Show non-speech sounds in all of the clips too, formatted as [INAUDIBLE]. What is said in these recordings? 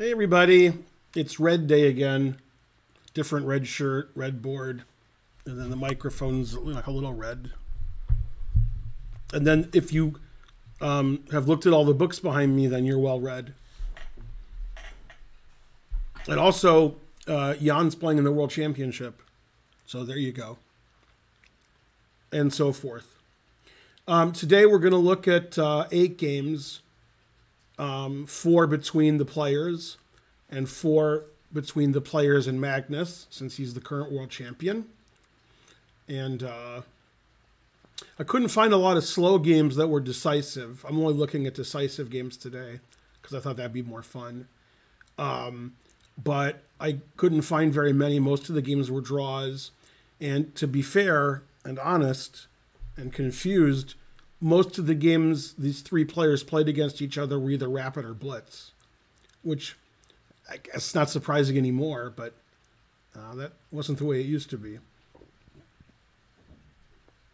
Hey everybody, it's red day again. Different red shirt, red board, and then the microphone's like a little red. And then if you um, have looked at all the books behind me, then you're well read. And also, uh, Jan's playing in the World Championship, so there you go. And so forth. Um, today we're going to look at uh, eight games um, four between the players, and four between the players and Magnus, since he's the current world champion. And uh, I couldn't find a lot of slow games that were decisive. I'm only looking at decisive games today because I thought that'd be more fun. Um, but I couldn't find very many. Most of the games were draws. And to be fair and honest and confused, most of the games these three players played against each other were either rapid or blitz, which I guess not surprising anymore, but uh, that wasn't the way it used to be.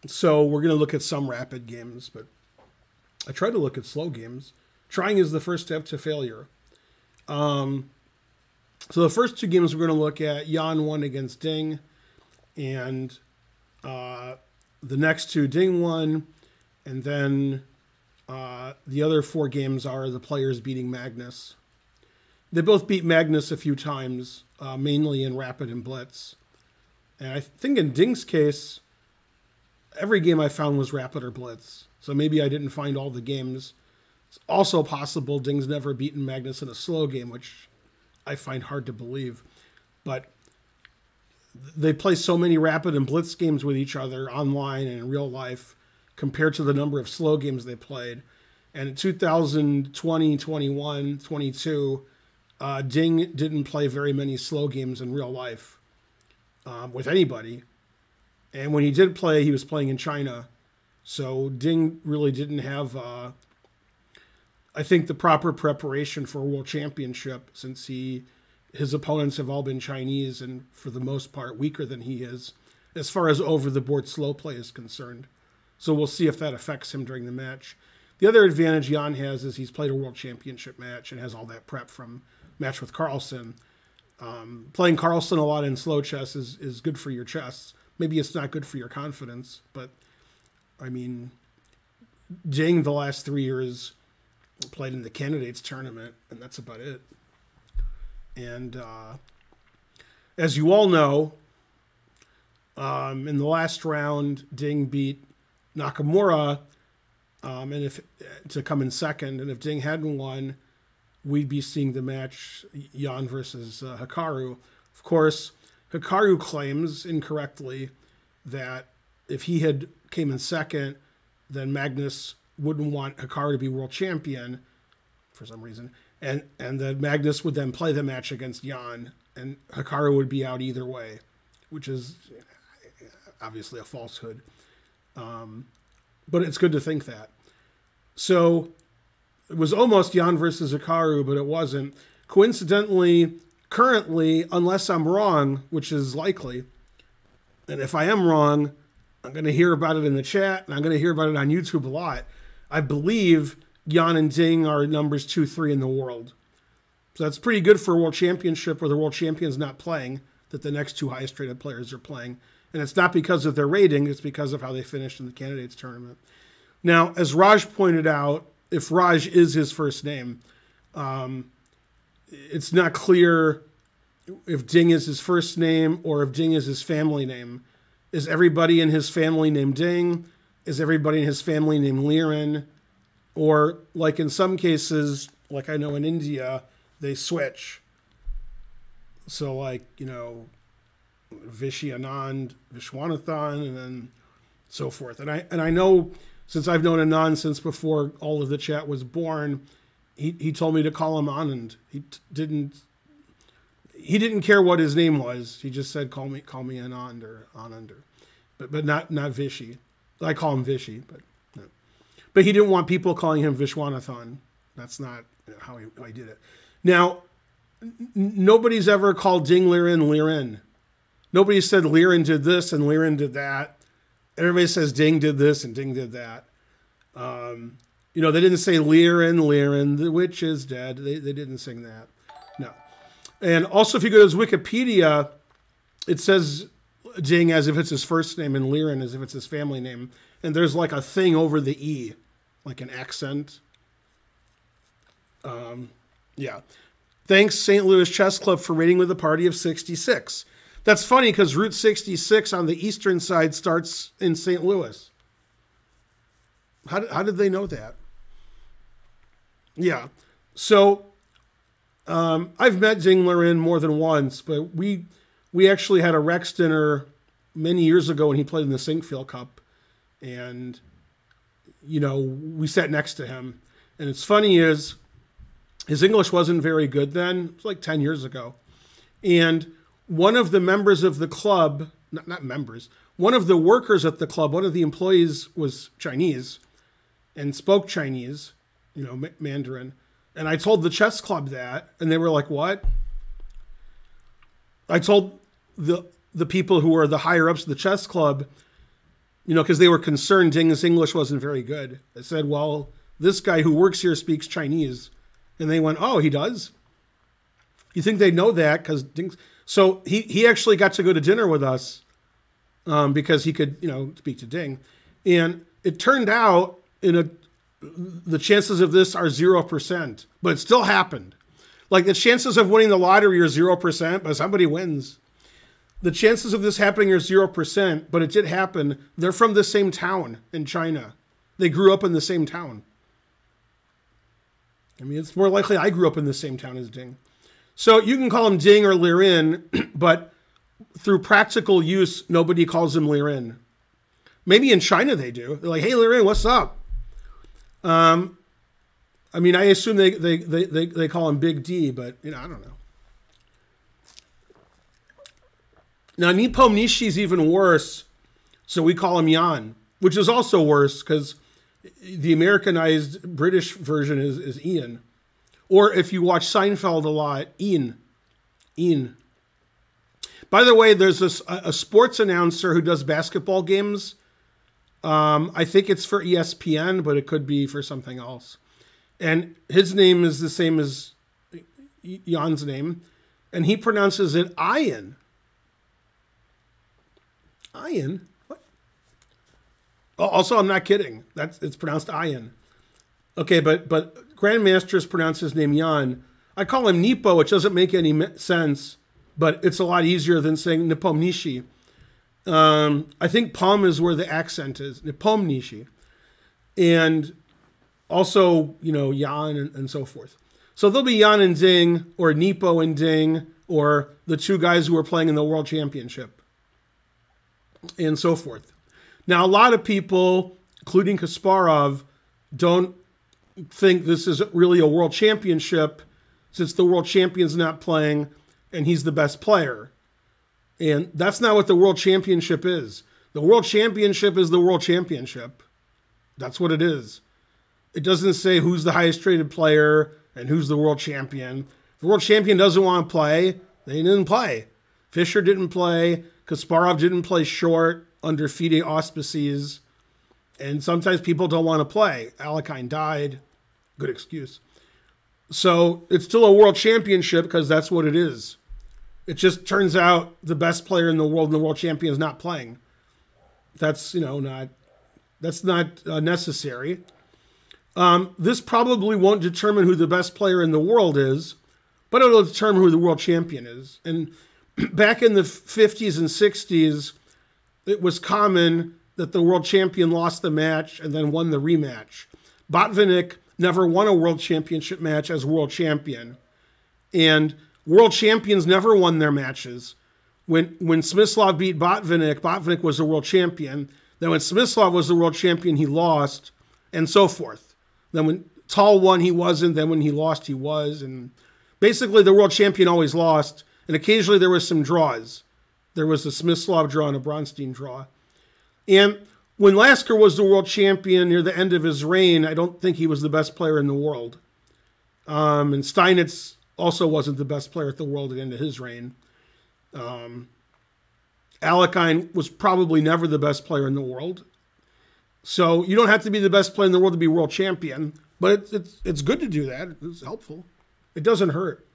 So we're going to look at some rapid games, but I try to look at slow games. Trying is the first step to failure. Um, so the first two games we're going to look at, Jan won against Ding, and uh, the next two, Ding won, and then uh, the other four games are the players beating Magnus. They both beat Magnus a few times, uh, mainly in Rapid and Blitz. And I think in Ding's case, every game I found was Rapid or Blitz. So maybe I didn't find all the games. It's also possible Ding's never beaten Magnus in a slow game, which I find hard to believe. But they play so many Rapid and Blitz games with each other online and in real life compared to the number of slow games they played. And in 2020, 21, 22, uh, Ding didn't play very many slow games in real life um, with anybody. And when he did play, he was playing in China. So Ding really didn't have, uh, I think, the proper preparation for a world championship since he his opponents have all been Chinese and for the most part weaker than he is as far as over the board slow play is concerned. So we'll see if that affects him during the match. The other advantage Jan has is he's played a world championship match and has all that prep from match with Carlsen. Um, playing Carlsen a lot in slow chess is, is good for your chess. Maybe it's not good for your confidence, but I mean, Ding the last three years played in the candidates tournament, and that's about it. And uh, as you all know, um, in the last round, Ding beat Nakamura, um, and if to come in second, and if Ding hadn't won, we'd be seeing the match Yan versus uh, Hikaru. Of course, Hikaru claims incorrectly that if he had came in second, then Magnus wouldn't want Hikaru to be world champion for some reason, and and that Magnus would then play the match against Jan, and Hikaru would be out either way, which is obviously a falsehood. Um, but it's good to think that. So it was almost Jan versus Hikaru, but it wasn't. Coincidentally, currently, unless I'm wrong, which is likely, and if I am wrong, I'm going to hear about it in the chat and I'm going to hear about it on YouTube a lot. I believe Jan and Ding are numbers two, three in the world. So that's pretty good for a world championship where the world champion's not playing, that the next two highest rated players are playing. And it's not because of their rating, it's because of how they finished in the candidates tournament. Now, as Raj pointed out, if Raj is his first name, um, it's not clear if Ding is his first name or if Ding is his family name. Is everybody in his family named Ding? Is everybody in his family named Liren? Or, like in some cases, like I know in India, they switch. So, like, you know, Vishy Anand, Vishwanathan, and then so forth. And I and I know since I've known Anand since before all of the chat was born, he, he told me to call him Anand. He t- didn't he didn't care what his name was. He just said call me call me Anand or Anand or, but but not not Vishy. I call him Vishy, but no. But he didn't want people calling him Vishwanathan. That's not how he, how he did it. Now, n- nobody's ever called Ding Liren Liren. Nobody said Liren did this and Liren did that. Everybody says Ding did this and Ding did that. Um, you know, they didn't say Liren, Liren, the witch is dead. They, they didn't sing that. No. And also, if you go to his Wikipedia, it says Ding as if it's his first name and Liren as if it's his family name. And there's like a thing over the E, like an accent. Um, yeah. Thanks, St. Louis Chess Club, for rating with a party of 66. That's funny because Route 66 on the eastern side starts in St. Louis. How did, how did they know that? Yeah. So um, I've met Ding Liren more than once, but we we actually had a Rex dinner many years ago when he played in the Sinquefield Cup, and you know we sat next to him. And it's funny is his English wasn't very good then. It was like ten years ago, and one of the members of the club, not, not members, one of the workers at the club, one of the employees was Chinese, and spoke Chinese, you know, Mandarin. And I told the chess club that, and they were like, "What?" I told the the people who were the higher ups of the chess club, you know, because they were concerned Ding's English wasn't very good. I said, "Well, this guy who works here speaks Chinese," and they went, "Oh, he does." You think they know that because Ding's so he he actually got to go to dinner with us um, because he could you know speak to Ding, and it turned out in a the chances of this are 0%, but it still happened. Like the chances of winning the lottery are 0%, but somebody wins. The chances of this happening are 0%, but it did happen. They're from the same town in China. They grew up in the same town. I mean, it's more likely I grew up in the same town as Ding. So you can call him Ding or Liren, [CLEARS THROAT] but through practical use, nobody calls him Liren. Maybe in China they do. They're like, hey, Liren, what's up? Um, I mean, I assume they, they, they, they, they call him Big D, but, you know, I don't know. Now, Nishi is even worse, so we call him Yan, which is also worse because the Americanized British version is, is Ian. Or if you watch Seinfeld a lot, Ian. Ian. By the way, there's a, a sports announcer who does basketball games um, I think it's for ESPN, but it could be for something else. And his name is the same as Jan's name, and he pronounces it Ian. Ian? What? Oh, also, I'm not kidding. That's it's pronounced Ian. Okay, but but Grandmasters pronounce his name Jan. I call him Nepo, which doesn't make any sense, but it's a lot easier than saying Nishi. Um, I think Pom is where the accent is, Pom Nishi. And also, you know, Yan and, and, so forth. So there'll be Yan and Ding, or Nepo and Ding, or the two guys who are playing in the World Championship, and so forth. Now, a lot of people, including Kasparov, don't think this is really a World Championship since the World Champion's not playing and he's the best player. And that's not what the World Championship is. The World Championship is the World Championship. That's what it is. It doesn't say who's the highest rated player and who's the world champion. the world champion doesn't want to play, they didn't play. Fischer didn't play. Kasparov didn't play Short under FIDE auspices. And sometimes people don't want to play. Alekhine died. Good excuse. So it's still a world championship because that's what it is. It just turns out the best player in the world and the world champion is not playing. That's you know not that's not uh, necessary. Um, this probably won't determine who the best player in the world is, but it'll determine who the world champion is. And [CLEARS THROAT] back in the 50s and 60s, it was common that the world champion lost the match and then won the rematch. Botvinnik never won a world championship match as world champion. And World champions never won their matches. When when Smyslov beat Botvinnik, Botvinnik was the world champion. Then when Smyslov was the world champion, he lost, and so forth. Then when Tal won, he wasn't. Then when he lost, he was. And basically, the world champion always lost. And occasionally, there was some draws. There was a Smyslov draw and a Bronstein draw. And when Lasker was the world champion near the end of his reign, I don't think he was the best player in the world. Um, and Steinitz also wasn't the best player at the world at the end of his reign. Um, Alekhine was probably never the best player in the world. So you don't have to be the best player in the world to be world champion, but it's, it's, it's good to do that. It's helpful. It doesn't hurt.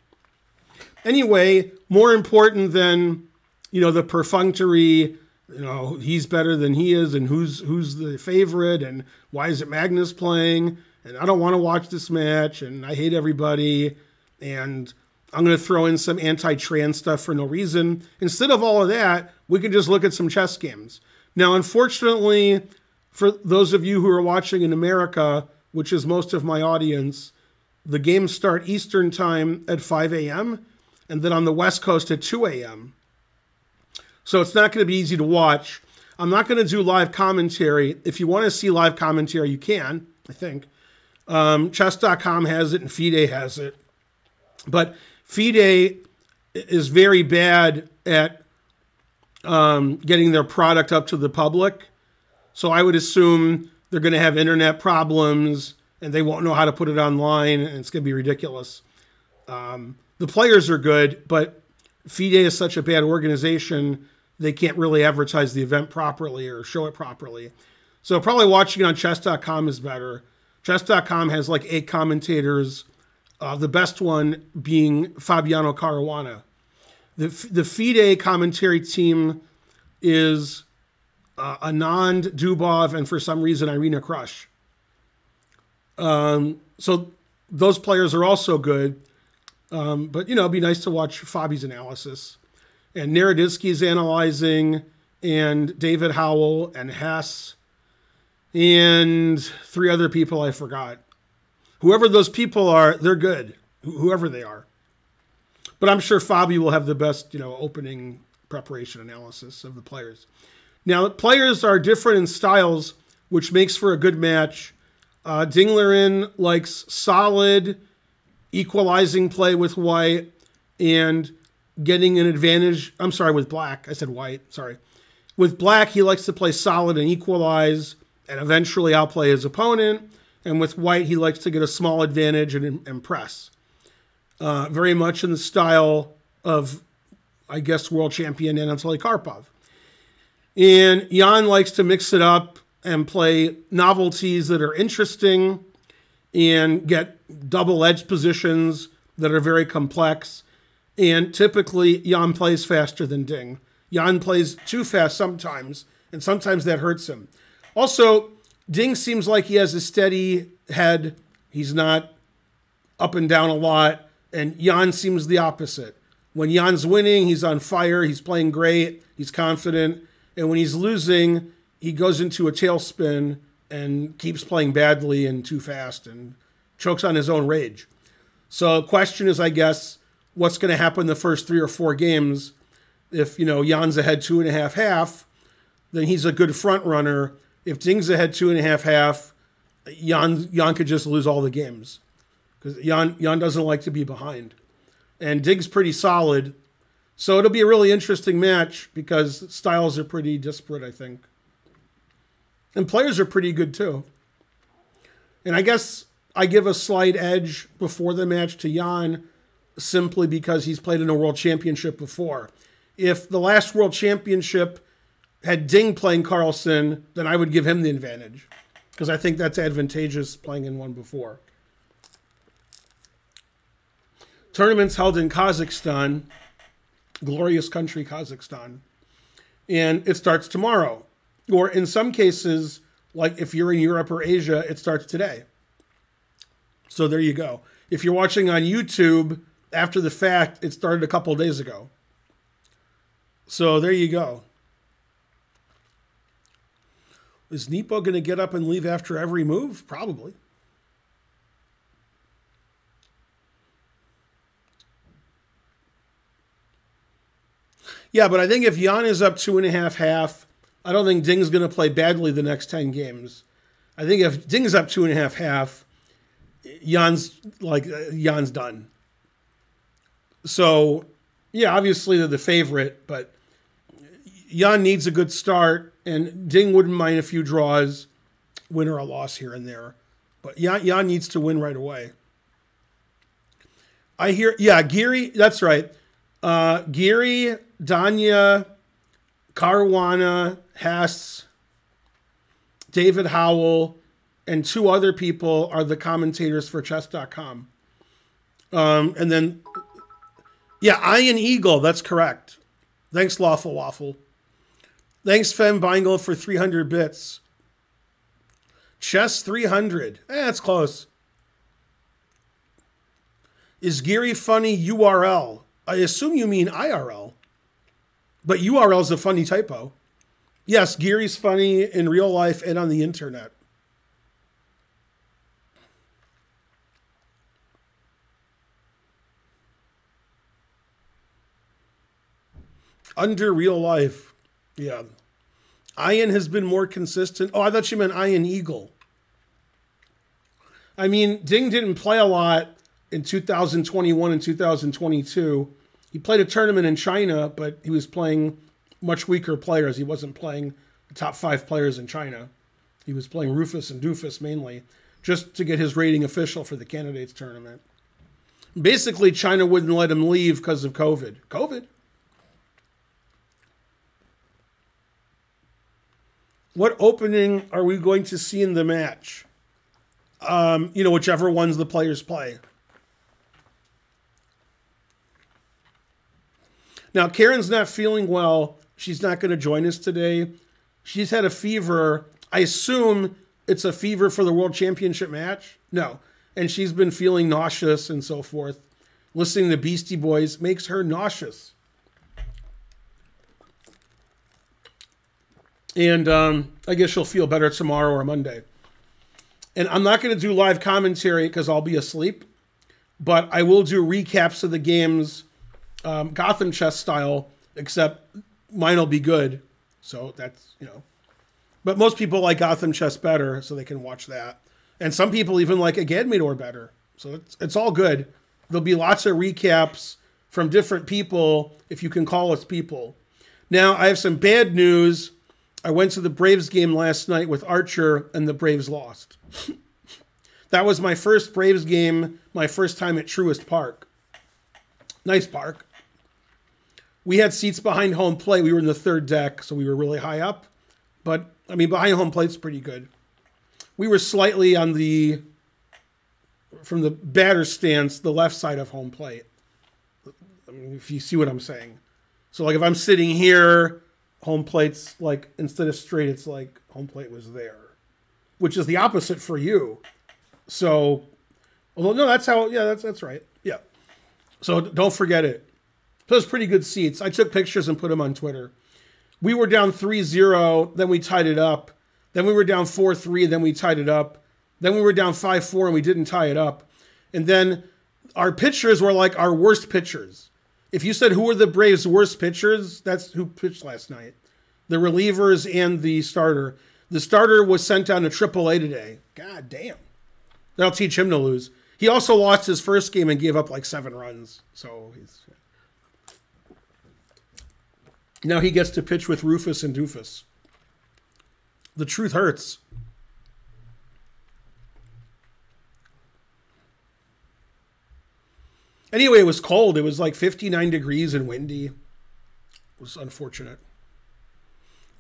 Anyway, more important than you know the perfunctory. You know he's better than he is, and who's who's the favorite, and why is it Magnus playing? And I don't want to watch this match, and I hate everybody, and I'm going to throw in some anti-trans stuff for no reason. Instead of all of that, we can just look at some chess games. Now, unfortunately, for those of you who are watching in America, which is most of my audience, the games start Eastern time at 5 a.m. and then on the West Coast at 2 a.m. So it's not going to be easy to watch. I'm not going to do live commentary. If you want to see live commentary, you can, I think. Um, chess.com has it and FIDE has it. But FIDE is very bad at um, getting their product up to the public. So I would assume they're going to have internet problems and they won't know how to put it online and it's going to be ridiculous. Um, the players are good, but FIDE is such a bad organization, they can't really advertise the event properly or show it properly. So probably watching it on chess.com is better. Chess.com has like eight commentators, uh, the best one being Fabiano Caruana. The, the FIDE commentary team is uh, Anand Dubov and for some reason Irina Krush. Um, so those players are also good. Um, but, you know, it'd be nice to watch Fabi's analysis. And Naroditsky's analyzing, and David Howell and Hess, and three other people I forgot. Whoever those people are, they're good, whoever they are. But I'm sure Fabi will have the best, you know, opening preparation analysis of the players. Now, players are different in styles, which makes for a good match. Uh, Ding Liren likes solid, equalizing play with white and getting an advantage. I'm sorry, with black. I said white. Sorry. With black, he likes to play solid and equalize and eventually outplay his opponent. And with white, he likes to get a small advantage and impress. Uh, very much in the style of, I guess, world champion Anatoly Karpov. And Jan likes to mix it up and play novelties that are interesting and get double edged positions that are very complex. And typically, Jan plays faster than Ding. Jan plays too fast sometimes, and sometimes that hurts him. Also, Ding seems like he has a steady head. He's not up and down a lot. And Jan seems the opposite. When Jan's winning, he's on fire. He's playing great. He's confident. And when he's losing, he goes into a tailspin and keeps playing badly and too fast and chokes on his own rage. So, question is, I guess, what's going to happen the first three or four games? If you know Jan's ahead two and a half half, then he's a good front runner. If Ding's ahead two and a half half, Jan Jan could just lose all the games because Jan Jan doesn't like to be behind, and Ding's pretty solid. So it'll be a really interesting match because styles are pretty disparate, I think. And players are pretty good too. And I guess I give a slight edge before the match to Jan simply because he's played in a world championship before. If the last world championship had Ding playing Carlsen, then I would give him the advantage because I think that's advantageous playing in one before. Tournaments held in Kazakhstan glorious country, Kazakhstan. And it starts tomorrow. Or in some cases, like if you're in Europe or Asia, it starts today. So there you go. If you're watching on YouTube after the fact, it started a couple days ago. So there you go. Is Nepo going to get up and leave after every move? Probably. Yeah, but I think if Jan is up two and a half half, I don't think Ding's going to play badly the next 10 games. I think if Ding's up two and a half half, Jan's like, uh, Jan's done. So, yeah, obviously they're the favorite, but Jan needs a good start, and Ding wouldn't mind a few draws, win or a loss here and there. But Jan, Jan needs to win right away. I hear, yeah, Geary, that's right. Uh, Geary Danya, Caruana, Hess, David Howell, and two other people are the commentators for chess.com. Um, and then Yeah, Iron Eagle. That's correct. Thanks, Lawful Waffle. Thanks, Fem Bingle, for 300 bits. Chess 300. Eh, that's close. Is Geary funny URL? I assume you mean IRL. But URL is a funny typo. Yes, Geary's funny in real life and on the internet. Under real life. Yeah. Ian has been more consistent. Oh, I thought you meant Ian Eagle. I mean, Ding didn't play a lot in 2021 and 2022. He played a tournament in China, but he was playing much weaker players. He wasn't playing the top five players in China. He was playing Rufus and Doofus mainly, just to get his rating official for the candidates tournament. Basically, China wouldn't let him leave because of COVID. COVID. What opening are we going to see in the match? Um, you know, whichever ones the players play. Now, Karen's not feeling well. She's not going to join us today. She's had a fever. I assume it's a fever for the World Championship match. No. And she's been feeling nauseous and so forth. Listening to Beastie Boys makes her nauseous. And um, I guess she'll feel better tomorrow or Monday. And I'm not going to do live commentary because I'll be asleep, but I will do recaps of the games, um, Gotham chess style, except mine will be good. So that's, you know. But most people like Gotham chess better, so they can watch that. And some people even like Agadmator better. So it's, it's all good. There'll be lots of recaps from different people, if you can call us people. Now, I have some bad news I went to the Braves game last night with Archer, and the Braves lost. [LAUGHS] that was my first Braves game, my first time at Truist Park. Nice park. We had seats behind home plate. We were in the third deck, so we were really high up. But, I mean, behind home plate's pretty good. We were slightly on the, from the batter stance, the left side of home plate. I mean, if you see what I'm saying. So, like, if I'm sitting here, home plate's like instead of straight, it's like home plate was there, which is the opposite for you. So, although no, that's how. Yeah, that's that's right. Yeah. So don't forget it. Those pretty good seats. I took pictures and put them on Twitter. We were down 3-0, then we tied it up. Then we were down 4-3, then we tied it up. Then we were down 5-4 and we didn't tie it up. And then our pitchers were like our worst pitchers. If you said who were the Braves' worst pitchers, that's who pitched last night. The relievers and the starter. The starter was sent down to AAA today. God damn. That'll teach him to lose. He also lost his first game and gave up like seven runs. So he's. Now he gets to pitch with Rufus and Doofus. The truth hurts. Anyway, it was cold. It was like 59 degrees and windy. It was unfortunate.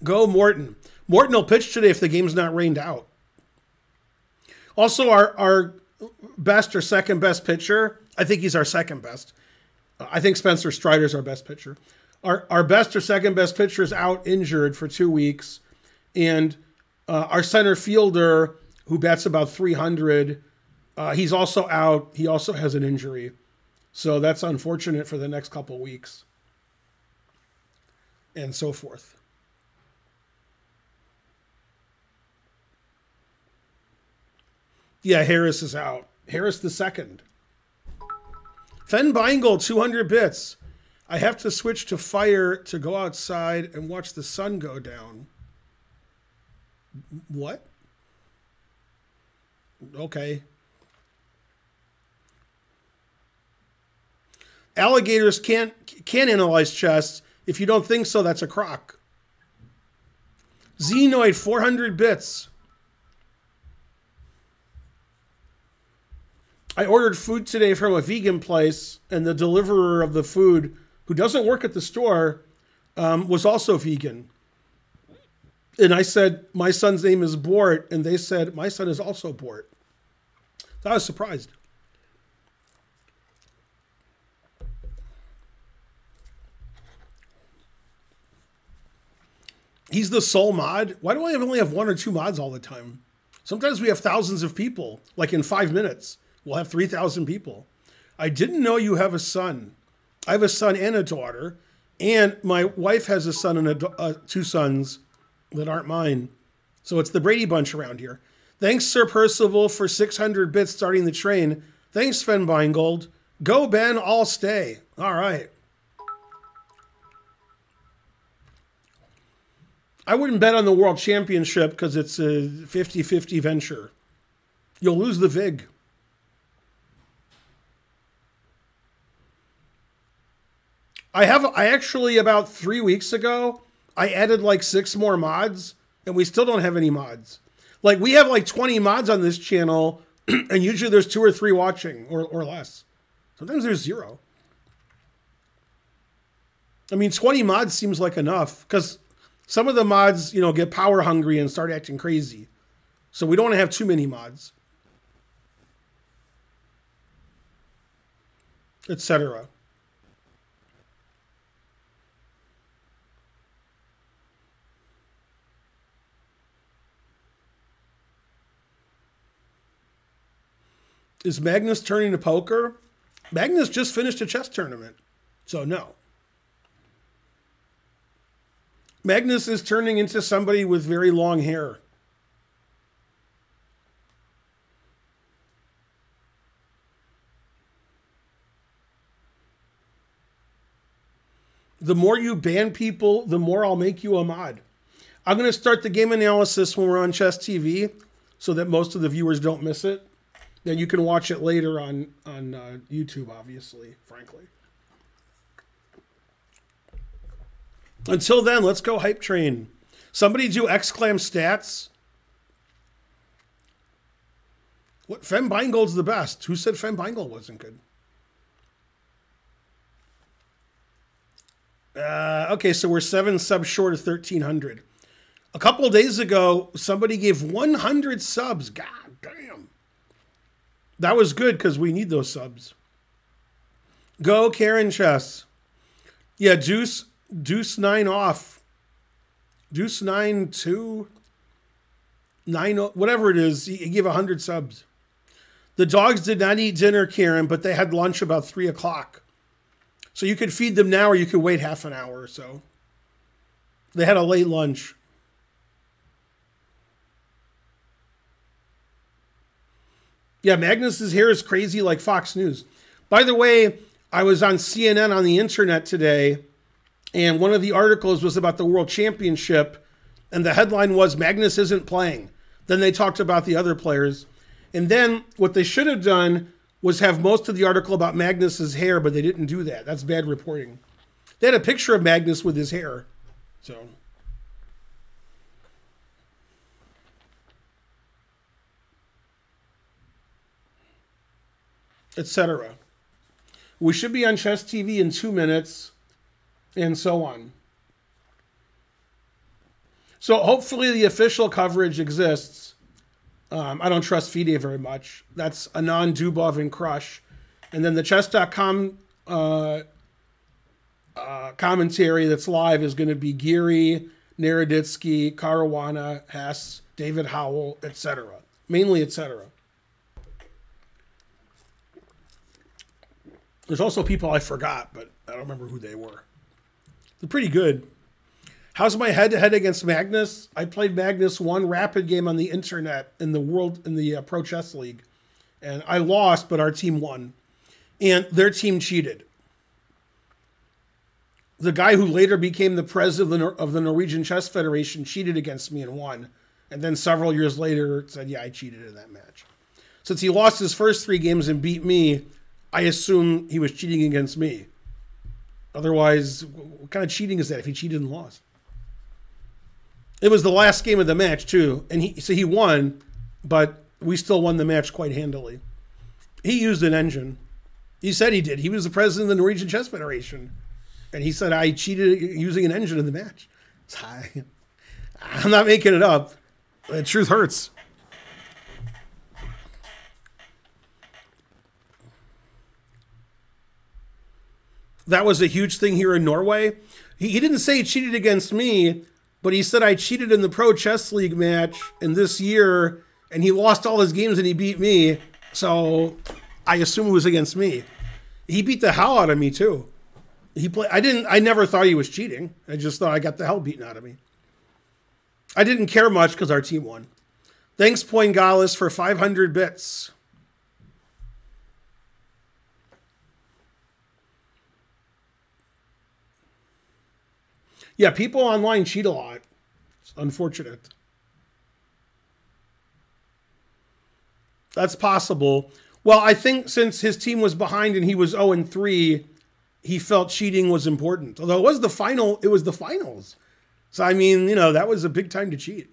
Go Morton. Morton will pitch today if the game's not rained out. Also, our, our best or second best pitcher, I think he's our second best. I think Spencer Strider's our best pitcher. Our, our best or second best pitcher is out injured for two weeks. And uh, our center fielder, who bats about 300, uh, he's also out. He also has an injury. So that's unfortunate for the next couple weeks and so forth. Yeah, Harris is out. Harris the second. Fen Beingle, 200 bits. I have to switch to fire to go outside and watch the sun go down. What? Okay. Alligators can't can analyze chess. If you don't think so, that's a crock. Xenoid 400 bits. I ordered food today from a vegan place, and the deliverer of the food, who doesn't work at the store, um, was also vegan. And I said, My son's name is Bort. And they said, My son is also Bort. So I was surprised. He's the sole mod. Why do I only have one or two mods all the time? Sometimes we have thousands of people. Like in five minutes, we'll have 3,000 people. I didn't know you have a son. I have a son and a daughter. And my wife has a son and a, uh, two sons that aren't mine. So it's the Brady Bunch around here. Thanks, Sir Percival, for 600 bits starting the train. Thanks, Sven Beingold. Go, Ben, I'll stay. All right. I wouldn't bet on the World Championship because it's a 50 50 venture. You'll lose the VIG. I have, I actually, about three weeks ago, I added like six more mods, and we still don't have any mods. Like, we have like 20 mods on this channel, [CLEARS THROAT] and usually there's two or three watching or, or less. Sometimes there's zero. I mean, 20 mods seems like enough because some of the mods, you know, get power hungry and start acting crazy. So we don't want to have too many mods. Etc. Is Magnus turning to poker? Magnus just finished a chess tournament. So no. Magnus is turning into somebody with very long hair. The more you ban people, the more I'll make you a mod. I'm going to start the game analysis when we're on Chess TV so that most of the viewers don't miss it. Then you can watch it later on, on uh, YouTube, obviously, frankly. Until then, let's go hype train. Somebody do exclam stats. What Fem Beingold's the best. Who said Fem Beingold wasn't good? Uh, okay, so we're seven subs short of 1,300. A couple days ago, somebody gave 100 subs. God damn. That was good because we need those subs. Go, Karen Chess. Yeah, Juice Deuce nine off. Deuce nine two. Nine whatever it is. He gave hundred subs. The dogs did not eat dinner, Karen, but they had lunch about three o'clock. So you could feed them now, or you could wait half an hour or so. They had a late lunch. Yeah, Magnus's hair is crazy like Fox News. By the way, I was on CNN on the internet today and one of the articles was about the World Championship, and the headline was Magnus isn't playing. Then they talked about the other players. And then what they should have done was have most of the article about Magnus's hair, but they didn't do that. That's bad reporting. They had a picture of Magnus with his hair. So etc. We should be on Chess TV in two minutes and so on. So hopefully the official coverage exists. Um, I don't trust FIDE very much. That's Anand Dubov and Krush. And then the chess.com uh, uh, commentary that's live is going to be Geary, Naroditsky, Caruana, Hess, David Howell, etc. Mainly etc. There's also people I forgot, but I don't remember who they were. They're pretty good. How's my head to head against Magnus? I played Magnus one rapid game on the internet in the world in the uh, Pro Chess League, and I lost, but our team won, and their team cheated. The guy who later became the president of the, of the Norwegian Chess Federation cheated against me and won, and then several years later said, "Yeah, I cheated in that match." Since he lost his first three games and beat me, I assume he was cheating against me. Otherwise, what kind of cheating is that if he cheated and lost? It was the last game of the match too, and he so he won, but we still won the match quite handily. He used an engine. He said he did. He was the president of the Norwegian Chess Federation, and he said I cheated using an engine in the match. [LAUGHS] I'm not making it up. The truth hurts. That was a huge thing here in Norway. He, he didn't say he cheated against me. but he said I cheated in the Pro Chess League match in this year, and he lost all his games and he beat me. So I assume it was against me. He beat the hell out of me too. He played. I didn't. I never thought he was cheating. I just thought I got the hell beaten out of me. I didn't care much because our team won. Thanks, Poingalis, for 500 bits. Yeah, people online cheat a lot. It's unfortunate. That's possible. Well, I think since his team was behind and he was 0 and 3, he felt cheating was important. Although it was the final, it was the finals. So I mean, you know, that was a big time to cheat.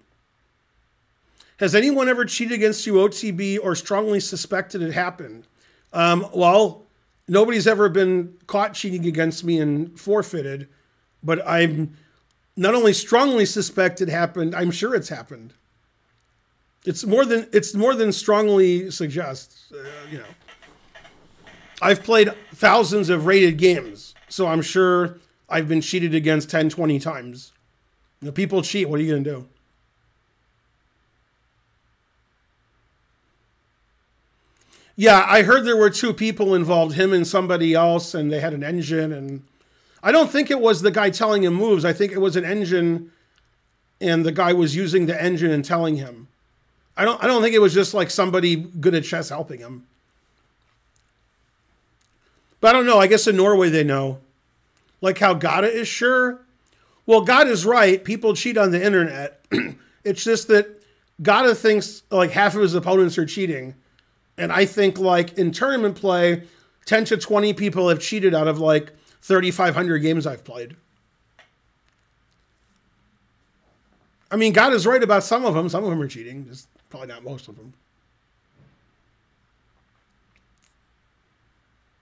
Has anyone ever cheated against you OTB or strongly suspected it happened? Um, well, nobody's ever been caught cheating against me and forfeited, but I'm not only strongly suspect it happened, I'm sure it's happened. It's more than it's more than strongly suggests. Uh, you know, I've played thousands of rated games, so I'm sure I've been cheated against 10, 20 times. You know, people cheat. What are you going to do? Yeah, I heard there were two people involved, him and somebody else, and they had an engine. And I don't think it was the guy telling him moves. I think it was an engine, and the guy was using the engine and telling him. I don't. I don't think it was just like somebody good at chess helping him. But I don't know. I guess in Norway they know, like how Gata is sure. Well, God is right. People cheat on the internet. [CLEARS THROAT] it's just that Gata thinks like half of his opponents are cheating and I think like in tournament play, 10 to 20 people have cheated out of like 3,500 games I've played. I mean, God is right about some of them. Some of them are cheating, just probably not most of them.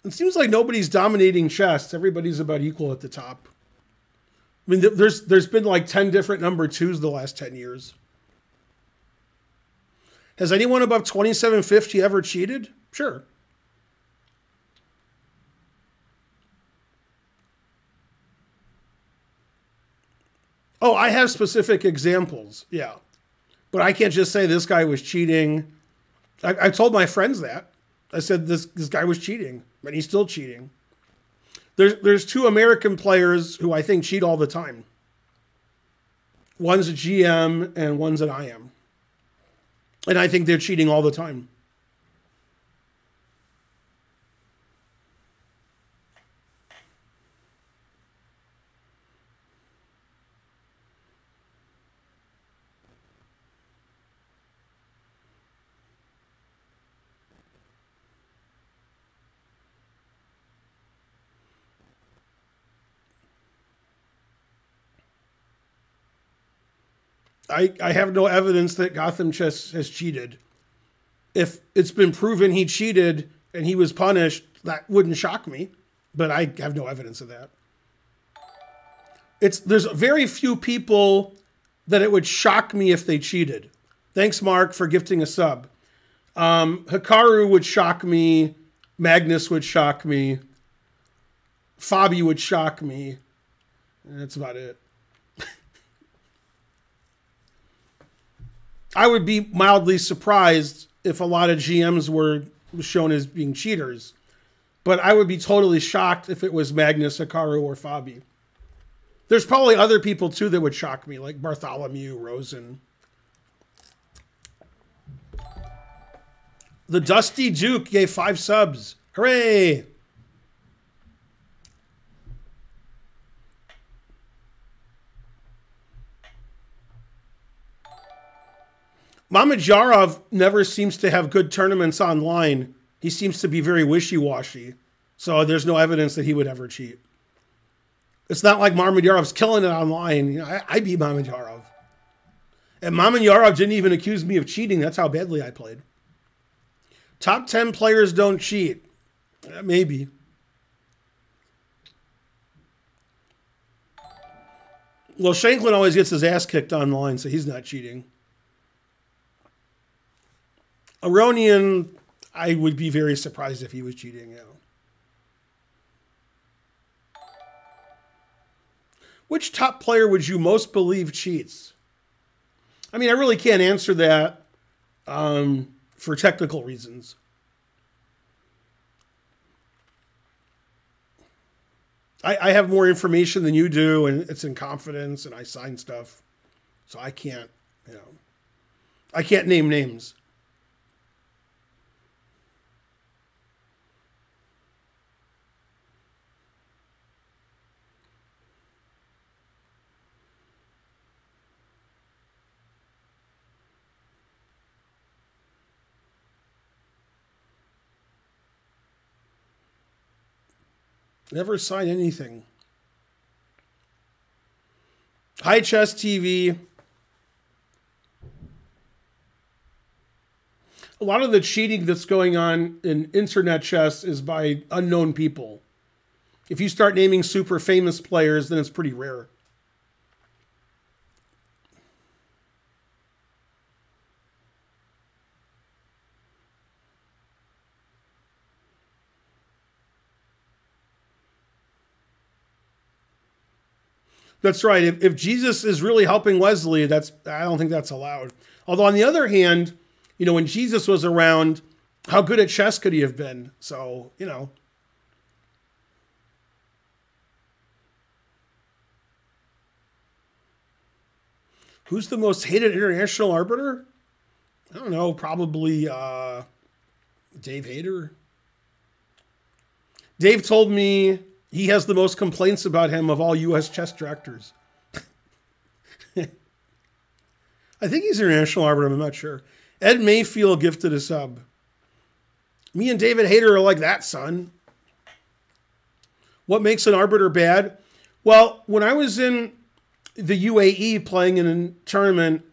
It seems like nobody's dominating chess. Everybody's about equal at the top. I mean, there's there's been like 10 different number twos the last 10 years. Has anyone above 2750 ever cheated? Sure. Oh, I have specific examples. Yeah. But I can't just say this guy was cheating. I, I told my friends that. I said this this guy was cheating, but he's still cheating. There's there's two American players who I think cheat all the time. One's a GM and one's an IM. And I think they're cheating all the time. I, I have no evidence that Gotham Chess has cheated. If it's been proven he cheated and he was punished, that wouldn't shock me, but I have no evidence of that. It's there's very few people that it would shock me if they cheated. Thanks, Mark, for gifting a sub. Um, Hikaru would shock me. Magnus would shock me. Fabi would shock me. That's about it. I would be mildly surprised if a lot of GMs were shown as being cheaters, but I would be totally shocked if it was Magnus, Hikaru, or Fabi. There's probably other people too that would shock me, like Bartholomew, Rosen. The Dusty Duke gave five subs. Hooray! Mamedyarov never seems to have good tournaments online. He seems to be very wishy-washy. So there's no evidence that he would ever cheat. It's not like Mamedyarov killing it online. You know, I, I beat Mamedyarov. And Mamedyarov didn't even accuse me of cheating. That's how badly I played. Top 10 players don't cheat. Uh, maybe. Well, Shankland always gets his ass kicked online, so he's not cheating. Aronian, I would be very surprised if he was cheating. You. Which top player would you most believe cheats? I mean, I really can't answer that um, for technical reasons. I, I have more information than you do, and it's in confidence, and I sign stuff, so I can't, you know, I can't name names. Never sign anything. High chess TV. A lot of the cheating that's going on in internet chess is by unknown people. If you start naming super famous players, then it's pretty rare. That's right. If, if Jesus is really helping Wesley, that's I don't think that's allowed. Although on the other hand, you know, when Jesus was around, how good at chess could he have been? So, you know. Who's the most hated international arbiter? I don't know, probably uh, Dave Hayter. Dave told me he has the most complaints about him of all U.S. chess directors. [LAUGHS] I think he's international arbiter. I'm not sure. Ed Mayfield gifted a sub. Me and David Hayter are like that, son. What makes an arbiter bad? Well, when I was in the UAE playing in a tournament,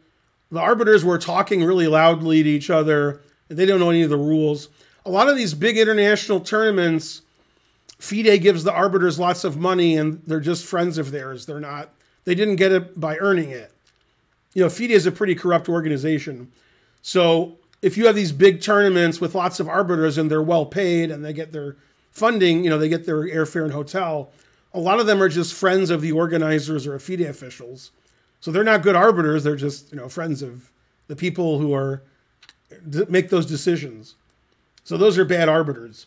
the arbiters were talking really loudly to each other. And they don't know any of the rules. A lot of these big international tournaments, FIDE gives the arbiters lots of money and they're just friends of theirs. They're not, they didn't get it by earning it. You know, FIDE is a pretty corrupt organization. So if you have these big tournaments with lots of arbiters and they're well paid and they get their funding, you know, they get their airfare and hotel, a lot of them are just friends of the organizers or FIDE officials. So they're not good arbiters. They're just, you know, friends of the people who are make those decisions. So those are bad arbiters.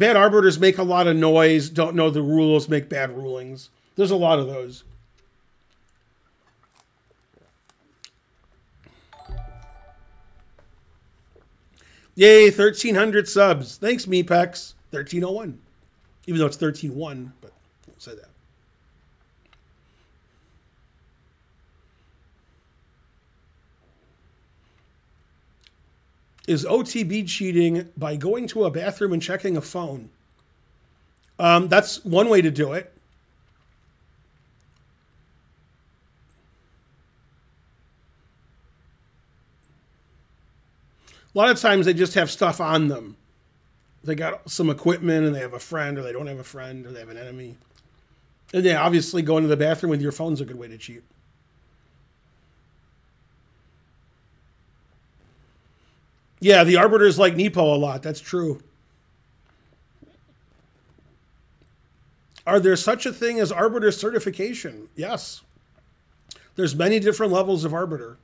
Bad arbiters make a lot of noise, don't know the rules, make bad rulings. There's a lot of those. Yay, 1,300 subs. Thanks, Mepex. 1301. Even though it's 13.1, but I won't say that. Is OTB cheating by going to a bathroom and checking a phone. Um, that's one way to do it. A lot of times they just have stuff on them. They got some equipment and they have a friend, or they don't have a friend, or they have an enemy. And yeah, obviously going to the bathroom with your phone is a good way to cheat. Yeah, the arbiters like Nepo a lot. That's true. Are there such a thing as arbiter certification? Yes. There's many different levels of arbiter.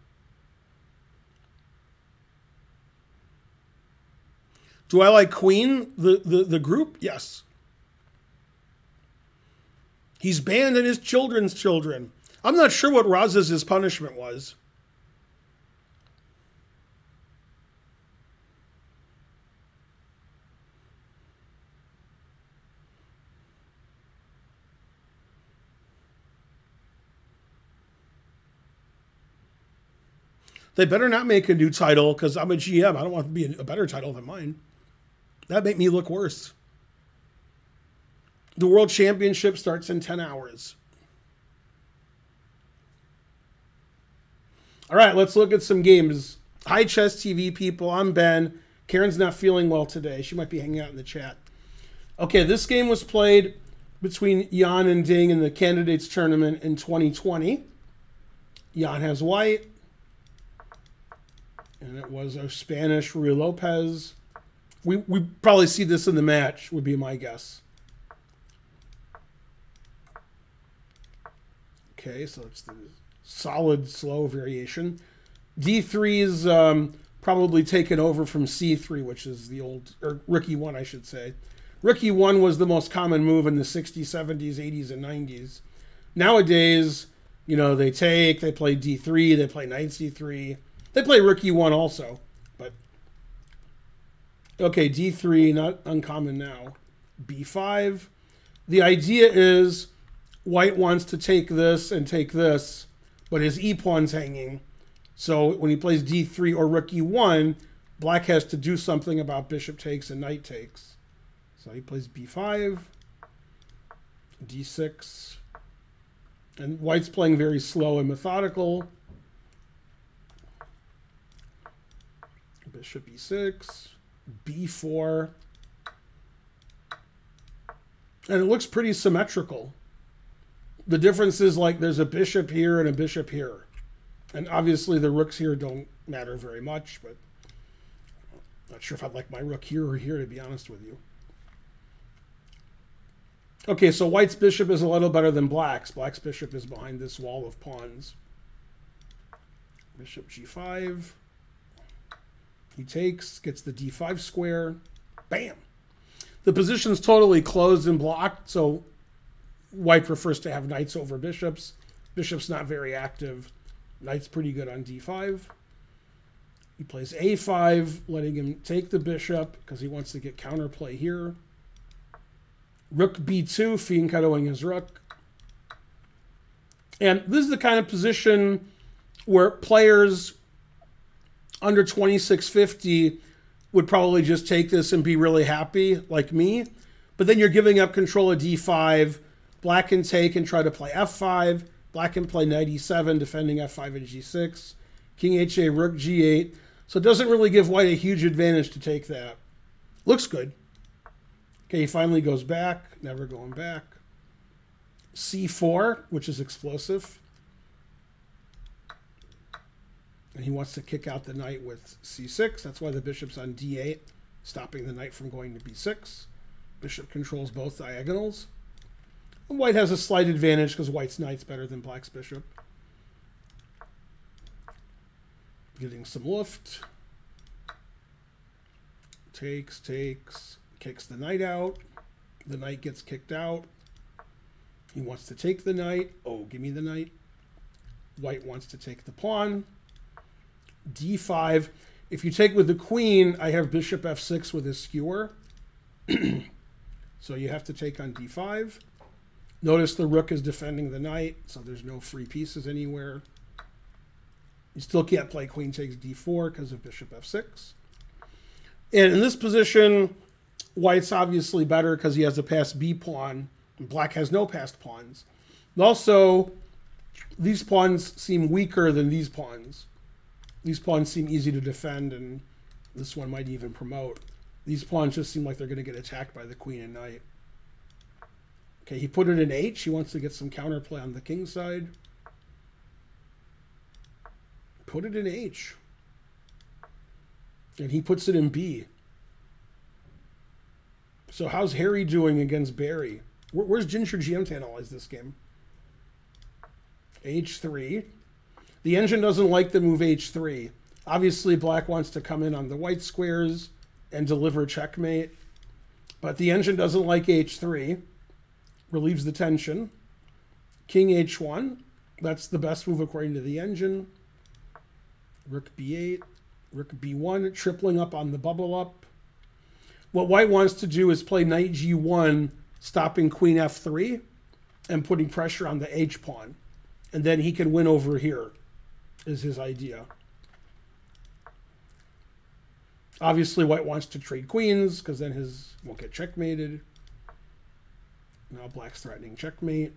Do I like Queen, the, the, the group? Yes. He's banned and his children's children. I'm not sure what Raz's punishment was. They better not make a new title because I'm a GM. I don't want to be a better title than mine. That make me look worse. The World Championship starts in 10 hours. All right, let's look at some games. Hi, Chess TV people. I'm Ben. Karen's not feeling well today. She might be hanging out in the chat. Okay, this game was played between Ian and Ding in the candidates tournament in 2020. Ian has white and it was a Spanish Ruy Lopez. We we probably see this in the match. Would be my guess. Okay, so it's the solid slow variation. D3 is um, probably taken over from C3, which is the old, or Rook E1, I should say. Rook E1 was the most common move in the 60s, 70s, 80s, and 90s. Nowadays, you know, they take, they play D3, they play Knight C3. They play Rook E1 also, but okay, D3, not uncommon now. B5. The idea is white wants to take this and take this, but his E pawn's hanging. So when he plays D3 or Rook E1, black has to do something about bishop takes and knight takes. So he plays B5, D6, and white's playing very slow and methodical. Bishop E6, B4. And it looks pretty symmetrical. The difference is like there's a bishop here and a bishop here. And obviously the rooks here don't matter very much, but not sure if I'd like my rook here or here, to be honest with you. Okay, so white's bishop is a little better than black's. Black's bishop is behind this wall of pawns. Bishop g5. He takes, gets the d5 square. Bam! The position's totally closed and blocked, so white prefers to have knights over bishops. Bishop's not very active. Knight's pretty good on d5. He plays a5, letting him take the bishop because he wants to get counterplay here. Rook b2, fianchettoing his rook. And this is the kind of position where players under 2650 would probably just take this and be really happy, like me. But then you're giving up control of d5. Black can take and try to play f5. Black can play knight e7, defending f5 and g6. King h8, rook g8. So it doesn't really give white a huge advantage to take that. Looks good. Okay, he finally goes back, never going back. c4, which is explosive. And he wants to kick out the knight with c6. That's why the bishop's on d8, stopping the knight from going to b6. Bishop controls both diagonals. And white has a slight advantage because white's knight's better than black's bishop. Getting some lift. Takes, takes, kicks the knight out. The knight gets kicked out. He wants to take the knight. Oh, give me the knight. White wants to take the pawn d5. If you take with the queen, I have bishop f6 with a skewer. [CLEARS THROAT] so you have to take on d5. Notice the rook is defending the knight, so there's no free pieces anywhere. You still can't play queen takes d4 because of bishop f6. And in this position, white's obviously better because he has a passed b pawn. And black has no passed pawns. And also, these pawns seem weaker than these pawns. These pawns seem easy to defend, and this one might even promote. These pawns just seem like they're going to get attacked by the queen and knight. Okay, he put it in H. He wants to get some counterplay on the king side. Put it in H. And he puts it in B. So how's Harry doing against Barry? Where, where's Ginger GM to analyze this game? H3. The engine doesn't like the move h3. Obviously, black wants to come in on the white squares and deliver checkmate. But the engine doesn't like h3. Relieves the tension. King h1. That's the best move according to the engine. Rook b8. Rook b1. Tripling up on the bubble up. What white wants to do is play knight g1, stopping queen f3 and putting pressure on the h pawn. And then he can win over here is his idea. Obviously, white wants to trade queens because then his won't get checkmated. Now black's threatening checkmate.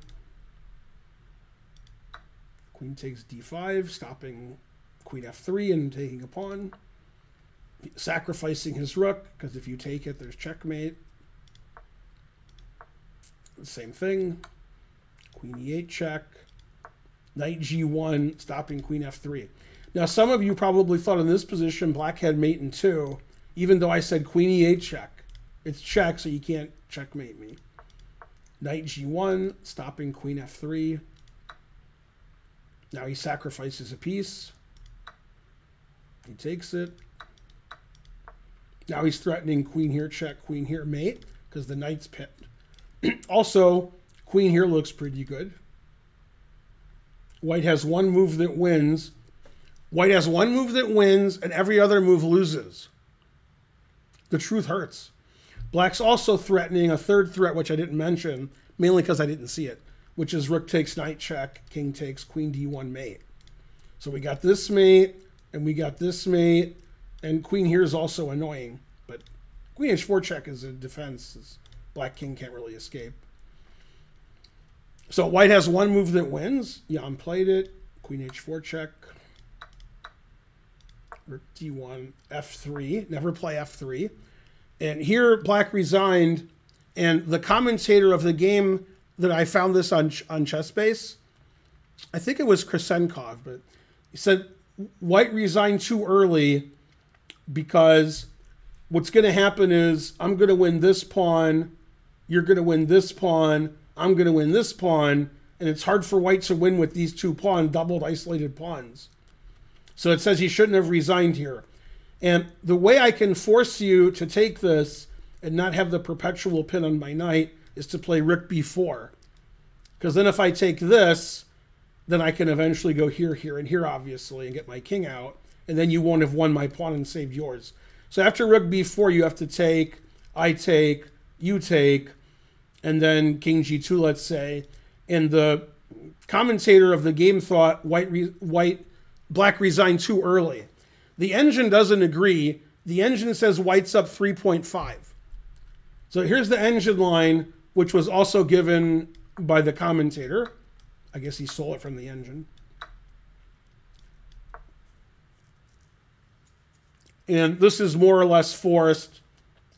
Queen takes d5, stopping queen f3 and taking a pawn. Sacrificing his rook, because if you take it, there's checkmate. Same thing. Queen e8 check knight g1, stopping queen f3. Now, some of you probably thought in this position black had mate in two, even though I said queen e8 check. It's check, so you can't checkmate me. Knight g1, stopping queen f3. Now he sacrifices a piece. He takes it. Now he's threatening queen here, check, queen here, mate, because the knight's pinned. [CLEARS THROAT] also, queen here looks pretty good. White has one move that wins. White has one move that wins, and every other move loses. The truth hurts. Black's also threatening a third threat, which I didn't mention, mainly because I didn't see it, which is rook takes knight check, king takes queen d1 mate. So we got this mate, and we got this mate, and queen here is also annoying. But queen h4 check is a defense. Black king can't really escape. So white has one move that wins. Ian played it. Queen h4 check. Rook d1, f3. Never play f3. And here black resigned. And the commentator of the game that I found this on on ChessBase, I think it was Krasenkov, but he said white resigned too early because what's going to happen is I'm going to win this pawn, you're going to win this pawn, I'm going to win this pawn, and it's hard for white to win with these two pawn doubled isolated pawns. So it says he shouldn't have resigned here. And the way I can force you to take this and not have the perpetual pin on my knight is to play rook b4. Because then if I take this, then I can eventually go here, here, and here, obviously, and get my king out. And then you won't have won my pawn and saved yours. So after rook b4, you have to take, I take, you take, and then king g2, let's say. And the commentator of the game thought white, white, black resigned too early. The engine doesn't agree. The engine says white's up 3.5. So here's the engine line, which was also given by the commentator. I guess he stole it from the engine. And this is more or less forced.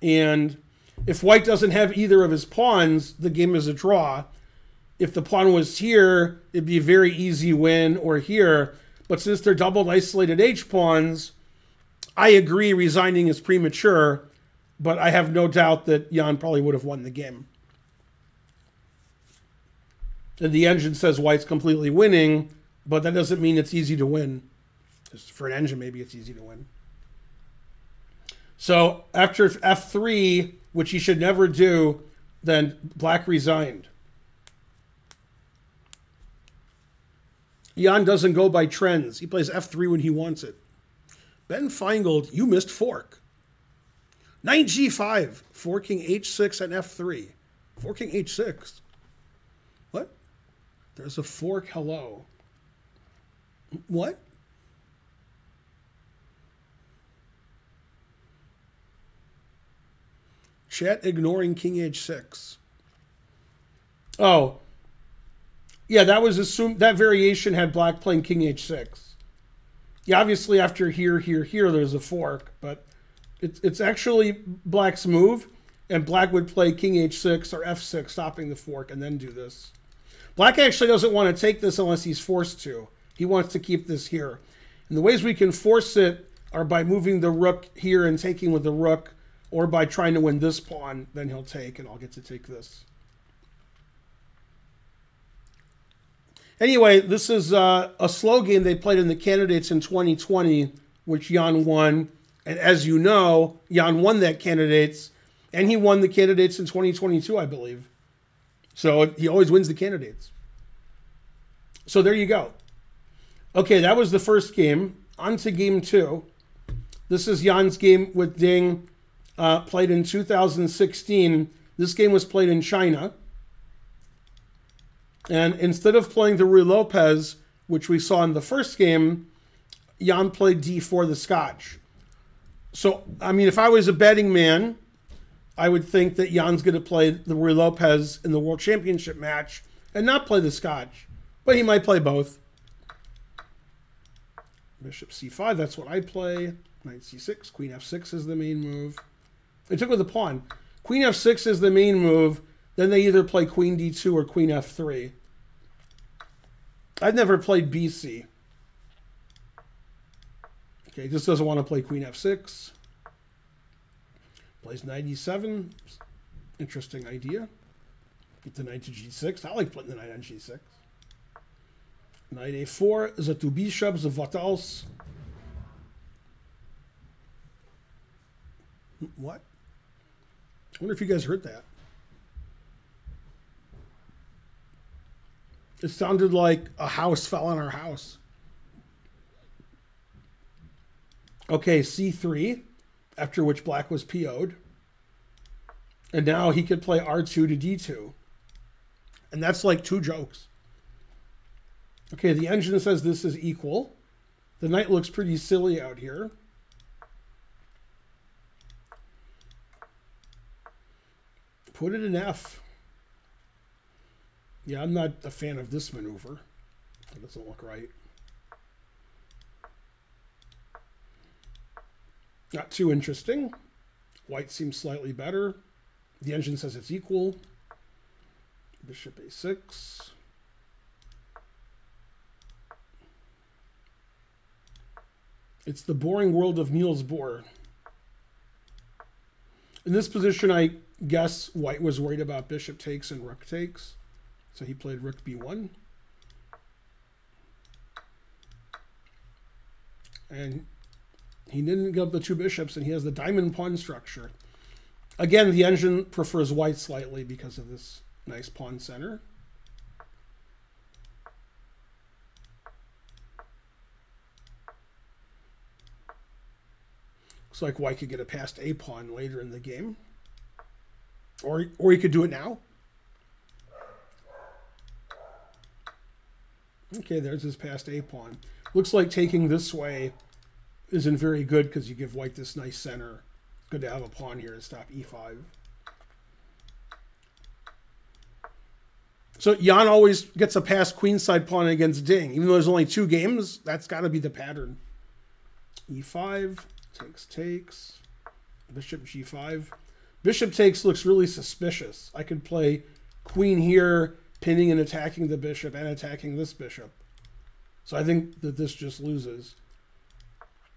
And if white doesn't have either of his pawns, the game is a draw. If the pawn was here, it'd be a very easy win, or here. But since they're doubled isolated H pawns, I agree resigning is premature, but I have no doubt that Ian probably would have won the game. And the engine says white's completely winning, but that doesn't mean it's easy to win. Just for an engine, maybe it's easy to win. So after f3, which he should never do, then black resigned. Ian doesn't go by trends. He plays f3 when he wants it. Ben Finegold, you missed fork. Knight g5, forking h6 and f3. Forking h6. What? There's a fork hello. What? Chat ignoring king h6. Oh. Yeah, that was assumed that variation had black playing king h6. Yeah, obviously after here, here, here, there's a fork, but it's it's actually black's move, and black would play king h6 or f6, stopping the fork, and then do this. Black actually doesn't want to take this unless he's forced to. He wants to keep this here. And the ways we can force it are by moving the rook here and taking with the rook, or by trying to win this pawn, then he'll take, and I'll get to take this. Anyway, this is uh, a slow game they played in the candidates in 2020, which Ian won. And as you know, Ian won that candidates, and he won the candidates in 2022, I believe. So he always wins the candidates. So there you go. Okay, that was the first game. On to game two. This is Ian's game with Ding uh, played in 2016. This game was played in China. And instead of playing the Ruy Lopez, which we saw in the first game, Ian played D4 the Scotch. So, I mean, if I was a betting man, I would think that Ian's going to play the Ruy Lopez in the World Championship match and not play the Scotch. But he might play both. Bishop c5, that's what I play. Knight c6, queen f6 is the main move. They took with the pawn. Queen f6 is the main move. Then they either play queen d2 or queen f3. I've never played bc. Okay, just doesn't want to play queen f6. Plays knight e7. Interesting idea. Get the knight to g6. I like putting the knight on g6. Knight a4. Is it two bishops? What else? What? Wonder if you guys heard that. It sounded like a house fell on our house. Okay, c3, after which black was PO'd. And now he could play r2 to d2. And that's like two jokes. Okay, the engine says this is equal. The knight looks pretty silly out here. Put it in F. Yeah, I'm not a fan of this maneuver. It doesn't look right. Not too interesting. White seems slightly better. The engine says it's equal. Bishop a6. It's the boring world of Niels Bohr. In this position, I guess white was worried about bishop takes and rook takes. So he played rook b1. And he didn't give up the two bishops, and he has the diamond pawn structure. Again, the engine prefers white slightly because of this nice pawn center. Looks like white could get a passed a pawn later in the game. Or, or he could do it now. Okay, there's his passed a pawn. Looks like taking this way isn't very good because you give white this nice center. Good to have a pawn here to stop e5. So Ian always gets a passed queenside pawn against Ding. Even though there's only two games, that's got to be the pattern. e5, takes, takes. Bishop g5. Bishop takes looks really suspicious. I could play queen here, pinning and attacking the bishop and attacking this bishop. So I think that this just loses.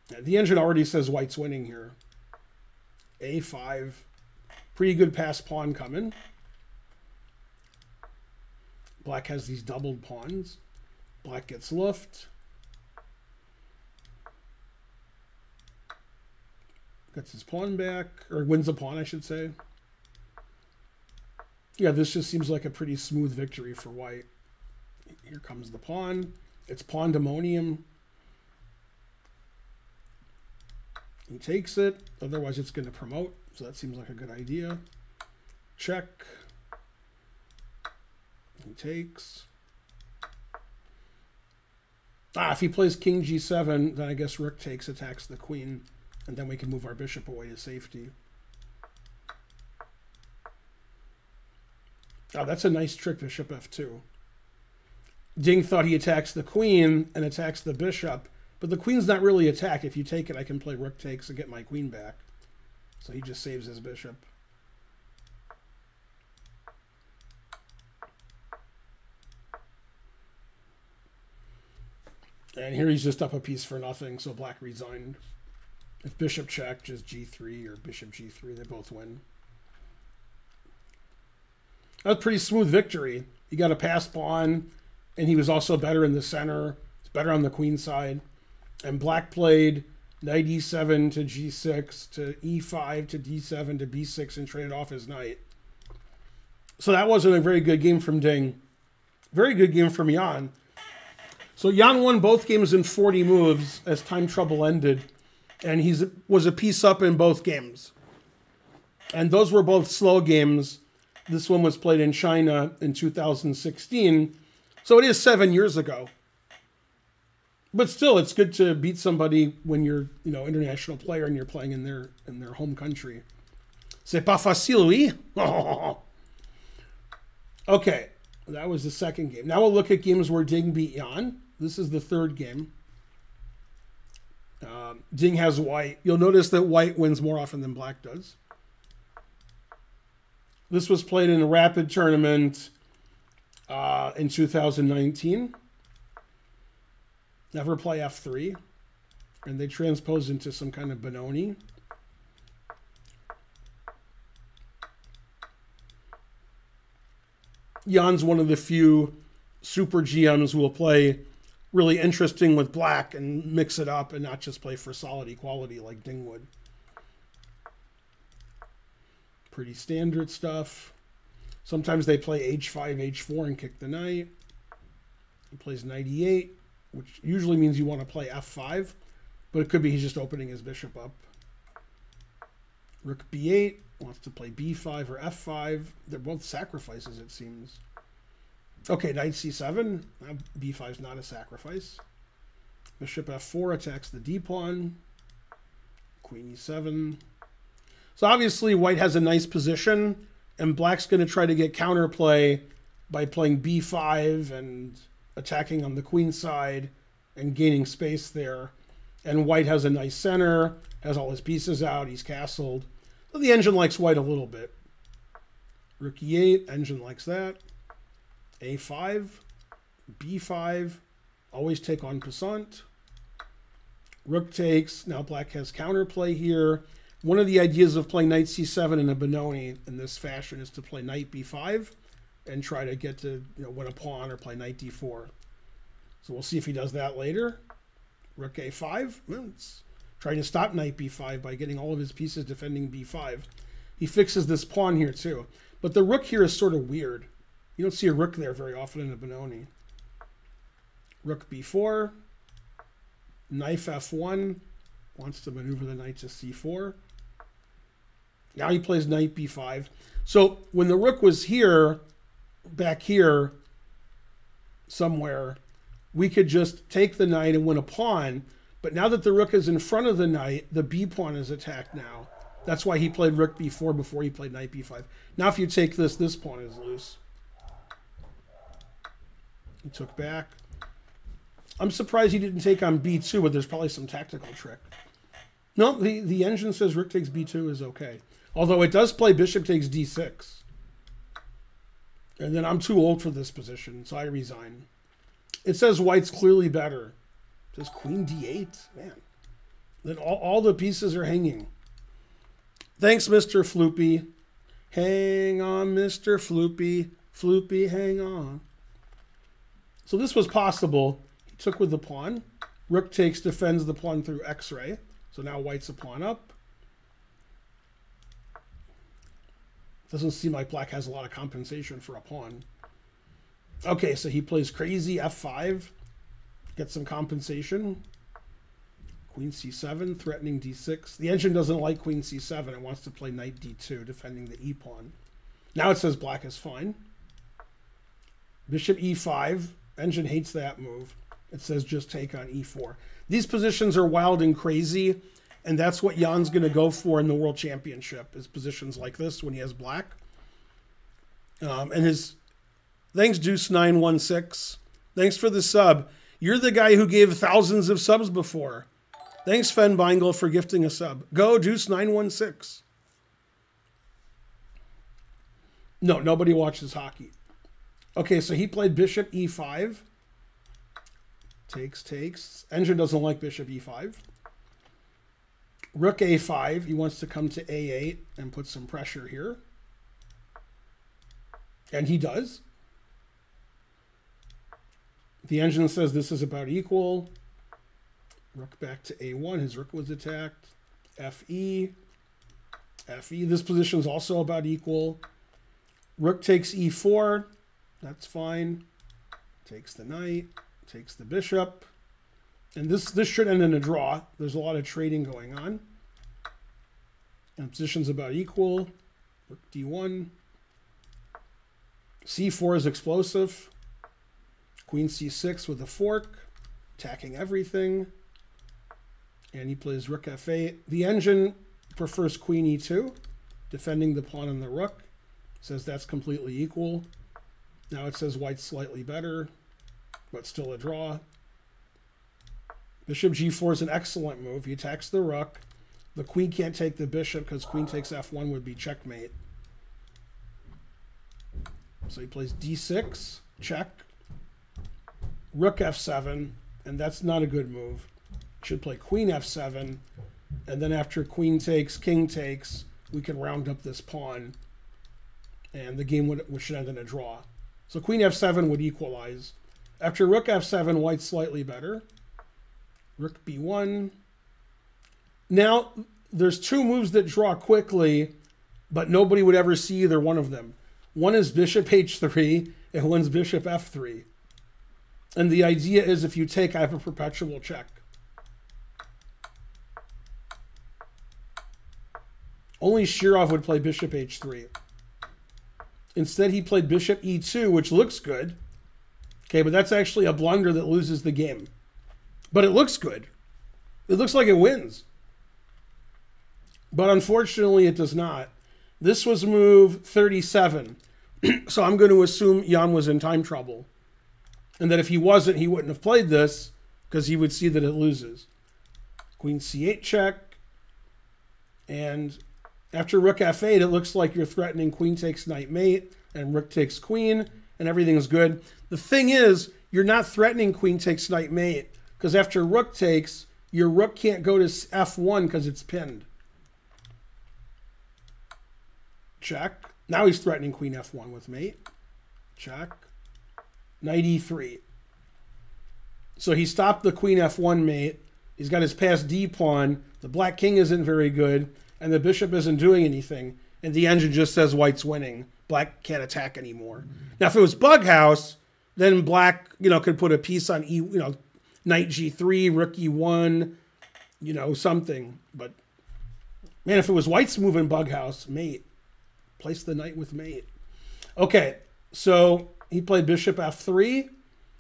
The engine already says white's winning here. A5. Pretty good pass pawn coming. Black has these doubled pawns. Black gets luft. Gets his pawn back, or wins a pawn, I should say. Yeah, this just seems like a pretty smooth victory for white. Here comes the pawn. It's pandemonium. He takes it. Otherwise, it's going to promote. So that seems like a good idea. Check. He takes. Ah, if he plays king g7, then I guess rook takes, attacks the queen, and then we can move our bishop away to safety. Oh, that's a nice trick, bishop f2. Ding thought he attacks the queen and attacks the bishop, but the queen's not really attacked. If you take it, I can play rook takes and get my queen back. So he just saves his bishop. And here he's just up a piece for nothing, so black resigned. If bishop check, just g3 or bishop g3, they both win. That's a pretty smooth victory. He got a pass pawn, and he was also better in the center. It's better on the queen side. And black played knight e7 to g6 to e5 to d7 to b6 and traded off his knight. So that wasn't a very good game from Ding. Very good game from Ian. So Ian won both games in 40 moves as time trouble ended, and he was a piece up in both games. And those were both slow games. This one was played in China in 2016, so it is seven years ago. But still, it's good to beat somebody when you're, you know, international player and you're playing in their in their home country. C'est pas facile, oui? [LAUGHS] okay, that was the second game. Now we'll look at games where Ding beat Ian. This is the third game. Um, Ding has white. You'll notice that white wins more often than black does. This was played in a rapid tournament uh, in 2019. Never play f3. And they transpose into some kind of Benoni. Ian's one of the few super GMs who will play really interesting with black and mix it up and not just play for solid equality like Ding would. Pretty standard stuff. Sometimes they play h5, h4 and kick the knight. He plays knight e8, which usually means you want to play f5, but it could be he's just opening his bishop up. Rook b8, wants to play b5 or f5. They're both sacrifices, it seems. Okay, knight c7. Uh, b5 is not a sacrifice. Bishop f4 attacks the d-pawn. Queen e7. So obviously white has a nice position, and black's going to try to get counterplay by playing b5 and attacking on the queen side and gaining space there. And white has a nice center, has all his pieces out, he's castled. So the engine likes white a little bit. Rook e8, engine likes that. A5, b5, always take en passant. Rook takes, now black has counterplay here. One of the ideas of playing knight c7 in a Benoni in this fashion is to play knight b5 and try to get to you know, win a pawn or play knight d4. So we'll see if he does that later. Rook a5. It's trying to stop knight b5 by getting all of his pieces defending b5. He fixes this pawn here too. But the rook here is sort of weird. You don't see a rook there very often in a Benoni. Rook b4. Knight f1. Wants to maneuver the knight to c4. Now he plays knight b5. So when the rook was here, back here, somewhere, we could just take the knight and win a pawn, but now that the rook is in front of the knight, the b pawn is attacked now. That's why he played rook b4 before he played knight b5. Now if you take this, this pawn is loose. He took back. I'm surprised he didn't take on b2, but there's probably some tactical trick. No, the, the engine says rook takes b2 is okay. Although it does play bishop takes d6. And then I'm too old for this position, so I resign. It says white's clearly better. Says queen d8, man. Then all, all the pieces are hanging. Thanks, Mr. Floopy. Hang on, Mr. Floopy. Floopy, hang on. So this was possible. He took with the pawn. Rook takes, defends the pawn through x-ray. So now white's a pawn up. Doesn't seem like black has a lot of compensation for a pawn. Okay, so he plays crazy f5 get some compensation. Queen c7, threatening d6. The engine doesn't like queen c7. It wants to play knight d2, defending the e-pawn. Now it says black is fine. Bishop e5. Engine hates that move. It says just take on e4. These positions are wild and crazy, and that's what Ian's going to go for in the World Championship, is positions like this when he has black. Um, and his... Thanks, Deuce916. Thanks for the sub. You're the guy who gave thousands of subs before. Thanks, Fen Beingle, for gifting a sub. Go, Deuce916. No, nobody watches hockey. Okay, so he played bishop e5. Takes, takes. Engine doesn't like bishop e5. Rook a5. He wants to come to a8 and put some pressure here. And he does. The engine says this is about equal. Rook back to a1. His rook was attacked. fe. fe. This position is also about equal. Rook takes e4. That's fine. Takes the knight. Takes the bishop. And this, this should end in a draw. There's a lot of trading going on. And position's about equal. Rook d1. c4 is explosive. Queen c6 with a fork, attacking everything. And he plays rook f8. The engine prefers queen e2, defending the pawn and the rook. Says that's completely equal. Now it says white's slightly better, but still a draw. Bishop g4 is an excellent move. He attacks the rook. The queen can't take the bishop because queen takes f1 would be checkmate. So he plays d6, check rook f7, and that's not a good move. Should play queen f7, and then after queen takes, king takes, we can round up this pawn, and the game would, should end in a draw. So queen f7 would equalize. After rook f7, white's slightly better. Rook b1. Now, there's two moves that draw quickly, but nobody would ever see either one of them. One is bishop h3, and one's bishop f3. And the idea is if you take, I have a perpetual check. Only Shirov would play bishop h3. Instead, he played bishop e2, which looks good. Okay, but that's actually a blunder that loses the game. But it looks good. It looks like it wins. But unfortunately, it does not. This was move 37. [CLEARS THROAT] so I'm going to assume Ian was in time trouble. And that if he wasn't, he wouldn't have played this because he would see that it loses. Queen c8 check. And after rook f8, it looks like you're threatening queen takes knight mate and rook takes queen and everything's good. The thing is, you're not threatening queen takes knight mate because after rook takes, your rook can't go to f1 because it's pinned. Check. Now he's threatening queen f1 with mate. Check. Knight e3. So he stopped the queen f1 mate. He's got his passed d pawn. The black king isn't very good, and the bishop isn't doing anything. And the engine just says white's winning. Black can't attack anymore. Now, if it was Bughouse, then black, you know, could put a piece on e, you know, knight g3, rook e1, you know, something. But man, if it was white's moving Bughouse, mate, Place the knight with mate. Okay, so he played bishop f3.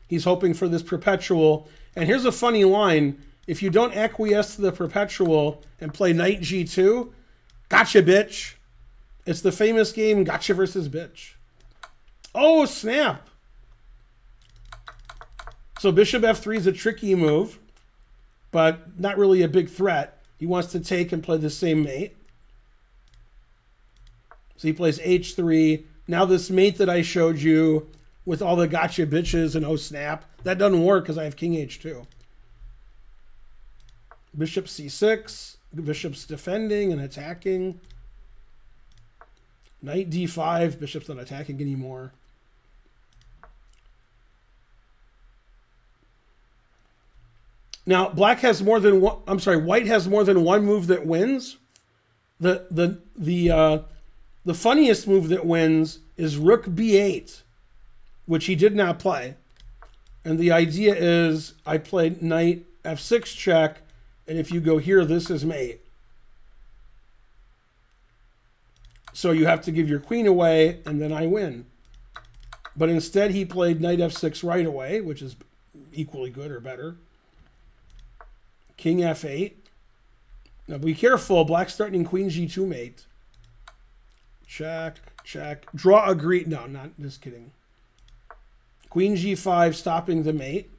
He's hoping for this perpetual. And here's a funny line. If you don't acquiesce to the perpetual and play knight g2, gotcha, bitch. It's the famous game gotcha versus bitch. Oh, snap. So bishop f3 is a tricky move, but not really a big threat. He wants to take and play the same mate. So he plays h3. Now this mate that I showed you with all the gotcha bitches and oh snap, that doesn't work because I have king h2. Bishop c6. Bishop's defending and attacking. Knight d5. Bishop's not attacking anymore. Now, black has more than one. I'm sorry, white has more than one move that wins. The the the uh, the funniest move that wins is rook b8, which he did not play. And the idea is I played knight f6 check, and if you go here, this is mate. So you have to give your queen away, and then I win. But instead, he played knight f6 right away, which is equally good or better. King f8. Now be careful, black's threatening queen g2 mate. Check, check. Draw a green. No, not just kidding. Queen g5 stopping the mate.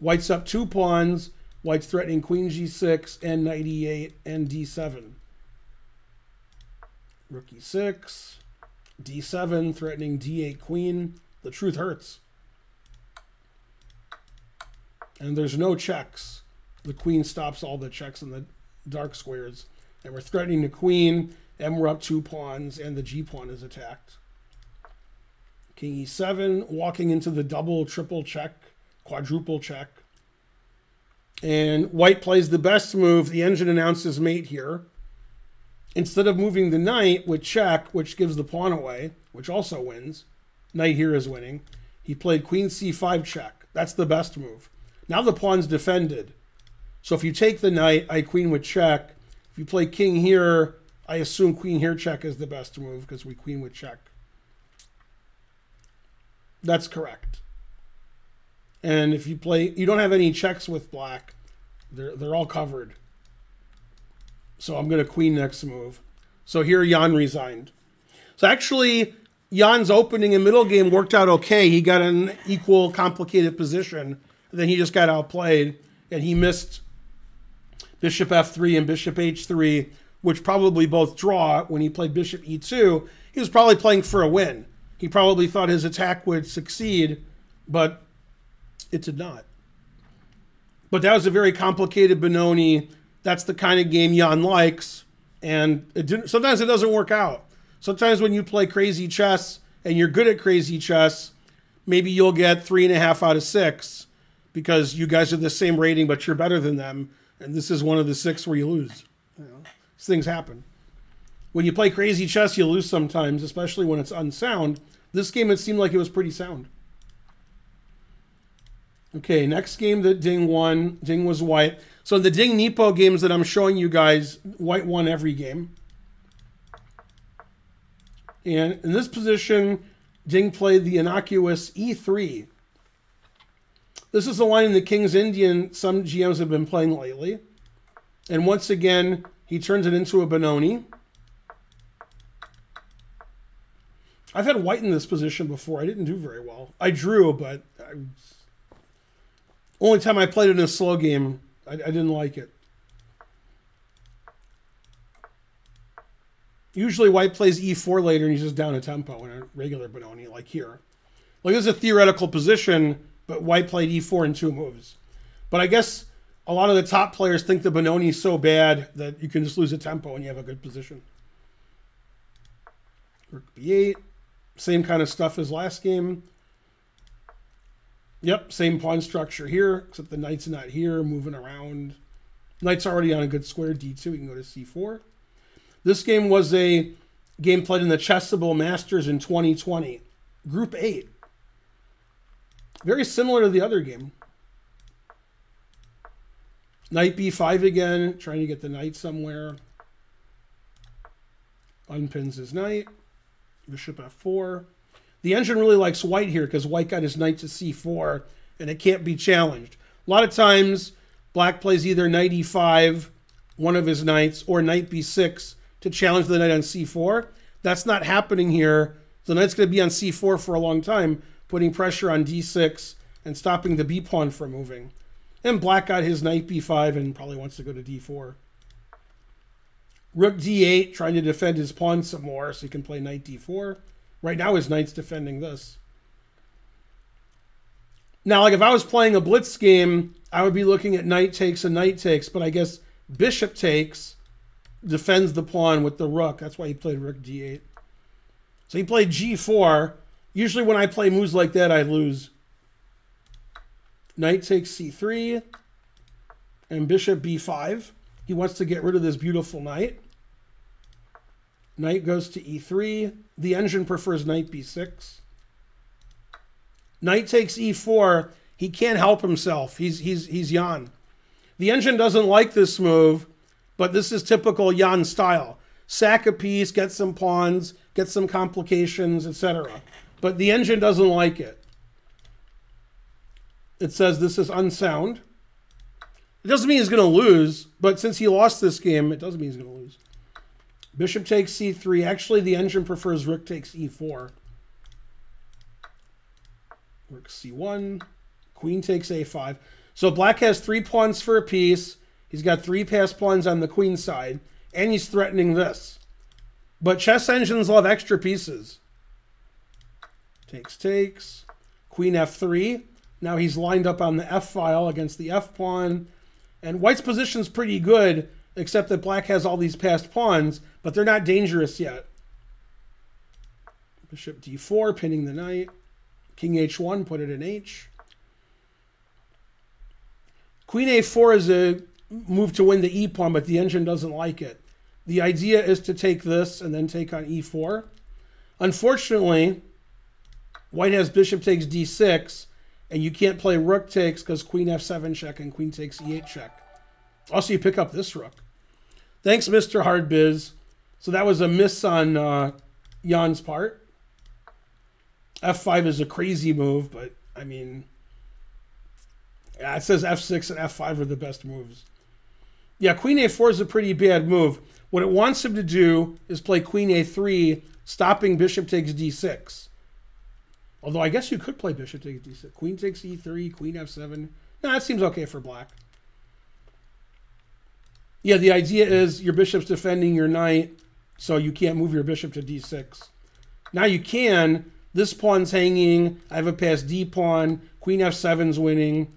White's up two pawns. White's threatening queen g6 and knight e8 and d7. Rook e6. d7 threatening d8 queen. The truth hurts. And there's no checks. The queen stops all the checks in the dark squares. And we're threatening the queen and we're up two pawns, and the g pawn is attacked. King e7, walking into the double, triple check, quadruple check. And white plays the best move. The engine announces mate here. Instead of moving the knight with check, which gives the pawn away, which also wins, knight here is winning. He played queen c5 check. That's the best move. Now the pawn's defended. So if you take the knight, I queen with check. If you play king here, I assume queen here check is the best move because we queen with check. That's correct. And if you play, you don't have any checks with black. They're, they're all covered. So I'm going to queen next move. So here Ian resigned. So actually, Ian's opening and middle game worked out okay. He got an equal complicated position. Then he just got outplayed and he missed bishop f3 and bishop h3 which probably both draw when he played bishop e2, he was probably playing for a win. He probably thought his attack would succeed, but it did not. But that was a very complicated Benoni. That's the kind of game Ian likes, and it didn't, sometimes it doesn't work out. Sometimes when you play crazy chess and you're good at crazy chess, maybe you'll get three and a half out of six because you guys are the same rating, but you're better than them. And this is one of the six where you lose. You know, these things happen. When you play crazy chess, you lose sometimes, especially when it's unsound. This game, it seemed like it was pretty sound. Okay, next game that Ding won. Ding was white. So the Ding Nepo games that I'm showing you guys, white won every game. And in this position, Ding played the innocuous E3. This is the line in the King's Indian some GMs have been playing lately. And once again, he turns it into a Benoni. I've had white in this position before. I didn't do very well. I drew, but I, only time I played it in a slow game, I, I didn't like it. Usually white plays e4 later and he's just down a tempo in a regular Benoni, like here. Like this is a theoretical position, but white played e4 in two moves. But I guess a lot of the top players think the Benoni is so bad that you can just lose a tempo and you have a good position. Rook b8. Same kind of stuff as last game. Yep, same pawn structure here, except the knight's not here, moving around. Knight's already on a good square, d2. We can go to c4. This game was a game played in the Chessable Masters in 2020. Group 8. Very similar to the other game. Knight b5 again, trying to get the knight somewhere. Unpins his knight. Bishop f4. The engine really likes white here because white got his knight to c4 and it can't be challenged. A lot of times, black plays either knight e5, one of his knights, or knight b6 to challenge the knight on c4. That's not happening here. The knight's going to be on c4 for a long time, putting pressure on d6 and stopping the b pawn from moving. And black got his knight b5 and probably wants to go to d4. Rook d8, trying to defend his pawn some more so he can play knight d4. Right now his knight's defending this. Now, like if I was playing a blitz game, I would be looking at knight takes and knight takes, but I guess bishop takes defends the pawn with the rook. That's why he played rook d8. So he played g4. Usually when I play moves like that, I lose. Knight takes c3 and bishop b5. He wants to get rid of this beautiful knight. Knight goes to e3. The engine prefers knight b6. Knight takes e4. He can't help himself. He's he's he's Jan. The engine doesn't like this move, but this is typical Jan style. Sack a piece, get some pawns, get some complications, etc. But the engine doesn't like it. It says this is unsound. It doesn't mean he's going to lose, but since he lost this game, it doesn't mean he's going to lose. Bishop takes c3. Actually, the engine prefers rook takes e4. Rook c1. Queen takes a5. So black has three pawns for a piece. He's got three passed pawns on the queen side. And he's threatening this. But chess engines love extra pieces. Takes, takes. Queen f3. Now he's lined up on the f file against the f pawn. And white's position's pretty good, except that black has all these passed pawns, but they're not dangerous yet. Bishop d4, pinning the knight. King h1, put it in h. Queen a4 is a move to win the e pawn, but the engine doesn't like it. The idea is to take this and then take on e4. Unfortunately, white has bishop takes d6, and you can't play rook takes because queen f7 check and queen takes e8 check. Also, you pick up this rook. Thanks, Mr. Hardbiz. So that was a miss on uh, Jan's part. F5 is a crazy move, but I mean, yeah, it says F6 and F5 are the best moves. Yeah, Queen A4 is a pretty bad move. What it wants him to do is play Queen A3, stopping Bishop takes D6. Although I guess you could play Bishop takes D6. Queen takes E3, Queen F7. No, that seems okay for black. Yeah, the idea is your bishop's defending your knight, so you can't move your bishop to d6. Now you can. This pawn's hanging. I have a passed d pawn. Queen f7's winning.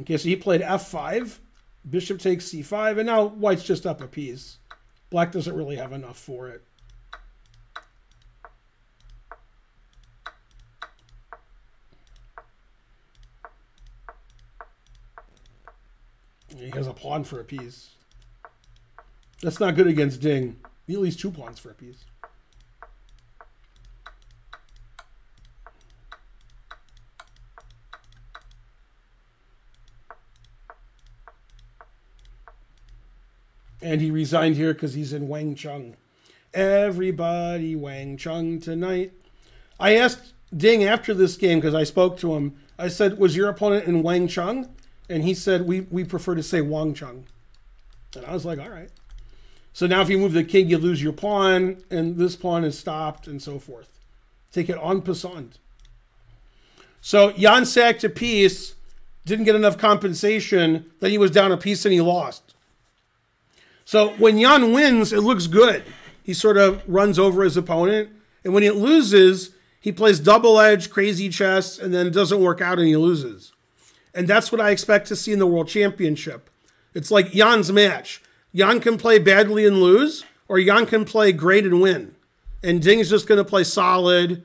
Okay, so he played f5. Bishop takes c5, and now white's just up a piece. Black doesn't really have enough for it. He has a pawn for a piece. That's not good against Ding. He at least two pawns for a piece. And he resigned here because he's in Wang Chung. Everybody Wang Chung tonight. I asked Ding after this game because I spoke to him. I said, "Was your opponent in Wang Chung?" And he said, "We we prefer to say Wang Chung." And I was like, "All right." So now, if you move the king, you lose your pawn, and this pawn is stopped, and so forth. Take it en passant. So Jan sacked a piece, didn't get enough compensation, then he was down a piece and he lost. So when Jan wins, it looks good. He sort of runs over his opponent. And when he loses, he plays double edge, crazy chess, and then it doesn't work out and he loses. And that's what I expect to see in the World Championship. It's like Jan's match. Jan can play badly and lose, or Jan can play great and win. And Ding's just going to play solid.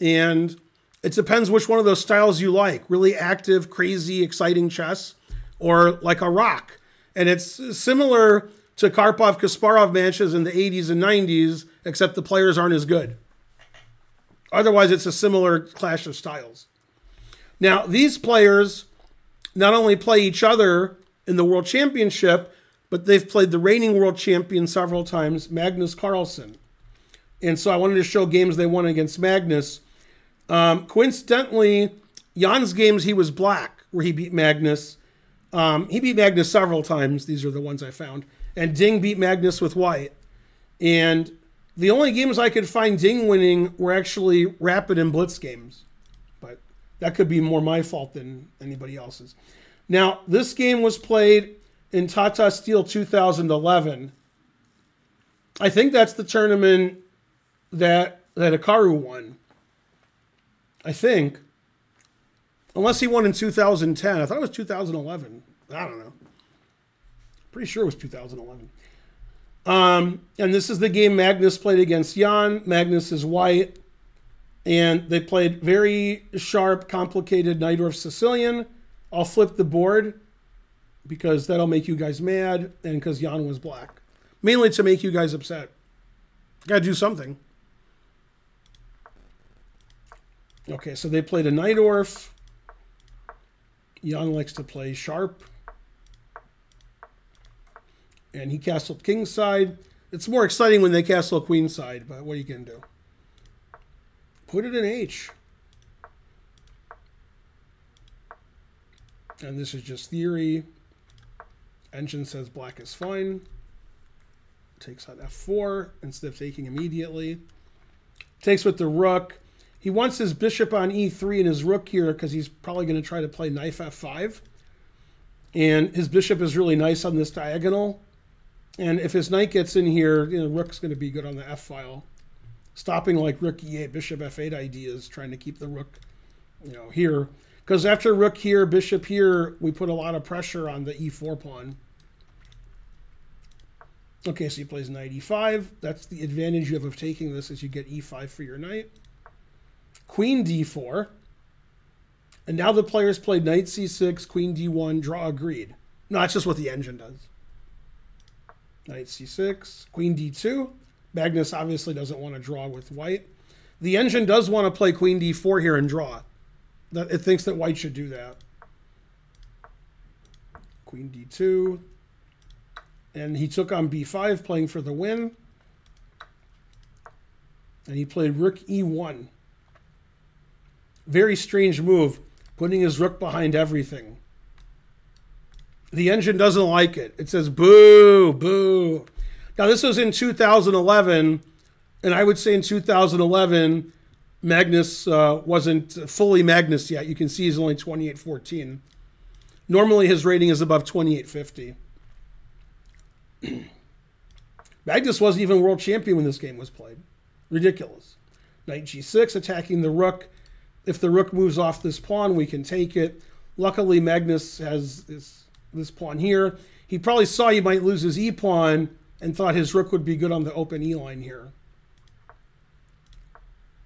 And it depends which one of those styles you like really active, crazy, exciting chess, or like a rock. And it's similar to Karpov Kasparov matches in the 80s and 90s, except the players aren't as good. Otherwise, it's a similar clash of styles. Now, these players not only play each other in the World Championship, but they've played the reigning world champion several times, Magnus Carlsen. And so I wanted to show games they won against Magnus. Um, coincidentally, Jan's games, he was black, where he beat Magnus. Um, he beat Magnus several times. These are the ones I found and Ding beat Magnus with white. And the only games I could find Ding winning were actually rapid and blitz games. That could be more my fault than anybody else's. Now, this game was played in Tata Steel 2011. I think that's the tournament that that Hikaru won. I think. Unless he won in 2010. I thought it was 2011. I don't know. Pretty sure it was 2011. Um, and this is the game Magnus played against Jan. Magnus is white. And they played very sharp, complicated Najdorf Sicilian. I'll flip the board because that'll make you guys mad and because Jan was black. Mainly to make you guys upset. Gotta do something. Okay, so they played a Najdorf. Jan likes to play sharp and he castled king side. It's more exciting when they castle queen side, but what are you going to do? Put it in H. And this is just theory. Engine says black is fine. Takes on f4 instead of taking immediately. Takes with the rook. He wants his bishop on e3 and his rook here because he's probably going to try to play knife f5. And his bishop is really nice on this diagonal. And if his knight gets in here, you know, rook's going to be good on the f file. Stopping like rook e8, bishop f8 ideas, trying to keep the rook, you know, here. Because after rook here, bishop here, we put a lot of pressure on the e4 pawn. Okay, so he plays knight e5. That's the advantage you have of taking this is you get e5 for your knight. Queen d4. And now the players played knight c6, queen d1, draw agreed. No, that's just what the engine does. Knight c6, queen d2. Magnus obviously doesn't want to draw with white. The engine does want to play queen d4 here and draw. It thinks that white should do that. Queen d2. And he took on b5, playing for the win. And he played rook e1. Very strange move, putting his rook behind everything. The engine doesn't like it. It says boo, boo. Now, this was in 2011, and I would say in 2011, Magnus uh, wasn't fully Magnus yet. You can see he's only 2814. Normally, his rating is above 2850. [CLEARS THROAT] Magnus wasn't even world champion when this game was played. Ridiculous. Knight g6, attacking the rook. If the rook moves off this pawn, we can take it. Luckily, Magnus has this this pawn here. He probably saw he might lose his e pawn and thought his rook would be good on the open e line here.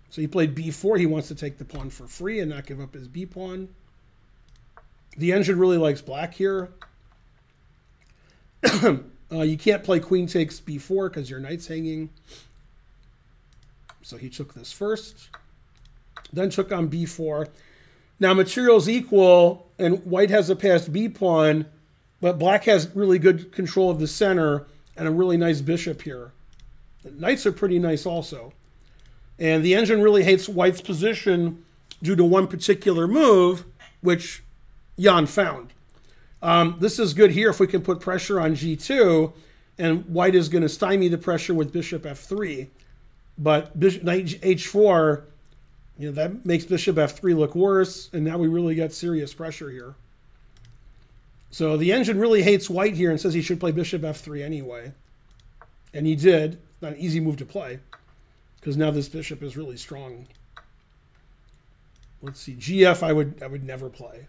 So he played b4. He wants to take the pawn for free and not give up his b pawn. The engine really likes black here. [CLEARS THROAT] uh, you can't play queen takes b4 because your knight's hanging. So he took this first, then took on b4. Now material's equal, and white has a passed b pawn, but black has really good control of the center and a really nice bishop here. The knights are pretty nice also. And the engine really hates white's position due to one particular move, which Jan found. Um, this is good here if we can put pressure on g2, and white is going to stymie the pressure with bishop f3. But bishop, knight h4, you know, that makes bishop f3 look worse, and now we really got serious pressure here. So the engine really hates white here and says he should play bishop f3 anyway. And he did. Not an easy move to play, because now this bishop is really strong. Let's see, gf I would I would never play.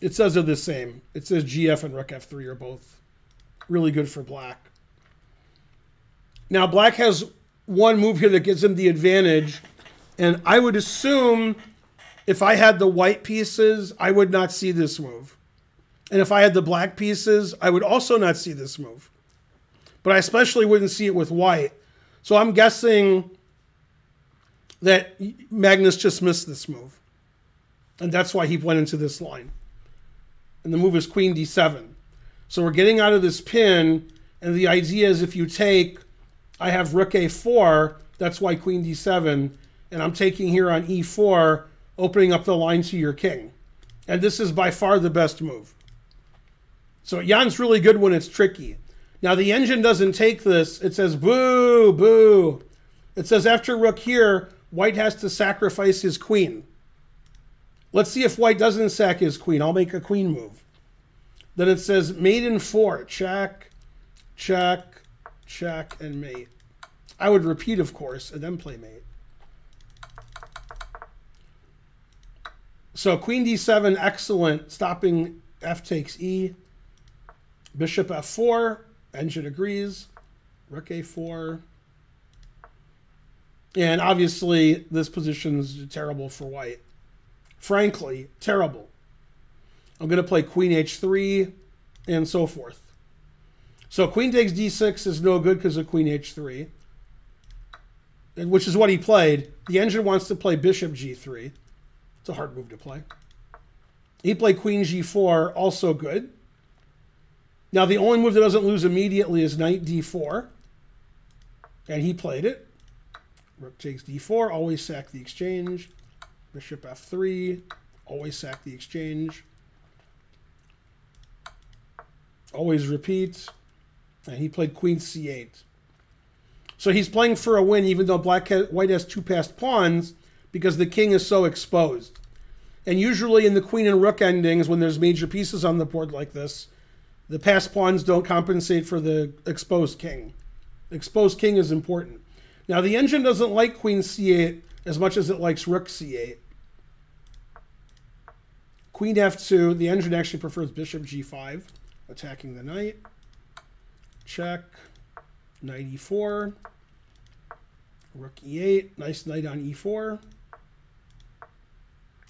It says they're the same. It says gf and rook f3 are both really good for black. Now black has one move here that gives him the advantage, and I would assume if I had the white pieces, I would not see this move. And if I had the black pieces, I would also not see this move. But I especially wouldn't see it with white. So I'm guessing that Magnus just missed this move. And that's why he went into this line. And the move is queen d7. So we're getting out of this pin, and the idea is if you take, I have rook a4, that's why queen d7, and I'm taking here on e4, opening up the line to your king. And this is by far the best move. So Jan's really good when it's tricky. Now the engine doesn't take this. It says boo, boo. It says after rook here, white has to sacrifice his queen. Let's see if white doesn't sack his queen. I'll make a queen move. Then it says mate in four. Check, check, check, and mate. I would repeat, of course, and then play mate. So queen d7, excellent, stopping f takes e. Bishop f4, engine agrees. Rook a4. And obviously, this position is terrible for white. Frankly, terrible. I'm going to play queen h3 and so forth. So queen takes d6 is no good because of queen h3, which is what he played. The engine wants to play bishop g3. It's a hard move to play. He played queen g4, also good. Now, the only move that doesn't lose immediately is knight d4. And he played it. Rook takes d4, always sack the exchange. Bishop f3, always sack the exchange. Always repeat. And he played queen c8. So he's playing for a win, even though black has, white has two passed pawns, because the king is so exposed. And usually in the queen and rook endings, when there's major pieces on the board like this, the passed pawns don't compensate for the exposed king. Exposed king is important. Now, the engine doesn't like queen c8 as much as it likes rook c8. Queen f2, the engine actually prefers bishop g5, attacking the knight. Check. Knight e4. Rook e8. Nice knight on e4.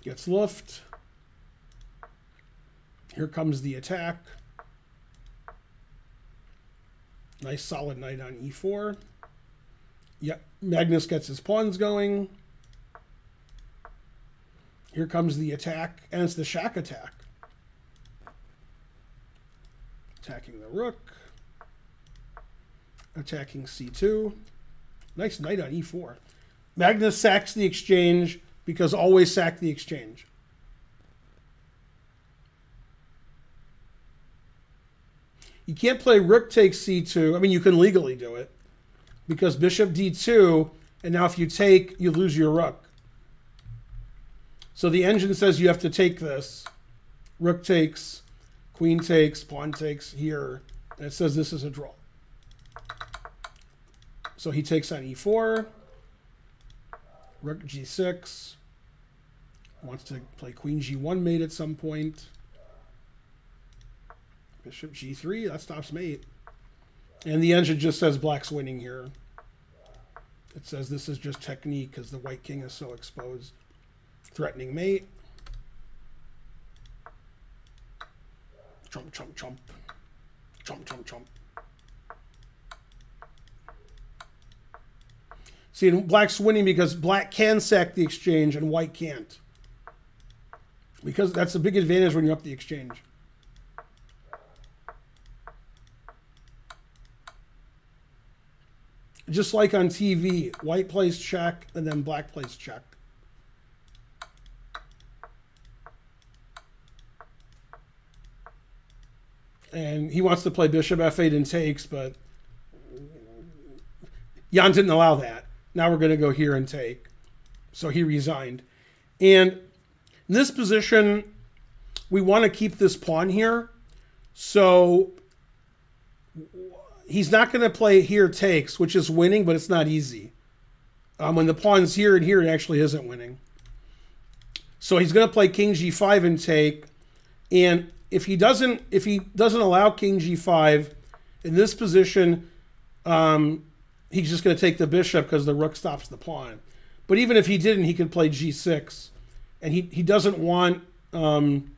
Gets luft. Here comes the attack. Nice solid knight on e4. Yep, Magnus gets his pawns going. Here comes the attack, and it's the shack attack. Attacking the rook. Attacking c2. Nice knight on e4. Magnus sacks the exchange because always sack the exchange. You can't play rook takes c2. I mean, you can legally do it because bishop d2, and now if you take, you lose your rook. So the engine says you have to take this. Rook takes, queen takes, pawn takes here, and it says this is a draw. So he takes on e4, rook g6, wants to play queen g1 mate at some point. Bishop g3, that stops mate. And the engine just says black's winning here. It says this is just technique because the white king is so exposed. Threatening mate. Chomp, chomp, chomp. Chomp, chomp, chomp. See, black's winning because black can sack the exchange and white can't. Because that's a big advantage when you're up the exchange. Just like on TV, white plays check and then black plays check. And he wants to play bishop f8 and takes, but Jan didn't allow that. Now we're going to go here and take. So he resigned. And in this position, we want to keep this pawn here. So he's not going to play here takes, which is winning, but it's not easy. Um, when the pawn's here and here, it actually isn't winning. So he's going to play king g5 and take. And if he doesn't, if he doesn't allow king g5 in this position, um, he's just going to take the bishop because the rook stops the pawn. But even if he didn't, he could play g6, and he he doesn't want um,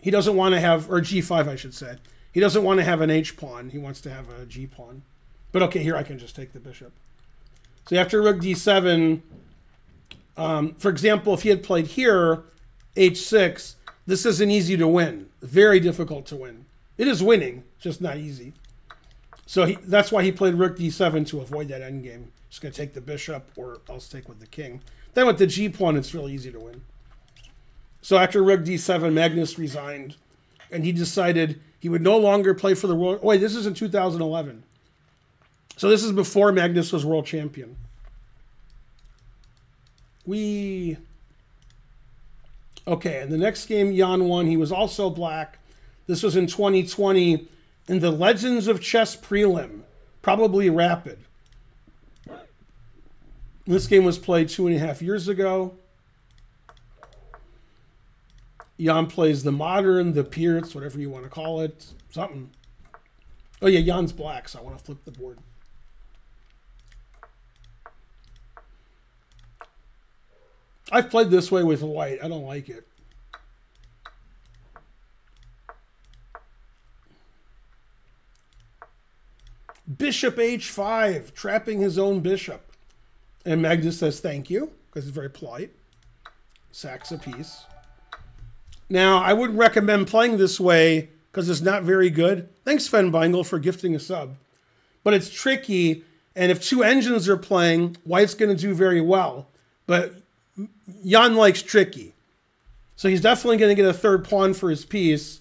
he doesn't want to have or g5 I should say. He doesn't want to have an h pawn. He wants to have a g pawn. But okay, here I can just take the bishop. So after rook d7, um, for example, if he had played here, h6, this isn't easy to win. Very difficult to win. It is winning, just not easy. So he, that's why he played rook d7 to avoid that endgame. Just going to take the bishop or else take with the king. Then with the g pawn, it's really easy to win. So after rook d7, Magnus resigned, and he decided he would no longer play for the world. Wait, this is in 2011. So this is before Magnus was world champion. We. Okay, and the next game Jan won. He was also black. This was in 2020 in the Legends of Chess prelim, probably rapid. This game was played two and a half years ago. Jan plays the modern, the Pirc, whatever you want to call it, something. Oh yeah, Jan's black, so I want to flip the board. I've played this way with white. I don't like it. Bishop h5, trapping his own bishop. And Magnus says thank you, because he's very polite. Sacks a piece. Now, I wouldn't recommend playing this way because it's not very good. Thanks, Sven Beingel, for gifting a sub. But it's tricky, and if two engines are playing, White's going to do very well. But Jan likes tricky. So he's definitely going to get a third pawn for his piece,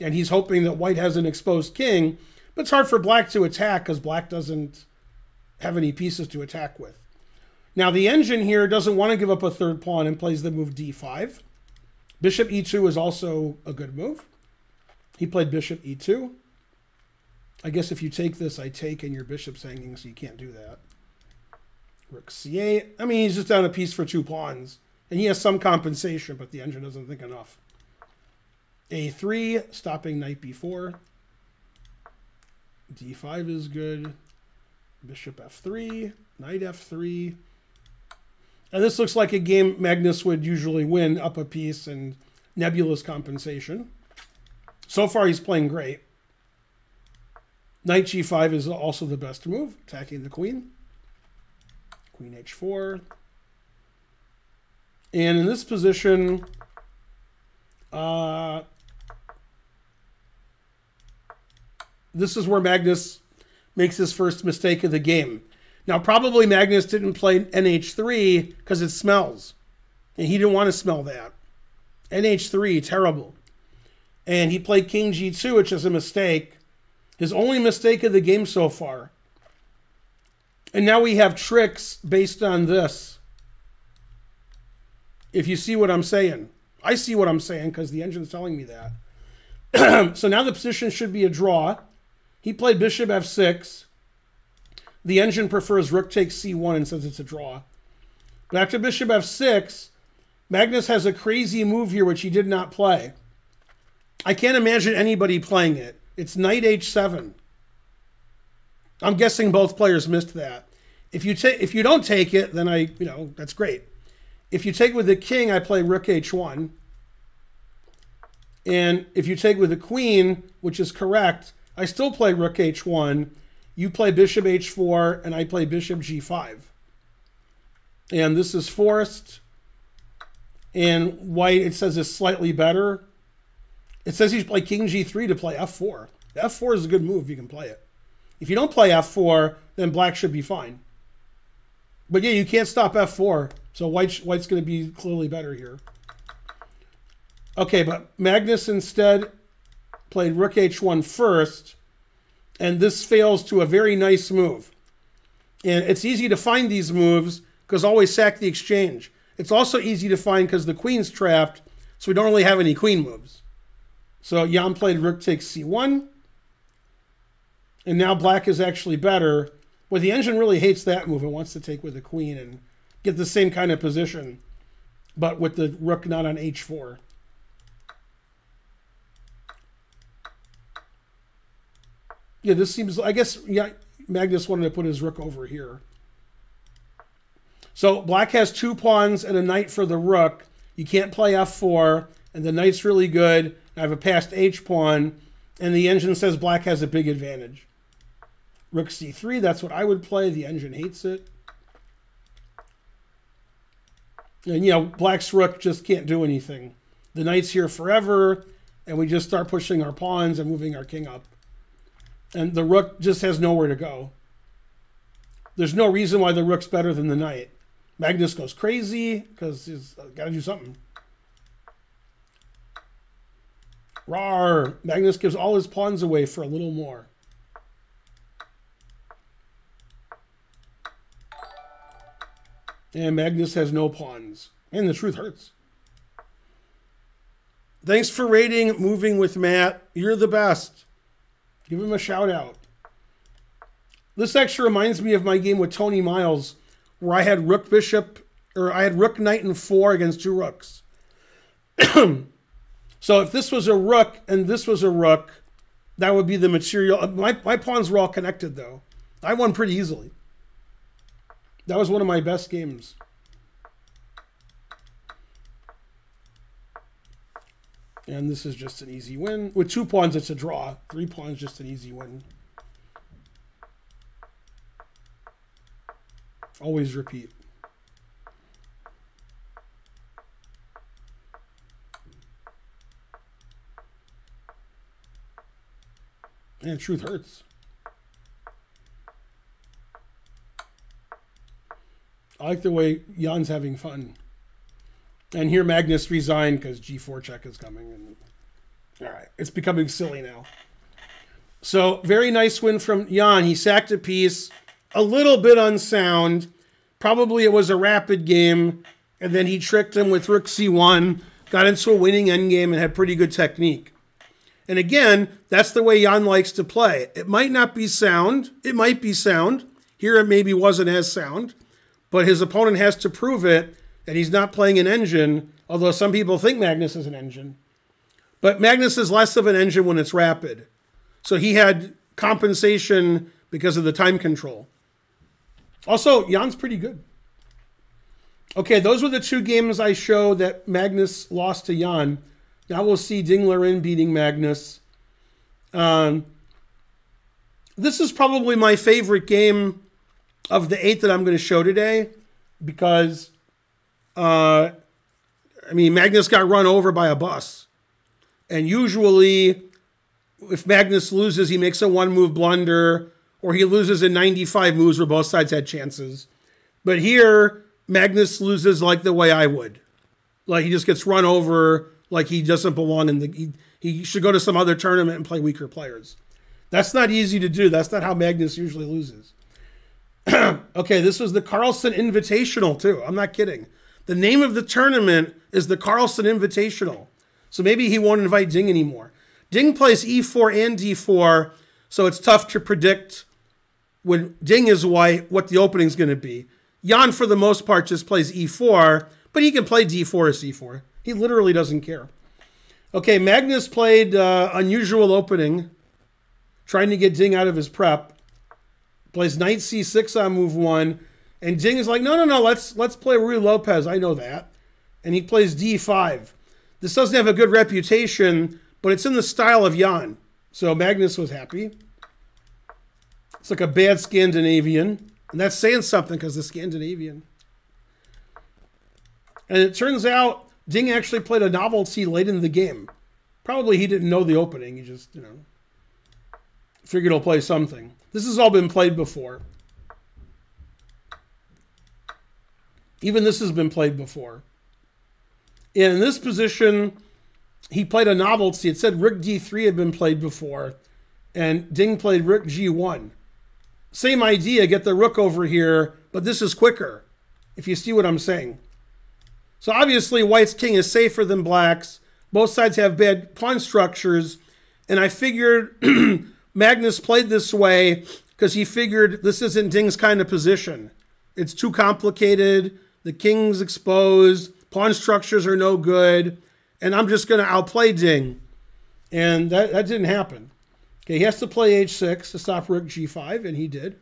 and he's hoping that White has an exposed king. But it's hard for black to attack because black doesn't have any pieces to attack with. Now the engine here doesn't want to give up a third pawn and plays the move d5. Bishop e2 is also a good move. He played bishop e2. I guess if you take this, I take and your bishop's hanging, so you can't do that. Rook c8. I mean, he's just down a piece for two pawns. And he has some compensation, but the engine doesn't think enough. a3, stopping knight b4 d5 is good. Bishop f3, knight f3. And this looks like a game Magnus would usually win up a piece and nebulous compensation. So far, he's playing great. Knight g5 is also the best move, attacking the queen. Queen h4. And in this position, uh, this is where Magnus makes his first mistake of the game. Now, probably Magnus didn't play NH3 because it smells. And he didn't want to smell that. NH3, terrible. And he played King G2, which is a mistake. His only mistake of the game so far. And now we have tricks based on this. If you see what I'm saying. I see what I'm saying because the engine's telling me that. [CLEARS THROAT] so now the position should be a draw. He played bishop f6. The engine prefers rook takes c1 and says it's a draw. But after bishop f6, Magnus has a crazy move here which he did not play. I can't imagine anybody playing it. It's knight h7. I'm guessing both players missed that. If you take if you don't take it, then I, you know, that's great. If you take with the king, I play rook h1. And if you take with the queen, which is correct, I still play rook h1. You play bishop h4, and I play bishop g5. And this is forced. And white, it says, is slightly better. It says you play king g3 to play f4. f4 is a good move. You can play it. If you don't play f4, then black should be fine. But yeah, you can't stop f4. So white, white's going to be clearly better here. Okay, but Magnus instead played rook h1 first, and this fails to a very nice move. And it's easy to find these moves because always sack the exchange. It's also easy to find because the queen's trapped, so we don't really have any queen moves. So Jan played rook takes c1, and now black is actually better. But the engine really hates that move. It wants to take with the queen and get the same kind of position, but with the rook not on h4. Yeah, this seems, I guess, yeah, Magnus wanted to put his rook over here. So black has two pawns and a knight for the rook. You can't play f4, and the knight's really good. I have a passed h pawn, and the engine says black has a big advantage. Rook c3, that's what I would play. The engine hates it. And, you know, black's rook just can't do anything. The knight's here forever, and we just start pushing our pawns and moving our king up. And the rook just has nowhere to go. There's no reason why the rook's better than the knight. Magnus goes crazy because he's got to do something. Rar! Magnus gives all his pawns away for a little more. And Magnus has no pawns. And the truth hurts. Thanks for rating Moving with Matt. You're the best. Give him a shout out. This actually reminds me of my game with Tony Miles, where I had Rook Bishop, or I had Rook Knight and four against two Rooks. [CLEARS THROAT] so if this was a Rook and this was a Rook, that would be the material. Uh, my, my pawns were all connected, though. I won pretty easily. That was one of my best games. And this is just an easy win. With two pawns, it's a draw. Three pawns, just an easy win. Always repeat. Man, truth hurts. I like the way Jan's having fun. And here Magnus resigned because G4 check is coming. And all right, it's becoming silly now. So very nice win from Jan. He sacked a piece, a little bit unsound. Probably it was a rapid game, and then he tricked him with Rook C1, got into a winning endgame, and had pretty good technique. And again, that's the way Jan likes to play. It might not be sound. It might be sound. Here it maybe wasn't as sound but his opponent has to prove it that he's not playing an engine, although some people think Magnus is an engine. But Magnus is less of an engine when it's rapid. So he had compensation because of the time control. Also, Jan's pretty good. Okay, those were the two games I show that Magnus lost to Jan. Now we'll see Ding Liren beating Magnus. Um, this is probably my favorite game of the eight that I'm going to show today because, uh, I mean, Magnus got run over by a bus. And usually, if Magnus loses, he makes a one move blunder or he loses in 95 moves where both sides had chances. But here, Magnus loses like the way I would. Like he just gets run over like he doesn't belong in the. He, he should go to some other tournament and play weaker players. That's not easy to do. That's not how Magnus usually loses. [CLEARS THROAT] okay, this was the Carlsen Invitational, too. I'm not kidding. The name of the tournament is the Carlsen Invitational. So maybe he won't invite Ding anymore. Ding plays e4 and d4, so it's tough to predict when Ding is white what the opening is going to be. Jan, for the most part, just plays e4, but he can play d4 or c4. He literally doesn't care. Okay, Magnus played uh, unusual opening, trying to get Ding out of his prep plays knight c6 on move one, and Ding is like, no, no, no, let's let's play Ruy Lopez. I know that, and he plays d5. This doesn't have a good reputation, but it's in the style of Jan. So Magnus was happy. It's like a bad Scandinavian. And that's saying something because the Scandinavian. And it turns out Ding actually played a novelty late in the game. Probably he didn't know the opening. He just, you know, figured he'll play something. This has all been played before. Even this has been played before. In this position, he played a novelty. It said Rook D3 had been played before, and Ding played Rook G1. Same idea, get the rook over here, but this is quicker, if you see what I'm saying. So obviously, white's king is safer than black's. Both sides have bad pawn structures, and I figured [CLEARS THROAT] Magnus played this way because he figured this isn't Ding's kind of position. It's too complicated. The king's exposed. Pawn structures are no good. And I'm just going to outplay Ding. And that, that didn't happen. Okay, he has to play h6 to stop rook g5, and he did.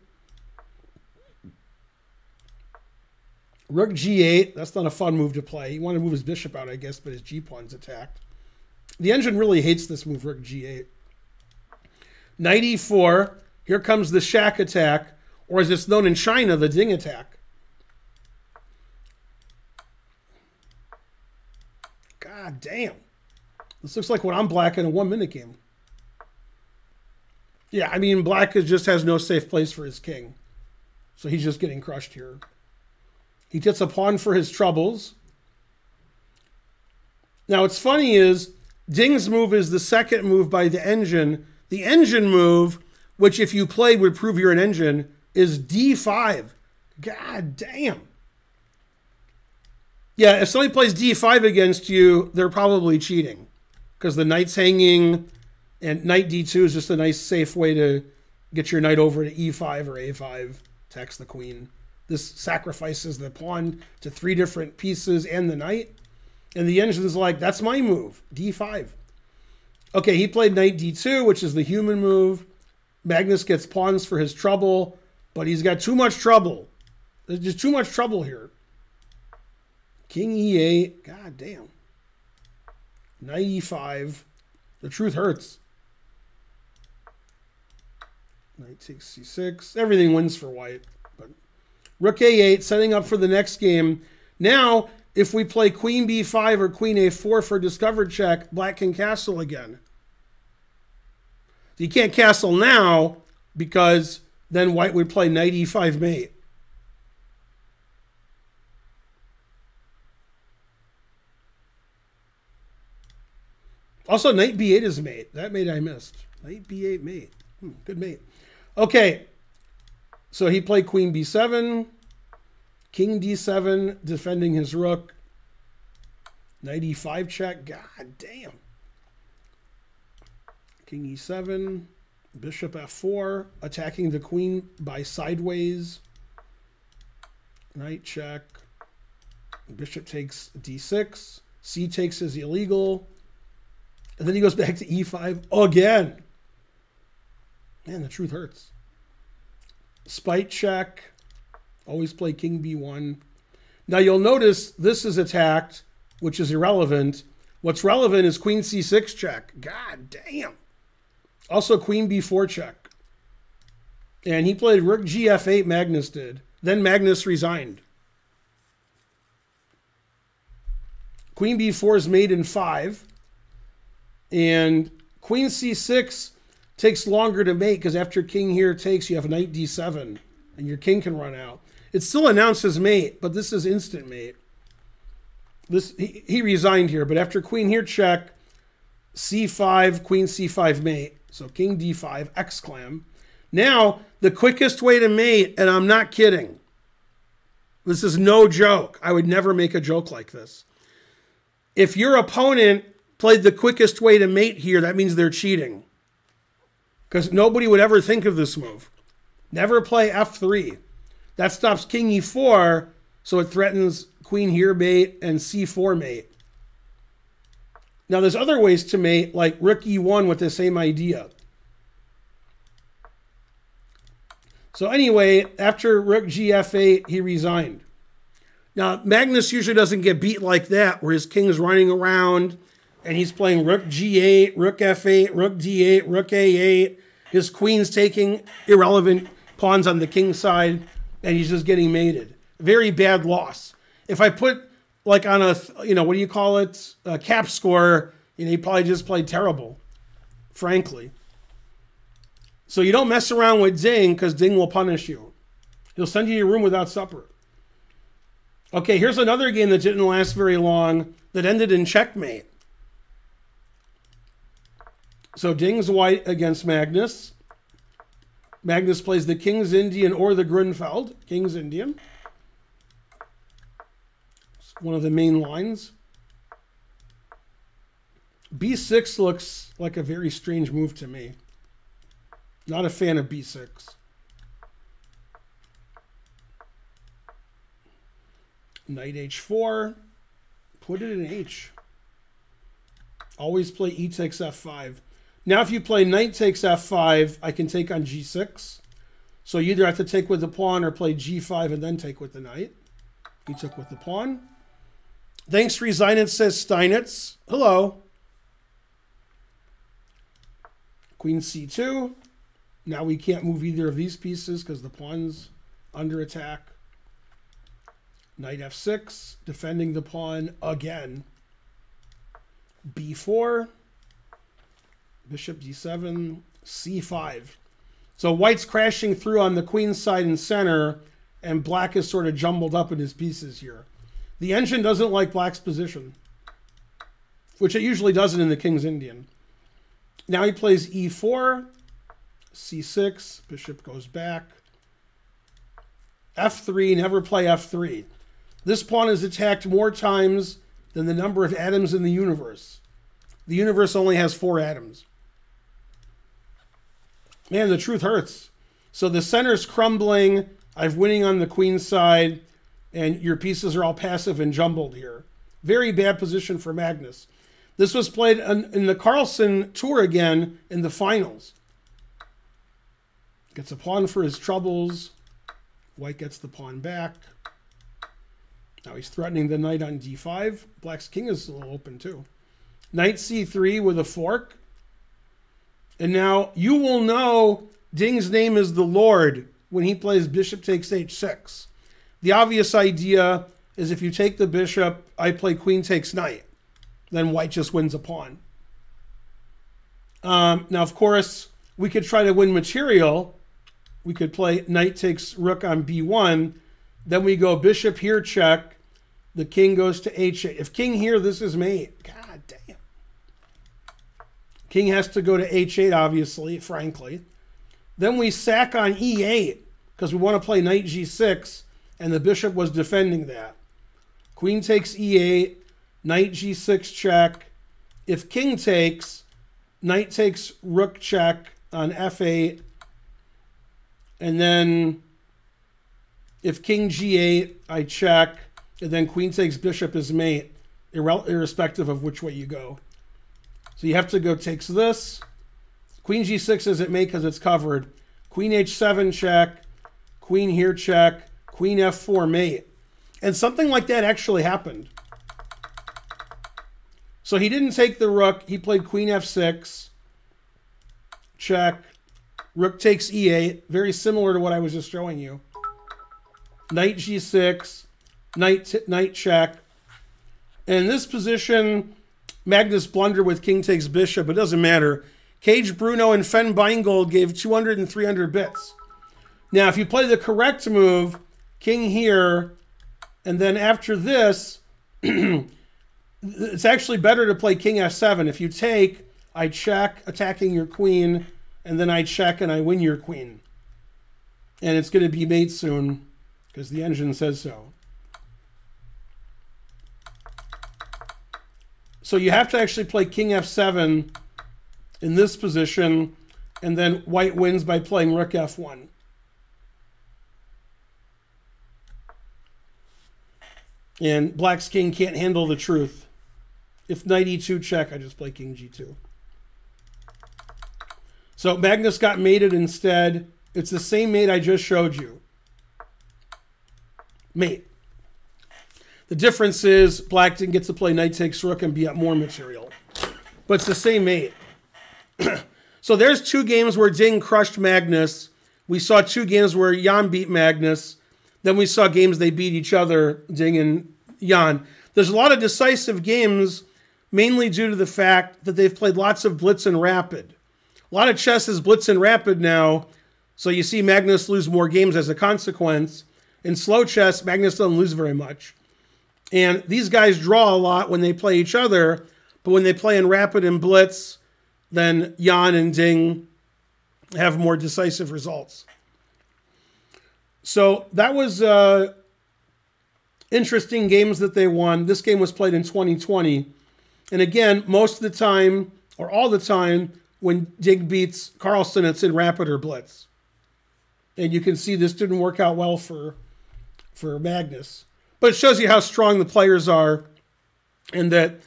Rook g8, that's not a fun move to play. He wanted to move his bishop out, I guess, but his g-pawn's attacked. The engine really hates this move, rook g8. Knight e4, here comes the shack attack, or as it's known in China, the ding attack. God damn. This looks like what I'm black in a one minute game. Yeah, I mean, black just has no safe place for his king. So he's just getting crushed here. He gets a pawn for his troubles. Now, what's funny is Ding's move is the second move by the engine. The engine move, which if you play would prove you're an engine, is D5. God damn. Yeah, if somebody plays D5 against you, they're probably cheating because the knight's hanging, and knight d2 is just a nice safe way to get your knight over to e5 or a5, tax the queen. This sacrifices the pawn to three different pieces and the knight. And the engine's like, that's my move, d5. Okay, he played knight d2, which is the human move. Magnus gets pawns for his trouble, but he's got too much trouble. There's just too much trouble here. King e8, god damn. Knight e5. The truth hurts. Knight takes c6. Everything wins for white. But Rook a8, setting up for the next game. Now, if we play queen b5 or queen a4 for discovered check, black can castle again. You can't castle now because then white would play knight e5 mate. Also, knight b8 is mate. That mate I missed. Knight b8 mate. Hmm, good mate. Okay. So he played queen b7, king d7, defending his rook. Knight e5 check. God damn. King e7, bishop f4, attacking the queen by sideways. Knight check. Bishop takes d6. C takes is illegal. And then he goes back to e5 again. Man, the truth hurts. Spite check. Always play king b1. Now you'll notice this is attacked, which is irrelevant. What's relevant is queen c6 check. God damn. Also queen b4 check. And he played rook gf8, Magnus did. Then Magnus resigned. Queen b4 is made in 5. And queen c6 takes longer to mate because after king here takes, you have knight d7 and your king can run out. It still announces mate, but this is instant mate. This he, he resigned here, but after queen here check, c5, queen c5 mate. So king d5, exclam. Now, the quickest way to mate, and I'm not kidding. This is no joke. I would never make a joke like this. If your opponent played the quickest way to mate here, that means they're cheating. Because nobody would ever think of this move. Never play f3. That stops king e4, so it threatens queen here mate and c4 mate. Now there's other ways to mate, like rook e1 with the same idea. So anyway, after rook gf8, he resigned. Now, Magnus usually doesn't get beat like that, where his king is running around and he's playing rook g8, rook f8, rook d8, rook a8. His queen's taking irrelevant pawns on the king side, and he's just getting mated. Very bad loss. If I put like on a, you know, what do you call it, a cap score, you know, he probably just played terrible, frankly. So you don't mess around with Ding because Ding will punish you. He'll send you to your room without supper. Okay, here's another game that didn't last very long that ended in checkmate. So Ding's white against Magnus. Magnus plays the King's Indian or the Grunfeld. King's Indian. It's one of the main lines. B6 looks like a very strange move to me. Not a fan of B6. Knight h4. Put it in h. Always play e takes f5. Now if you play knight takes f5, I can take on g6. So you either have to take with the pawn or play g5 and then take with the knight. He took with the pawn. Thanks, Resignance says Steinitz. Hello. Queen c2. Now we can't move either of these pieces because the pawn's under attack. Knight f6, defending the pawn again. b4, bishop d7, c5. So white's crashing through on the queen's side and center, and black is sort of jumbled up in his pieces here. The engine doesn't like black's position, which it usually doesn't in the king's Indian. Now he plays e4, c6, bishop goes back. f3, never play f3. This pawn is attacked more times than the number of atoms in the universe. The universe only has four atoms. Man, the truth hurts. So the center's crumbling. I've winning on the queen side, and your pieces are all passive and jumbled here. Very bad position for Magnus. This was played in the Carlsen Tour again in the finals. Gets a pawn for his troubles. White gets the pawn back. Now he's threatening the knight on d5. Black's king is a little open too. Knight c3 with a fork. And now you will know Ding's name is the Lord when he plays bishop takes h6. The obvious idea is if you take the bishop, I play queen takes knight. Then white just wins a pawn. Um, now, of course, we could try to win material. We could play knight takes rook on b1. Then we go bishop here check, the king goes to h8. If king here, this is mate. God damn. King has to go to h8, obviously, frankly. Then we sack on e8 because we want to play knight g6, and the bishop was defending that. Queen takes e8, knight g6 check. If king takes, knight takes rook check on f8, and then if king g8, I check. And then queen takes bishop as mate, irrespective of which way you go. So you have to go takes this. Queen g6 is at mate because it's covered. Queen h7 check. Queen here check. Queen f4 mate. And something like that actually happened. So he didn't take the rook. He played queen f6. Check. Rook takes e8. Very similar to what I was just showing you. Knight g6 knight, knight check. In this position, Magnus blunder with king takes bishop. It doesn't matter. Cage Bruno and Fen Beingold gave 200 and 300 bits. Now, if you play the correct move, king here, and then after this, [CLEARS THROAT] it's actually better to play king f7. If you take, I check, attacking your queen, and then I check and I win your queen. And it's going to be mate soon because the engine says so. So you have to actually play king f7 in this position, and then white wins by playing rook f1. And black's king can't handle the truth. If knight e2 check, I just play king g2. So Magnus got mated instead. It's the same mate I just showed you. Mate. The difference is Blackton gets to play knight takes rook and be up more material. But it's the same mate. [CLEARS THROAT] so there's two games where Ding crushed Magnus. We saw two games where Ian beat Magnus. Then we saw games they beat each other, Ding and Ian. There's a lot of decisive games, mainly due to the fact that they've played lots of blitz and rapid. A lot of chess is blitz and rapid now, so you see Magnus lose more games as a consequence. In slow chess, Magnus doesn't lose very much. And these guys draw a lot when they play each other, but when they play in rapid and blitz, then Ian and Ding have more decisive results. So that was uh, interesting games that they won. This game was played in 2020. And again, most of the time, or all the time, when Ding beats Carlsen, it's in rapid or blitz. And you can see this didn't work out well for for Magnus. But it shows you how strong the players are and that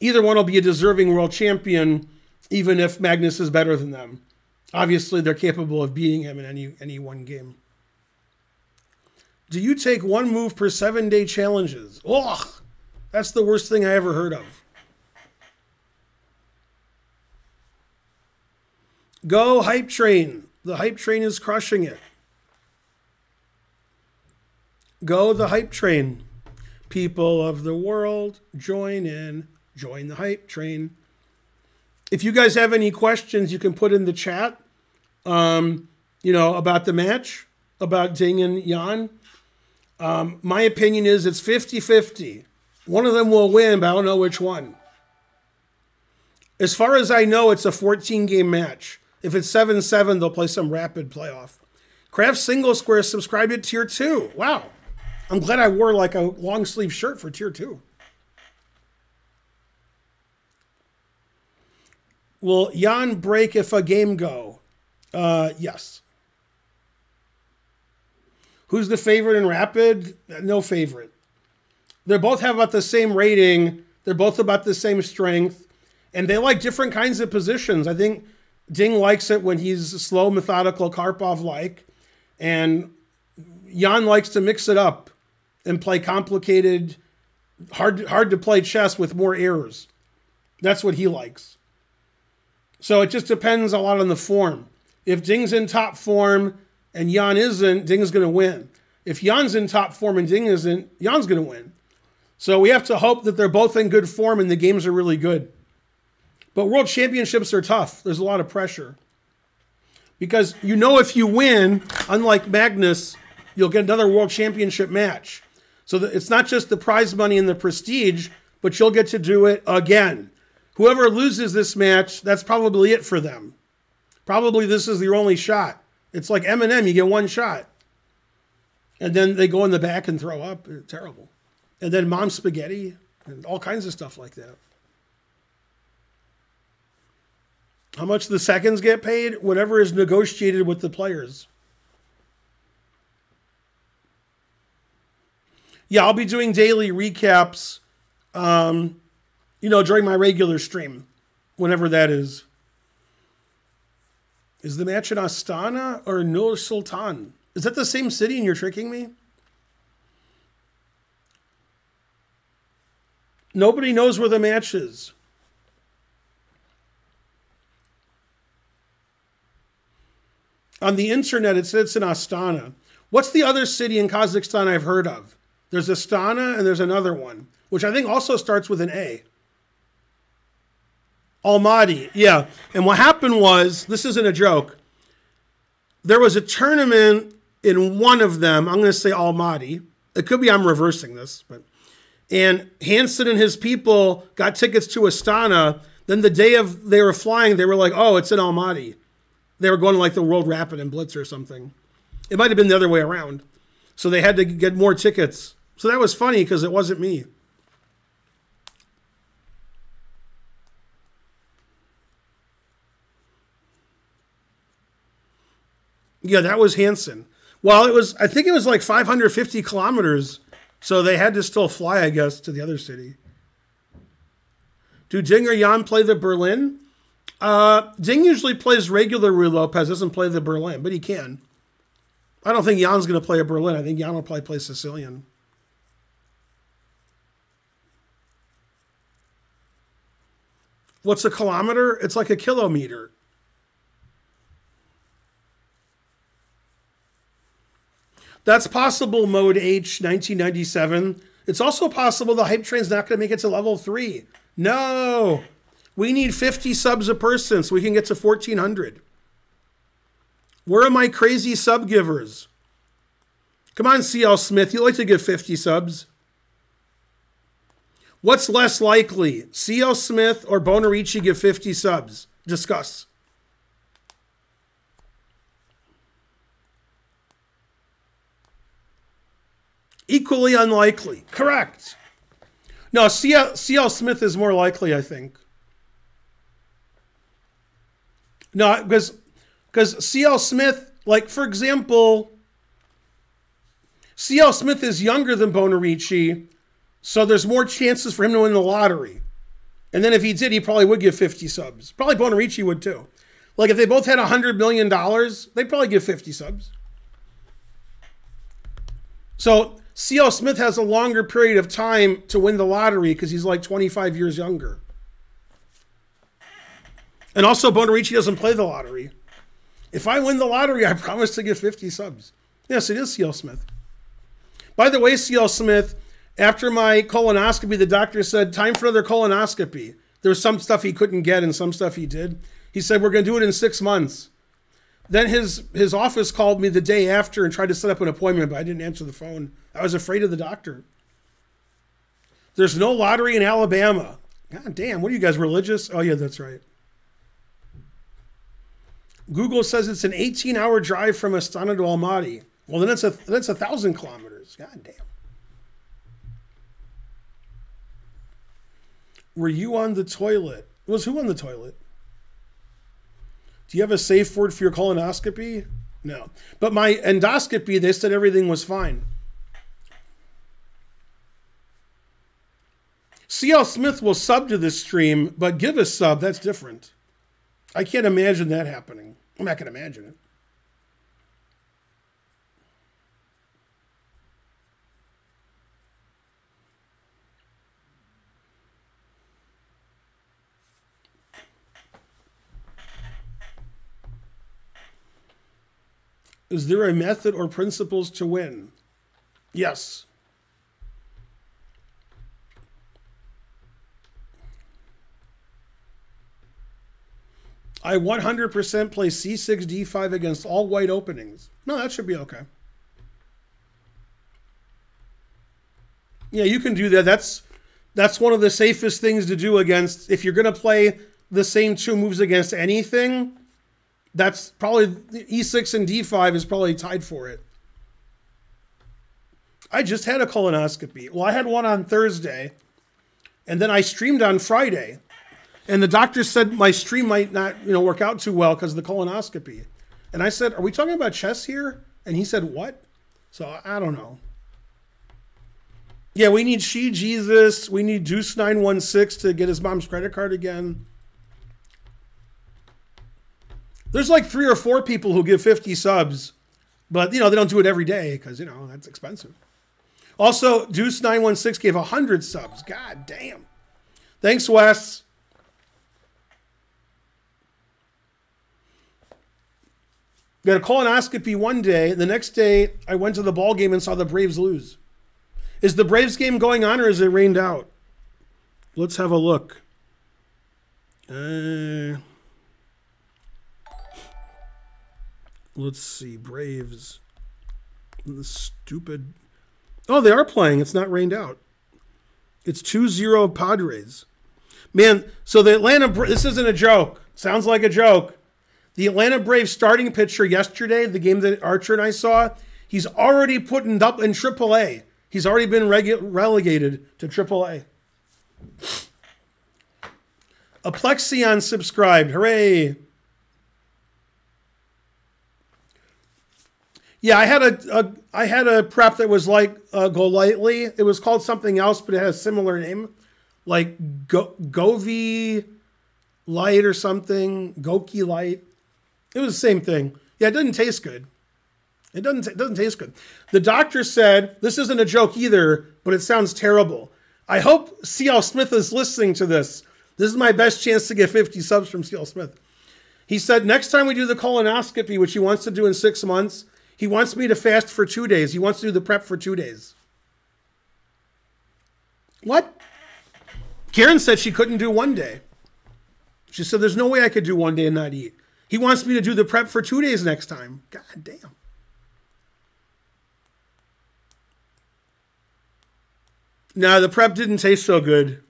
either one will be a deserving world champion, even if Magnus is better than them. Obviously, they're capable of beating him in any, any one game. Do you take one move per seven day challenges? Ugh, that's the worst thing I ever heard of. Go hype train. The hype train is crushing it. Go the hype train. People of the world, join in. Join the hype train. If you guys have any questions, you can put in the chat. Um, you know, about the match, about Ding and Ian. Um, my opinion is it's 50 50. One of them will win, but I don't know which one. As far as I know, it's a 14 game match. If it's 7 7, they'll play some rapid playoff. Craft Single Square subscribed to tier 2. Wow. I'm glad I wore like a long sleeve shirt for tier two. Will Ian break if a game go? Uh, yes. Who's the favorite in Rapid? No favorite. They both have about the same rating. They're both about the same strength. And they like different kinds of positions. I think Ding likes it when he's slow, methodical, Karpov like. And Ian likes to mix it up and play complicated, hard hard to play chess with more errors. That's what he likes. So it just depends a lot on the form. If Ding's in top form and Ian isn't, Ding's going to win. If Ian's in top form and Ding isn't, Ian's going to win. So we have to hope that they're both in good form and the games are really good. But world championships are tough. There's a lot of pressure. Because you know if you win, unlike Magnus, you'll get another world championship match. So it's not just the prize money and the prestige, but you'll get to do it again. Whoever loses this match, that's probably it for them. Probably this is your only shot. It's like Eminem, you get one shot. And then they go in the back and throw up. It's terrible. And then mom spaghetti and all kinds of stuff like that. How much the seconds get paid? Whatever is negotiated with the players. Yeah, I'll be doing daily recaps, um, you know, during my regular stream, whenever that is. Is the match in Astana or Nur Sultan? Is that the same city and you're tricking me? Nobody knows where the match is. On the internet, it says it's in Astana. What's the other city in Kazakhstan I've heard of? There's Astana and there's another one, which I think also starts with an A. Almaty, yeah. And what happened was, this isn't a joke. There was a tournament in one of them. I'm going to say Almaty. It could be I'm reversing this, but and Hansen and his people got tickets to Astana. Then the day of they were flying, they were like, "Oh, it's in Almaty." They were going to like the World Rapid and Blitz or something. It might have been the other way around. So they had to get more tickets so that was funny because it wasn't me. Yeah, that was Hansen. Well, it was, I think it was like 550 kilometers. So they had to still fly, I guess, to the other city. Do Ding or Ian play the Berlin? Uh, Ding usually plays regular Ruy Lopez, doesn't play the Berlin, but he can. I don't think Ian's going to play a Berlin. I think Ian will probably play Sicilian. What's a kilometer? It's like a kilometer. That's possible, Mode H, 1997. It's also possible the hype train's not going to make it to level 3. No! We need 50 subs a person so we can get to 1,400. Where are my crazy sub givers? Come on, CL Smith. You like to give 50 subs. What's less likely? CL Smith or Bonarici give 50 subs? Discuss. Equally unlikely. Correct. No, CL, Smith is more likely, I think. No, because because CL Smith, like for example, CL Smith is younger than Bonarici, so there's more chances for him to win the lottery. And then if he did, he probably would give 50 subs. Probably Bonarici would too. Like if they both had $100 million, they'd probably give 50 subs. So CL Smith has a longer period of time to win the lottery because he's like 25 years younger. And also, Bonarici doesn't play the lottery. If I win the lottery, [LAUGHS] I promise to give 50 subs. Yes, it is CL Smith. By the way, CL Smith, after my colonoscopy, the doctor said, time for another colonoscopy. There was some stuff he couldn't get and some stuff he did. He said, we're going to do it in six months. Then his, his office called me the day after and tried to set up an appointment, but I didn't answer the phone. I was afraid of the doctor. There's no lottery in Alabama. God damn, what are you guys, religious? Oh, yeah, that's right. Google says it's an 18 hour drive from Astana to Almaty. Well, then it's a that's a thousand kilometers. God damn. Were you on the toilet? Was who on the toilet? Do you have a safe word for your colonoscopy? No. But my endoscopy, they said everything was fine. CL Smith will sub to this stream, but give a sub, that's different. I can't imagine that happening. I'm not going to imagine it. Is there a method or principles to win? Yes. I 100% play c6 d5 against all white openings. No, that should be okay. Yeah, you can do that. That's that's one of the safest things to do against if you're going to play the same two moves against anything. That's probably e6 and d5 is probably tied for it. I just had a colonoscopy. Well, I had one on Thursday, and then I streamed on Friday. And the doctor said my stream might not, you know, work out too well because of the colonoscopy. And I said, "Are we talking about chess here?" And he said, "What?" So I don't know. Yeah, we need She Jesus. We need Deuce nine one six to get his mom's credit card again. There's like three or four people who give fifty subs, but you know they don't do it every day because you know that's expensive. Also, Deuce nine one six gave hundred subs. God damn. Thanks, Wes. Got a colonoscopy one day. The next day, I went to the ball game and saw the Braves lose. Is the Braves game going on or is it rained out? Let's have a look. Uh, let's see. Braves. The stupid. Oh, they are playing. It's not rained out. It's 2 0 Padres. Man, so the Atlanta. This isn't a joke. Sounds like a joke. The Atlanta Braves starting pitcher yesterday, the game that Archer and I saw, he's already putting up in AAA. He's already been regu- relegated to AAA. Aplexion subscribed. Hooray. Yeah, I had a, a I had a prep that was like uh, GoLYTELY. It was called something else, but it had a similar name, like Go, Govi Light or something. Goki Light. It was the same thing. Yeah, it doesn't taste good. It doesn't, it doesn't taste good. The doctor said, this isn't a joke either, but it sounds terrible. I hope C.L. Smith is listening to this. This is my best chance to get 50 subs from CL Smith. He said, next time we do the colonoscopy, which he wants to do in six months, he wants me to fast for two days. He wants to do the prep for two days. What? Karen said she couldn't do one day. She said, There's no way I could do one day and not eat. He wants me to do the prep for two days next time. God damn. Now, the prep didn't taste so good.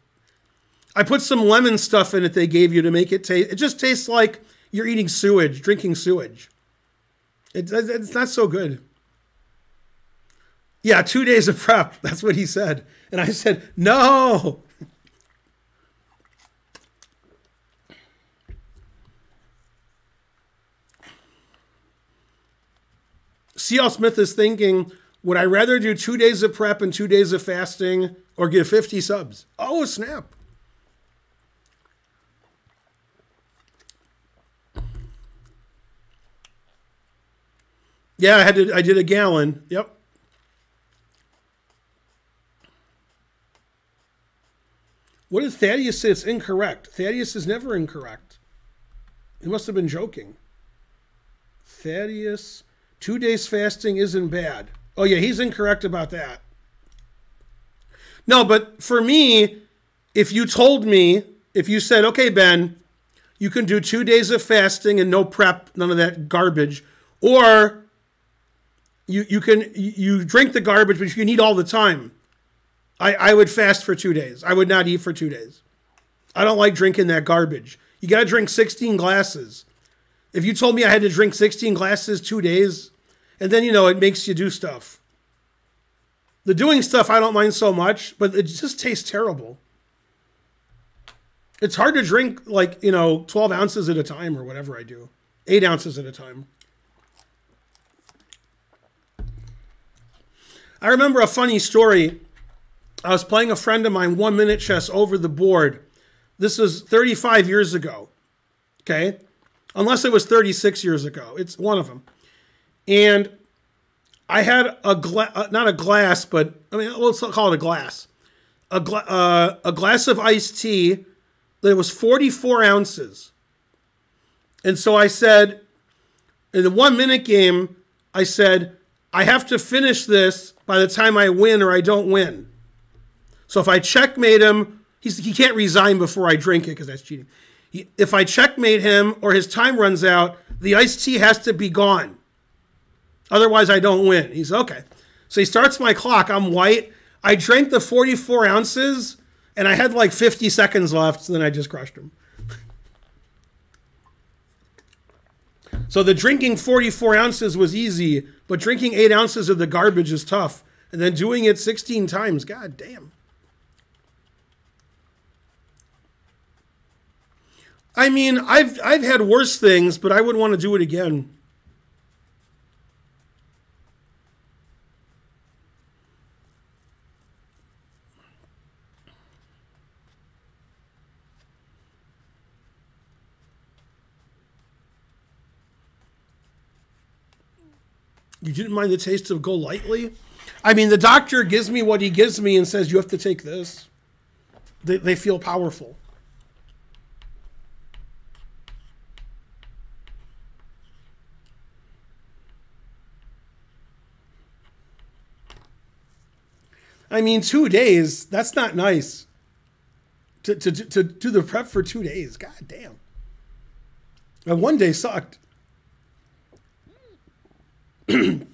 I put some lemon stuff in it they gave you to make it taste. It just tastes like you're eating sewage, drinking sewage. It, it's not so good. Yeah, two days of prep. [LAUGHS] That's what he said. And I said, no. C.L. Smith is thinking, would I rather do two days of prep and two days of fasting or get 50 subs? Oh, snap. Yeah, I had to I did a gallon. Yep. What did Thaddeus say? It's incorrect. Thaddeus is never incorrect. He must have been joking. Thaddeus, two days fasting isn't bad. Oh, yeah, he's incorrect about that. No, but for me, if you told me, if you said, okay, Ben, you can do two days of fasting and no prep, none of that garbage, or you, you can you drink the garbage, but you can eat all the time. I, I would fast for two days. I would not eat for two days. I don't like drinking that garbage. You got to drink 16 glasses. If you told me I had to drink 16 glasses two days, and then, you know, it makes you do stuff. The doing stuff I don't mind so much, but it just tastes terrible. It's hard to drink like, you know, 12 ounces at a time or whatever I do, eight ounces at a time. I remember a funny story I was playing a friend of mine one minute chess over the board. This was 35 years ago. Okay. Unless it was 36 years ago. It's one of them. And I had a glass, uh, not a glass, but I mean, let's call it a glass. A, gla- uh, a glass of iced tea that was 44 ounces. And so I said, in the one minute game, I said, I have to finish this by the time I win or I don't win. So if I checkmate him, he can't resign before I drink it because that's cheating. He, if I checkmate him or his time runs out, the iced tea has to be gone. Otherwise, I don't win. He's okay. So he starts my clock. I'm white. I drank the 44 ounces and I had like 50 seconds left. So then I just crushed him. So the drinking 44 ounces was easy, but drinking eight ounces of the garbage is tough. And then doing it 16 times, god damn. I mean, I've I've had worse things, but I wouldn't want to do it again. You didn't mind the taste of GoLYTELY? I mean, the doctor gives me what he gives me and says, you have to take this. They, they feel powerful. I mean, two days, that's not nice. To, to, to, do the prep for two days. God damn. And one day sucked. [CLEARS THROAT]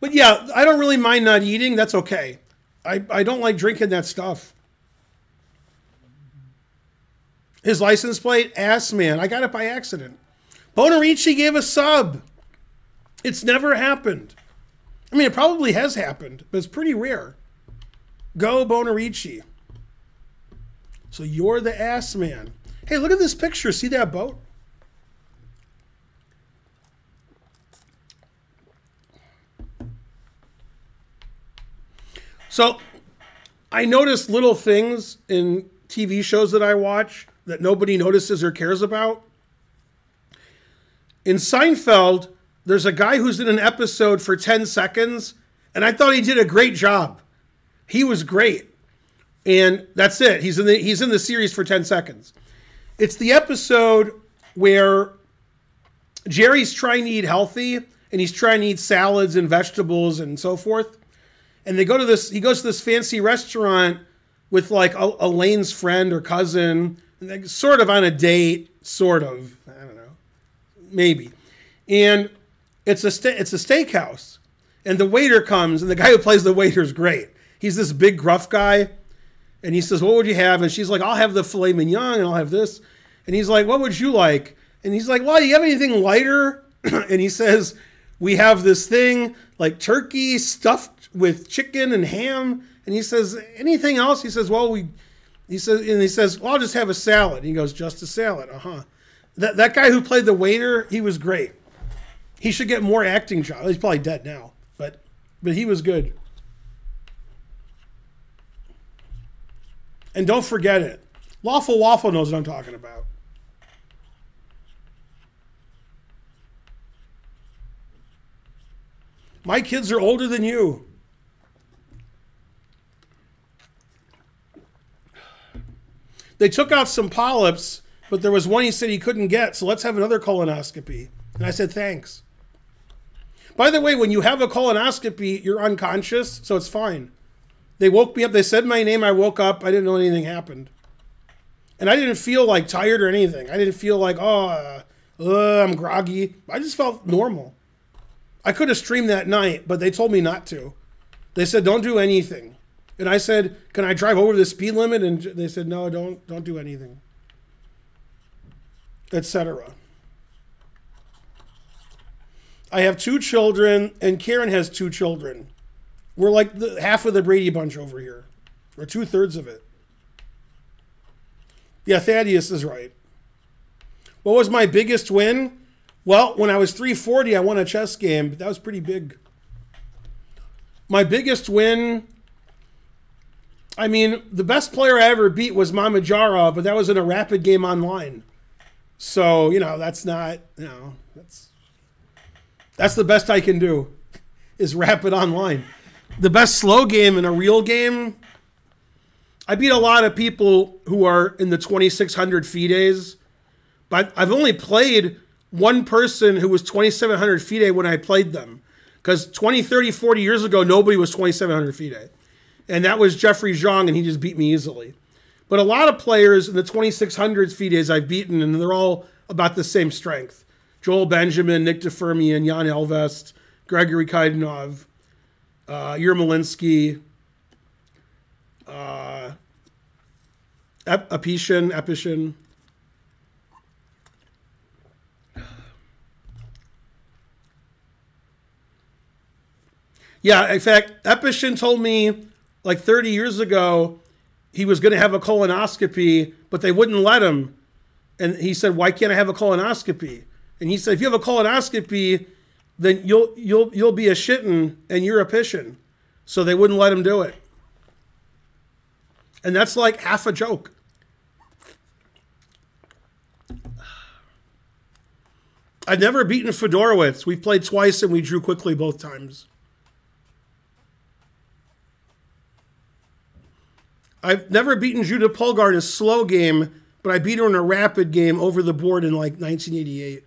but yeah, I don't really mind not eating. That's okay. I, I don't like drinking that stuff. His license plate, ass man. I got it by accident. Bonarici gave a sub. It's never happened. I mean, it probably has happened, but it's pretty rare. Go Bonarici. So you're the ass man. Hey, look at this picture. See that boat? So I notice little things in TV shows that I watch that nobody notices or cares about. In Seinfeld, there's a guy who's in an episode for 10 seconds, and I thought he did a great job. He was great. and that's it. He's in the he's in the series for ten seconds. It's the episode where Jerry's trying to eat healthy and he's trying to eat salads and vegetables and so forth. And they go to this, he goes to this fancy restaurant with like Elaine's friend or cousin, sort of on a date, sort of. I don't know, maybe. And it's a it's a steakhouse, and the waiter comes, and the guy who plays the waiter is great. He's this big gruff guy, and he says, "What would you have?" And she's like, "I'll have the filet mignon, and I'll have this." And he's like, "What would you like?" And he's like, "Well, do you have anything lighter?" [CLEARS THROAT] and he says, "We have this thing like turkey stuffed with chicken and ham." And he says, "Anything else?" He says, "Well, we." He says, and he says, "Well, I'll just have a salad." He goes, "Just a salad." Uh huh. That that guy who played the waiter, he was great. He should get more acting jobs. He's probably dead now, but but he was good. And don't forget it. Lawful Waffle knows what I'm talking about. My kids are older than you. They took out some polyps, but there was one he said he couldn't get, so let's have another colonoscopy. And I said, thanks. By the way, when you have a colonoscopy, you're unconscious, so it's fine. They woke me up, they said my name, I woke up, I didn't know anything happened. And I didn't feel like tired or anything. I didn't feel like, oh, uh, uh, I'm groggy. I just felt normal. I could have streamed that night, but they told me not to. They said don't do anything, and I said, "Can I drive over the speed limit?" And they said, "No, don't don't do anything." Etc. I have two children, and Karen has two children. We're like the, half of the Brady Bunch over here, or two thirds of it. Yeah, Thaddeus is right. What was my biggest win? Well, when I was 340, I won a chess game, but that was pretty big. My biggest win, I mean, the best player I ever beat was Mamedyarov, but that was in a rapid game online. So, you know, that's not, you know, that's that's the best I can do [LAUGHS] is rapid online. The best slow game in a real game, I beat a lot of people who are in the 2600 FIDEs, but I've only played one person who was 2,700 FIDE when I played them. Because 20, 30, 40 years ago, nobody was 2,700 FIDE. And that was Jeffery Xiong, and he just beat me easily. But a lot of players in the 2600s FIDEs I've beaten, and they're all about the same strength. Joel Benjamin, Nick DeFermian, Jaan Ehlvest, Gregory Kaidanov, uh, Yermolinsky, uh, Ep- Epishin, Epishin, Yeah, in fact, Epishin told me like 30 years ago he was going to have a colonoscopy, but they wouldn't let him. And he said, "Why can't I have a colonoscopy?" And he said, "If you have a colonoscopy, then you'll you'll you'll be a shitting and you're a pissing." So they wouldn't let him do it. And that's like half a joke. I've never beaten Fedorowicz. We've played twice and we drew quickly both times. I've never beaten Judit Polgar in a slow game, but I beat her in a rapid game over the board in like 1988.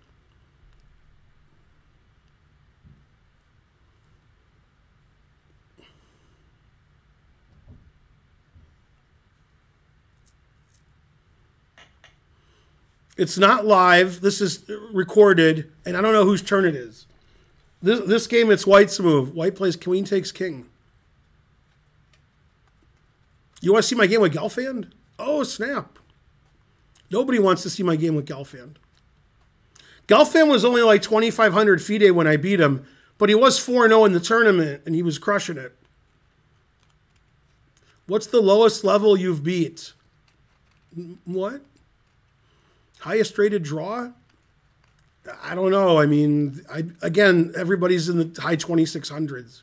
It's not live. This is recorded, and I don't know whose turn it is. This, this game, it's White's move. White plays Queen takes King. You want to see my game with Gelfand? Oh, snap. Nobody wants to see my game with Gelfand. Gelfand was only like 2,500 FIDE when I beat him, but he was 4 0 in the tournament and he was crushing it. What's the lowest level you've beat? What? Highest rated draw? I don't know. I mean, I, again, everybody's in the high 2600s.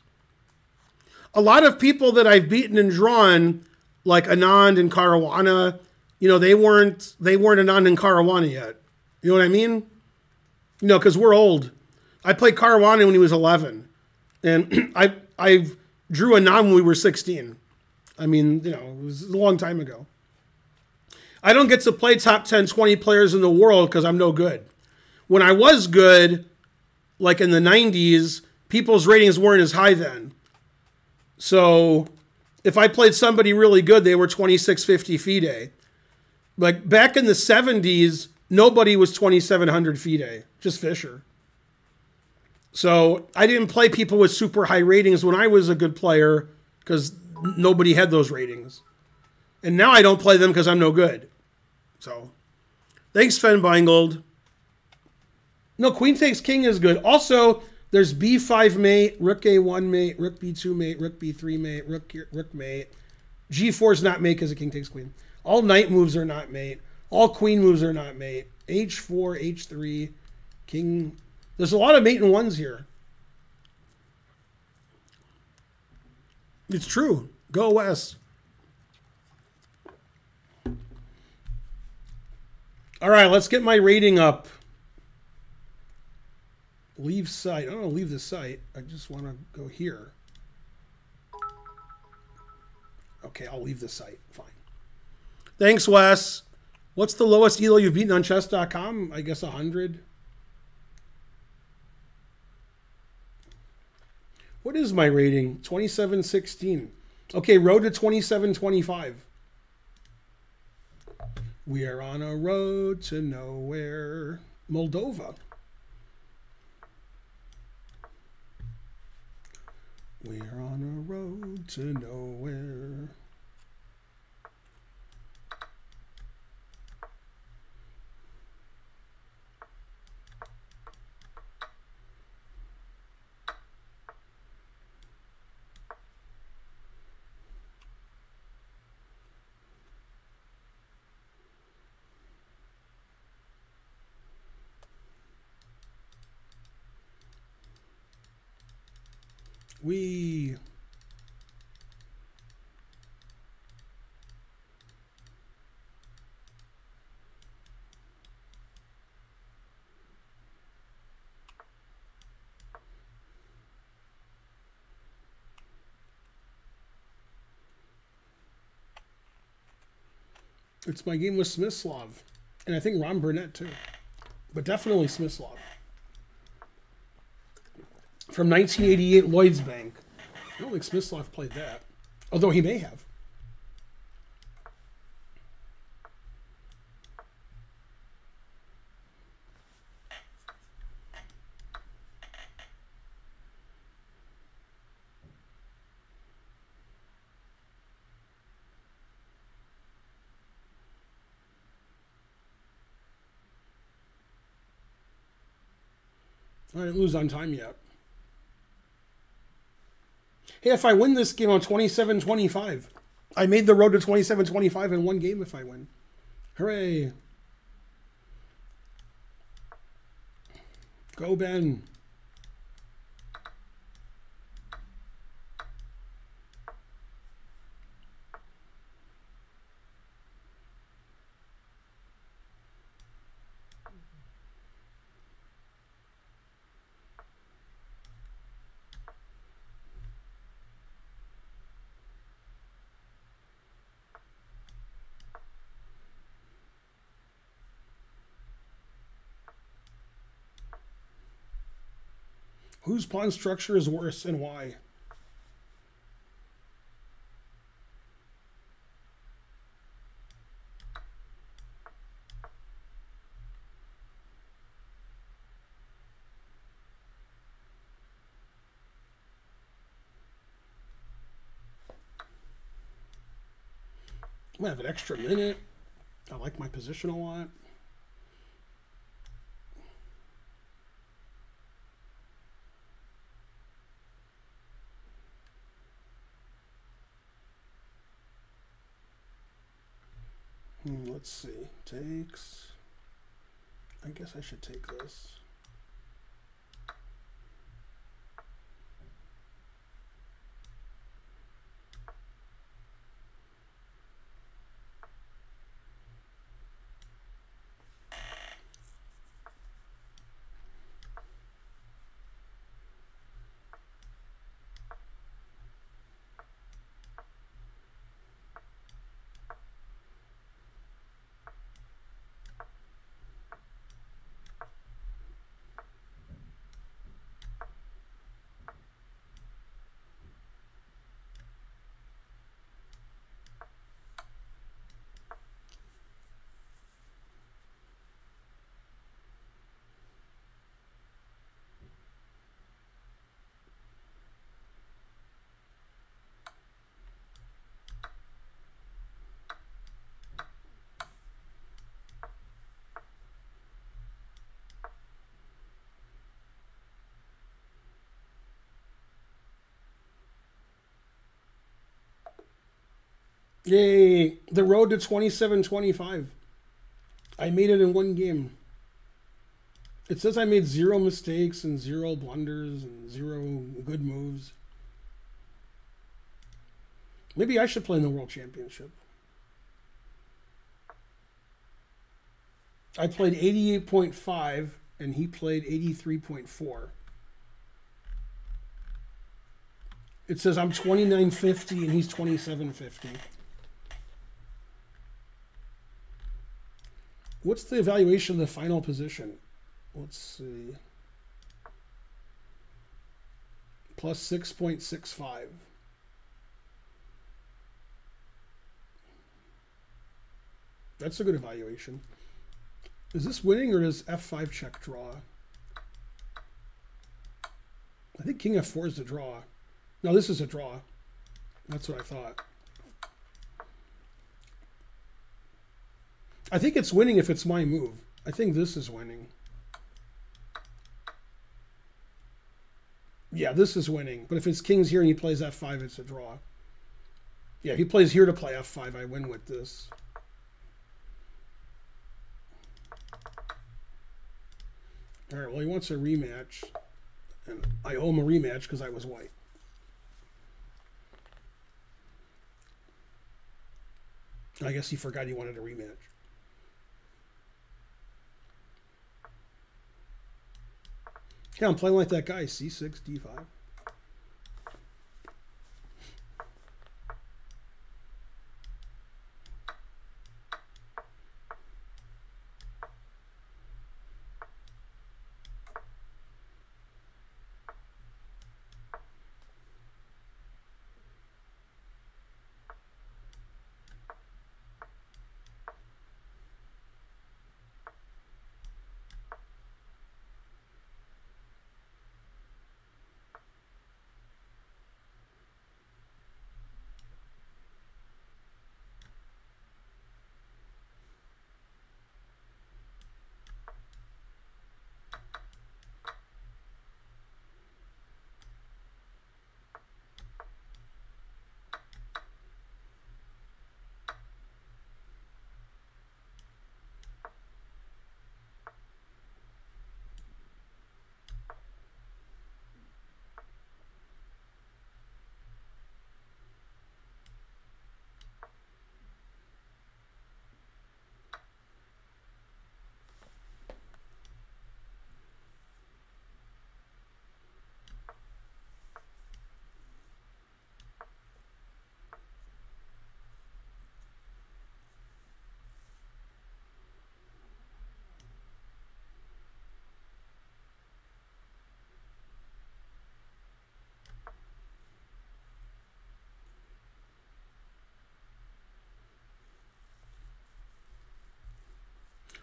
A lot of people that I've beaten and drawn like Anand and Caruana, you know, they weren't they weren't Anand and Caruana yet. You know what I mean? You know, because we're old. I played Caruana when he was 11, and [CLEARS THROAT] I I drew Anand when we were 16. I mean, you know, it was a long time ago. I don't get to play top 10, 20 players in the world because I'm no good. When I was good, like in the 90s, people's ratings weren't as high then. So if I played somebody really good, they were 2650 FIDE. Like back in the 70s, nobody was 2700 FIDE, just Fischer. So I didn't play people with super high ratings when I was a good player because nobody had those ratings. And now I don't play them because I'm no good. So thanks, Sven Beingold. No, Queen takes King is good. Also, there's B5 mate, Rook A1 mate, Rook B2 mate, Rook B3 mate, Rook Rook mate. G4 is not mate because the King takes Queen. All knight moves are not mate. All queen moves are not mate. H4, H3, King. There's a lot of mate and ones here. It's true. Go west. All right, let's get my rating up. Leave site. I don't want to leave the site. I just want to go here. Okay, I'll leave the site. Fine. Thanks, Wes. What's the lowest elo you've beaten on chess.com? I guess 100. What is my rating? 2716. Okay, road to 2725. We are on a road to nowhere. Moldova. We are on a road to nowhere. We It's my game with Smyslov. And I think Ron Burnett too. But definitely Smyslov from 1988 Lloyd's Bank. I don't think Smyslov played that, although he may have. I didn't lose on time yet. Hey, if I win this game on 27 25, I made the road to 27 25 in one game if I win. Hooray. Go, Ben. Whose pawn structure is worse and why? Gonna have an extra minute. I like my position a lot. Let's see. Takes. I guess I should take this. Yay! The road to 27-25. I made it in one game. It says I made zero mistakes and zero blunders and zero good moves. Maybe I should play in the World Championship. I played 88.5 and he played 83.4. It says I'm 2950 and he's 2750. What's the evaluation of the final position? Let's see. Plus 6.65. That's a good evaluation. Is this winning or does f5 check draw? I think king f4 is the draw. No, this is a draw. That's what I thought. I think it's winning if it's my move. I think this is winning. Yeah, this is winning. But if it's king's here and he plays f5, it's a draw. Yeah, if he plays here to play f5, I win with this. All right, well, he wants a rematch. And I owe him a rematch because I was white. I guess he forgot he wanted a rematch. Yeah, I'm playing like that guy, C6, D5.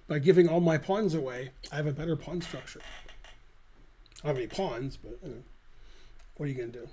By giving all my pawns away, I have a better pawn structure. I don't have any pawns, but you know, what are you going to do?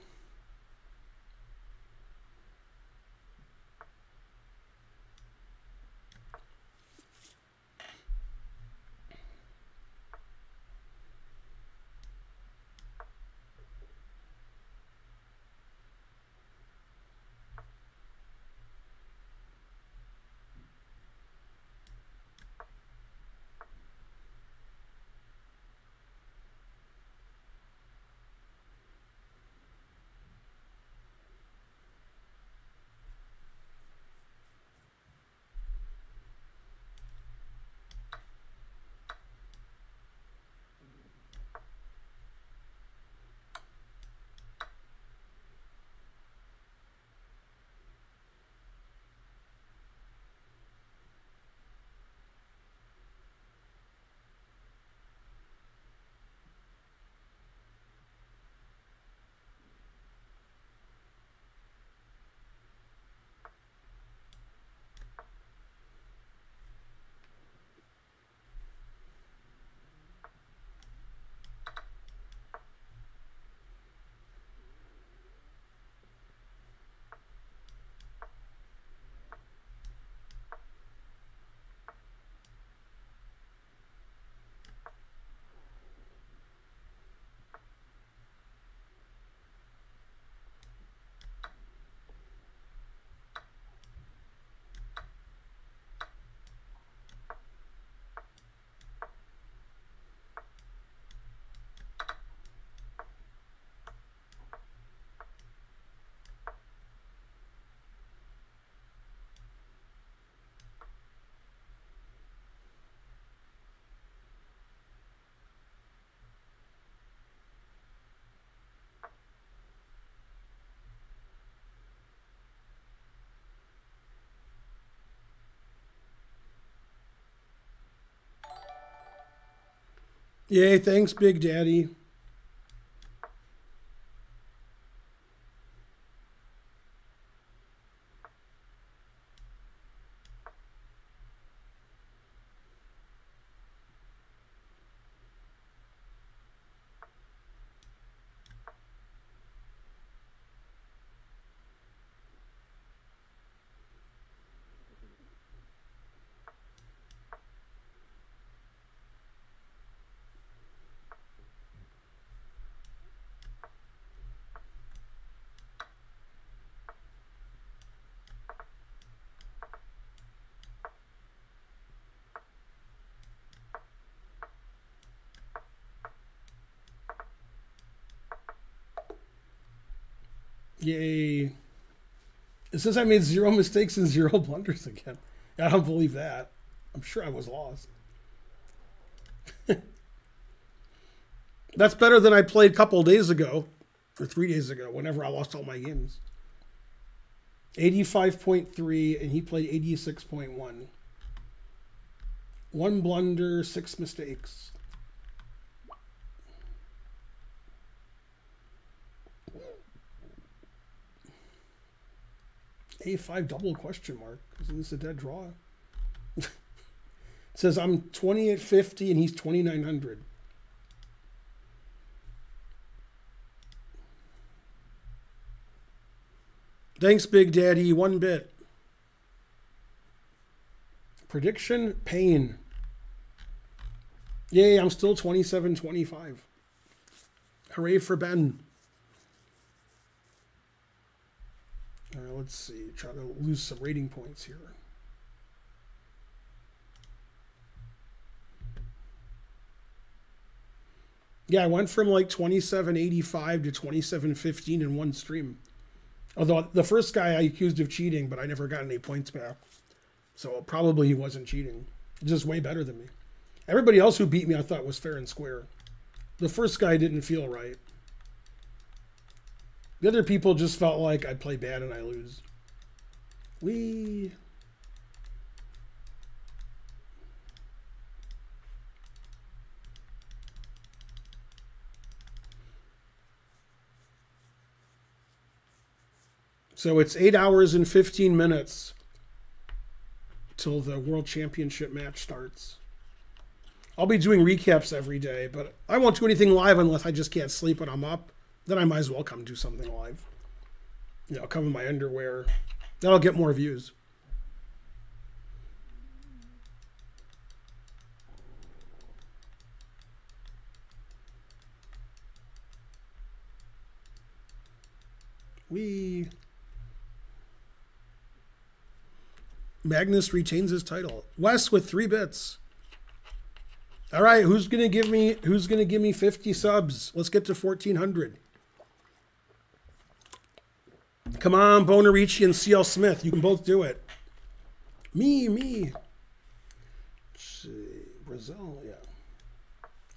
Yay, thanks, Big Daddy. Yay. It says I made zero mistakes and zero [LAUGHS] blunders again. I don't believe that. I'm sure I was lost. [LAUGHS] That's better than I played a couple days ago, or three days ago, whenever I lost all my games. 85.3, and he played 86.1. One blunder, six mistakes. A5 double question mark. Isn't this a dead draw? [LAUGHS] says I'm 2850 and he's 2900. Thanks, Big Daddy. One bit. Prediction pain. Yay, I'm still 27 25. Hooray for Ben. Right, let's see. Try to lose some rating points here. Yeah, I went from like 2785 to 2715 in one stream. Although the first guy I accused of cheating, but I never got any points back. So probably he wasn't cheating. Just way better than me. Everybody else who beat me I thought was fair and square. The first guy didn't feel right. The other people just felt like I play bad and I lose. We. So it's eight hours and 15 minutes till the World Championship match starts. I'll be doing recaps every day, but I won't do anything live unless I just can't sleep when I'm up then I might as well come do something live. You know, come in my underwear. That'll get more views. We Magnus retains his title. Wes with three bits. All right, who's gonna give me who's gonna give me 50 subs? Let's get to 1400. Come on, Bonarici and CL Smith. You can both do it. Me, me. Brazil, yeah.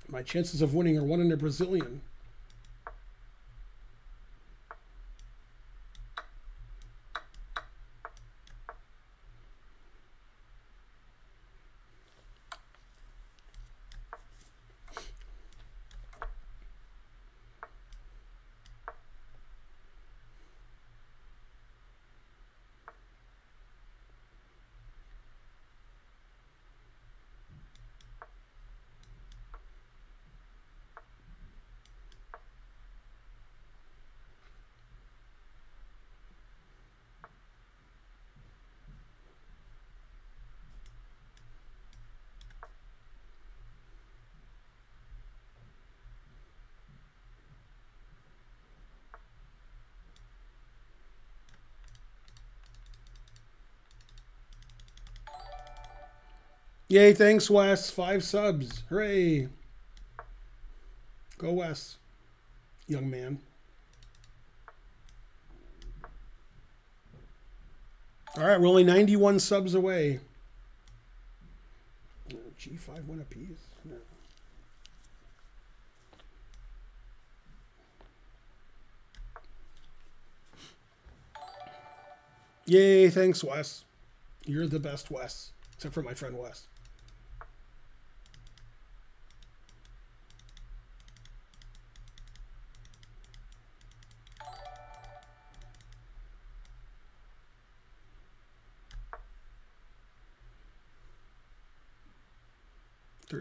My chances of winning are one in a Brazilian. Yay, thanks, Wes. Five subs. Hooray. Go, Wes, young man. All right, we're only 91 subs away. G5 win a piece? No. Yay, thanks, Wes. You're the best, Wes. Except for my friend Wes.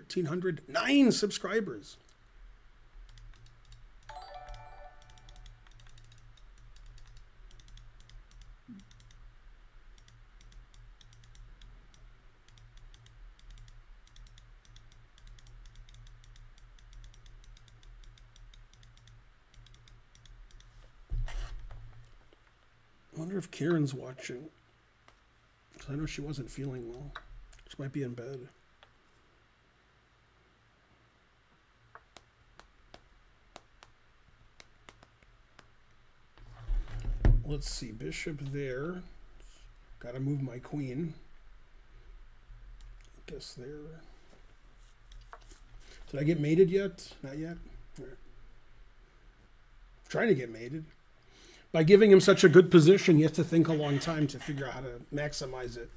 1,309 subscribers. I wonder if Karen's watching. 'Cause I know she wasn't feeling well. She might be in bed. Let's see. Bishop there. Gotta move my queen. Guess there. Did I get mated yet? Not yet. Right. Trying to get mated by giving him such a good position, he has to think a long time to figure out how to maximize it.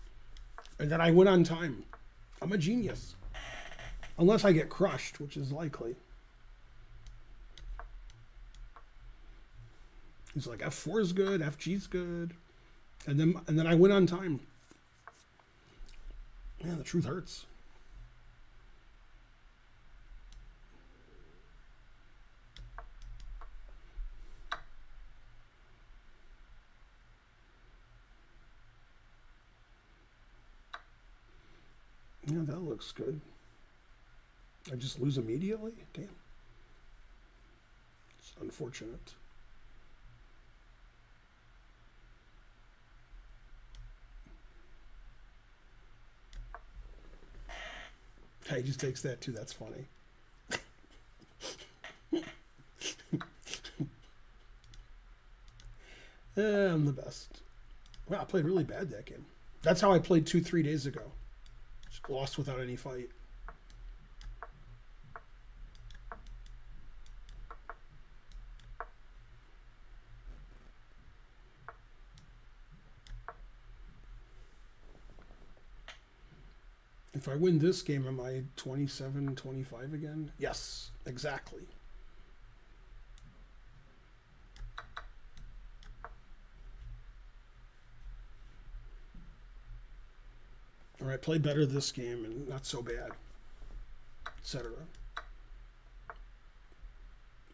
And then I went on time. I'm a genius. Unless I get crushed, which is likely. He's like F4 is good, FG is good. And then and then I went on time. Man, the truth hurts. Yeah, that looks good. I just lose immediately? Damn. It's unfortunate. He just takes that too. That's funny. Eh, I'm the best. Wow, I played really bad that game. That's how I played two, three days ago. Just lost without any fight. If I win this game, am I 27, 25 again? Yes, exactly. All right, play better this game and not so bad, etc.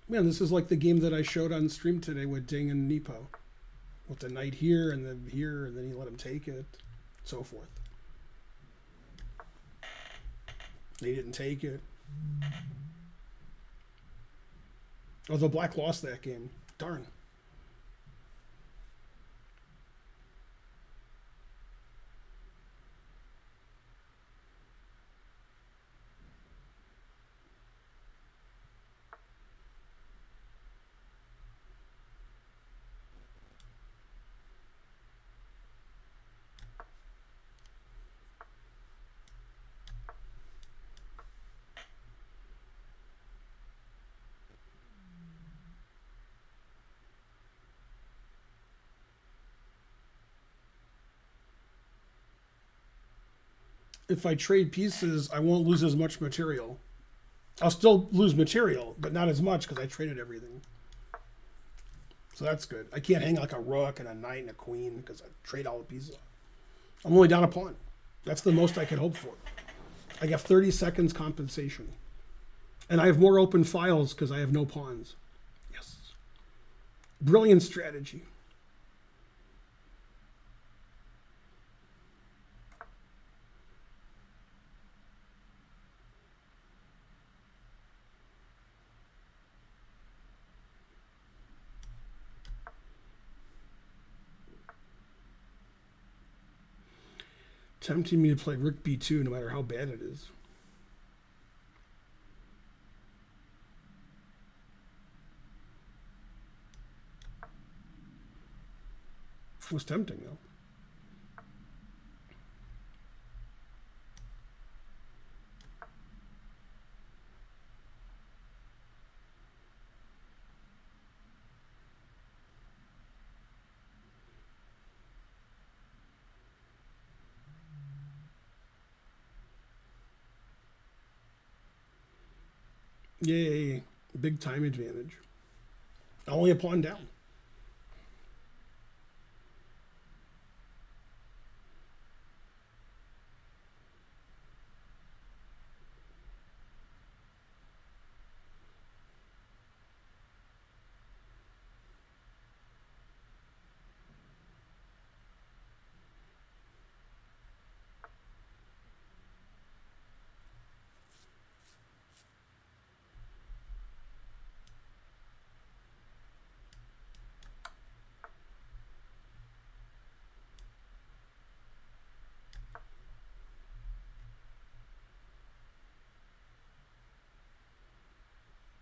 Man, this is like the game that I showed on stream today with Ding and Nepo. With the knight here and then here, and then he let him take it, so forth. They didn't take it. Although black lost that game. Darn. If I trade pieces, I won't lose as much material. I'll still lose material, but not as much because I traded everything. So that's good. I can't hang like a rook and a knight and a queen because I trade all the pieces. I'm only down a pawn. That's the most I could hope for. I get 30 seconds compensation. And I have more open files because I have no pawns. Yes. Brilliant strategy. Tempting me to play rook b2 no matter how bad it is. Was tempting though. Yay, big time advantage. Only a pawn down.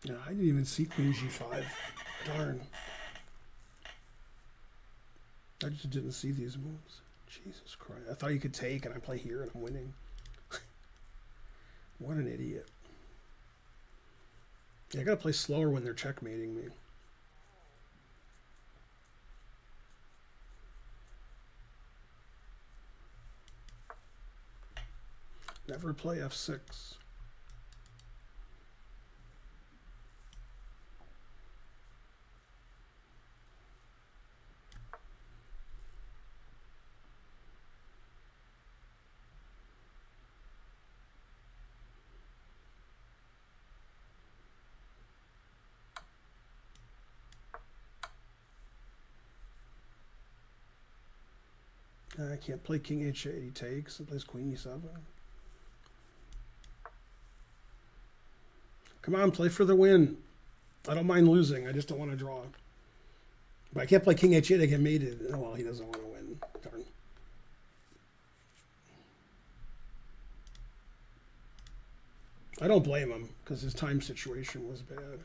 Yeah, I didn't even see queen g5. Darn. I just didn't see these moves. Jesus Christ. I thought you could take and I play here and I'm winning. [LAUGHS] what an idiot. Yeah, I gotta play slower when they're checkmating me. Never play f6. I can't play king h8, he takes, and plays queen e7. Come on, play for the win. I don't mind losing, I just don't want to draw. But I can't play king h8, I get mated. Oh, well, he doesn't want to win. Darn. I don't blame him, because his time situation was bad.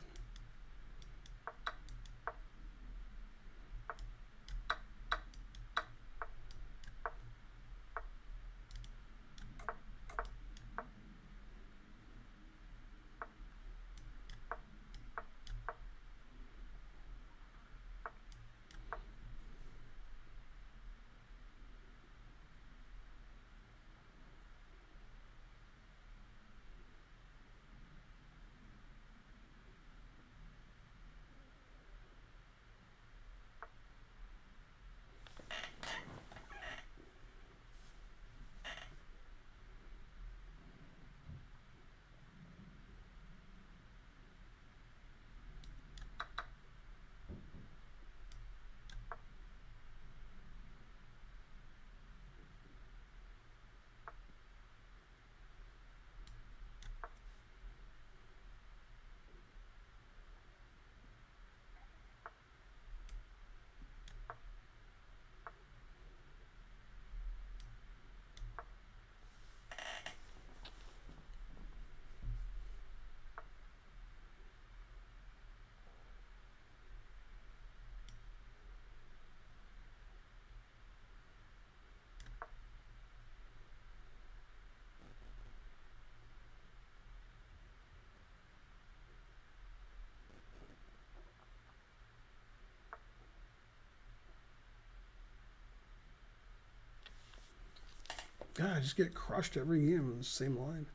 God, I just get crushed every game in the same line.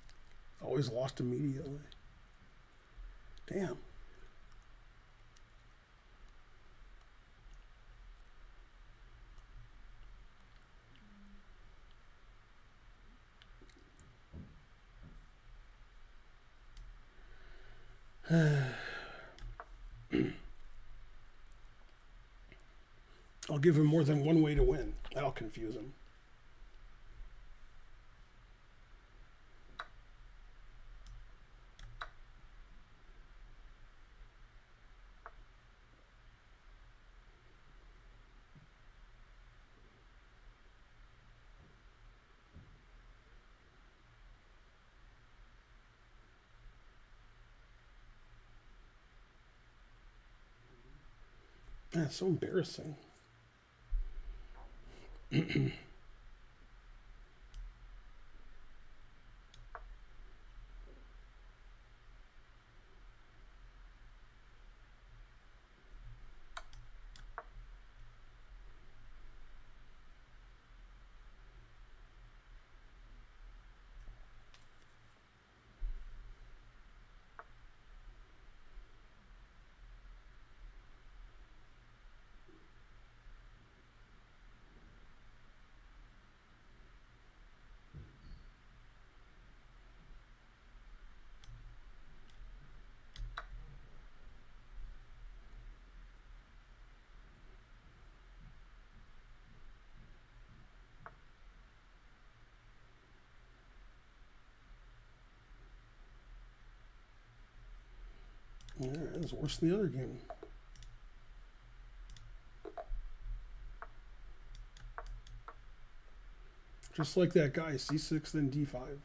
Always lost immediately. Damn. [SIGHS] I'll give him more than one way to win. That'll confuse him. That's so embarrassing. [CLEARS THROAT] It's worse than the other game. Just like that guy, c6, then d5.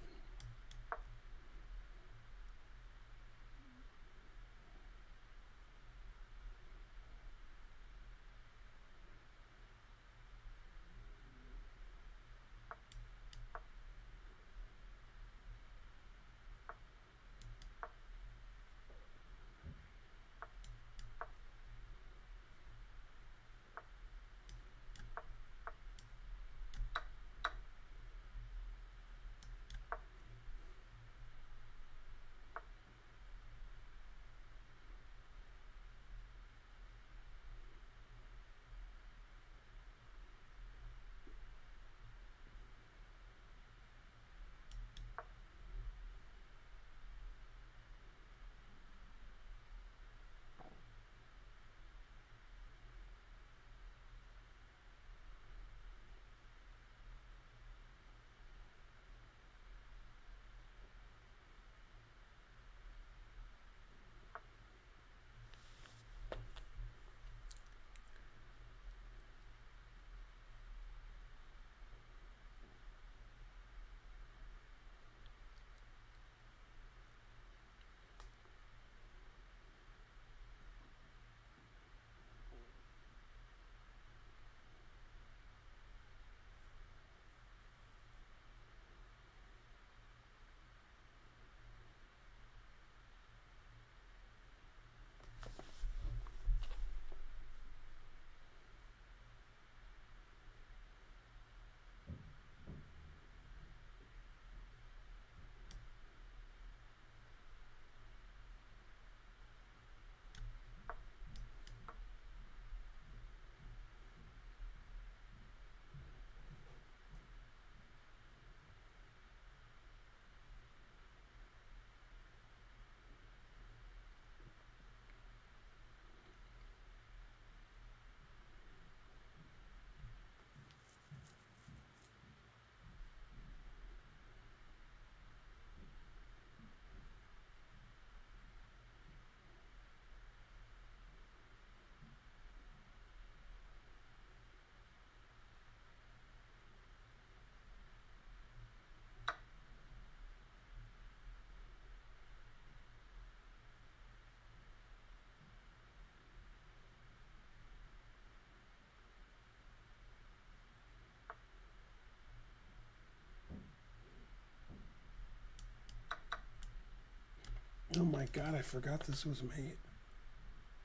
Oh my god, I forgot this was made.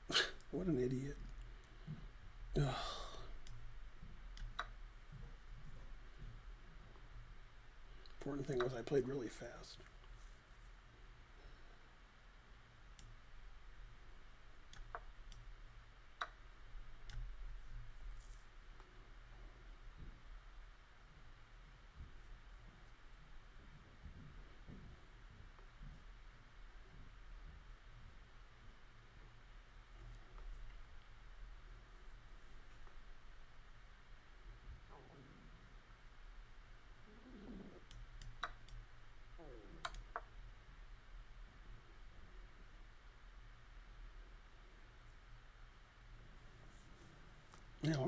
[LAUGHS] what an idiot. Ugh. Important thing was I played really fast.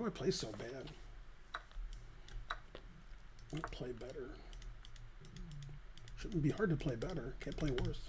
Do I play so bad? I play better. Shouldn't be hard to play better. Can't play worse.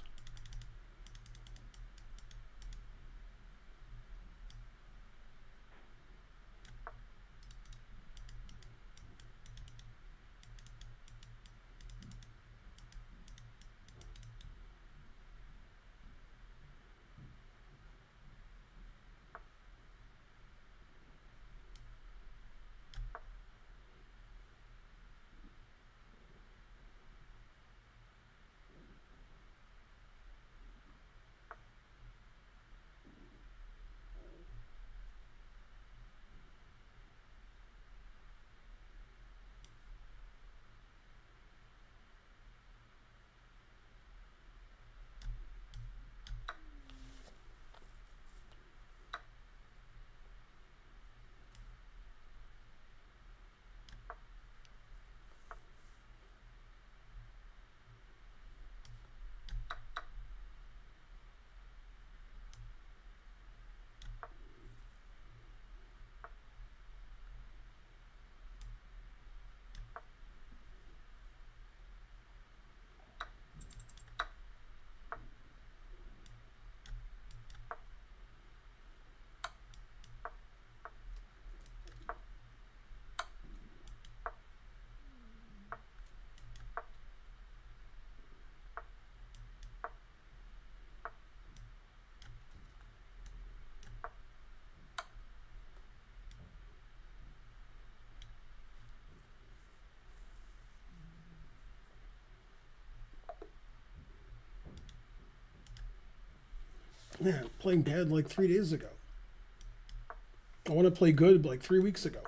Yeah, playing bad like three days ago. I want to play good like three weeks ago.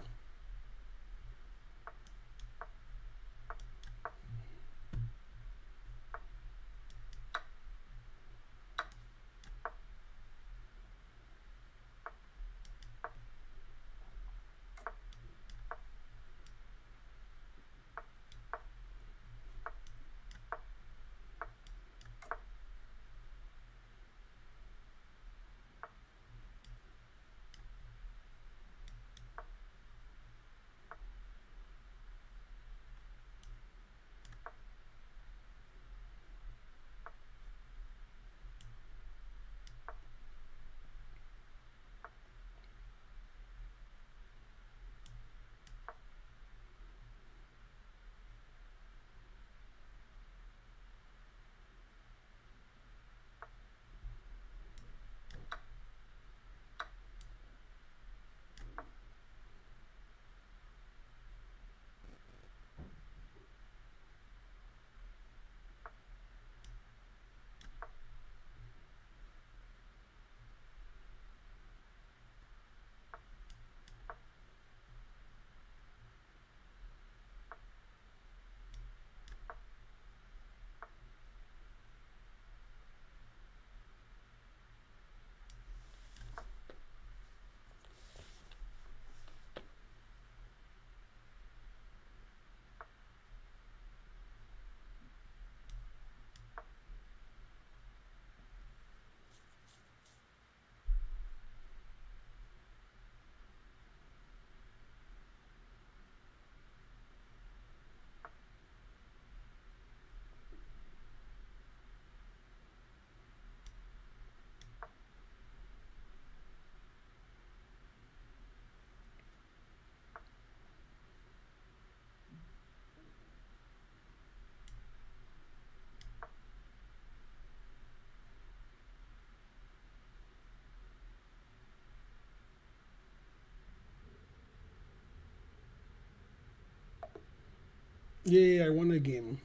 Yeah, I won a game.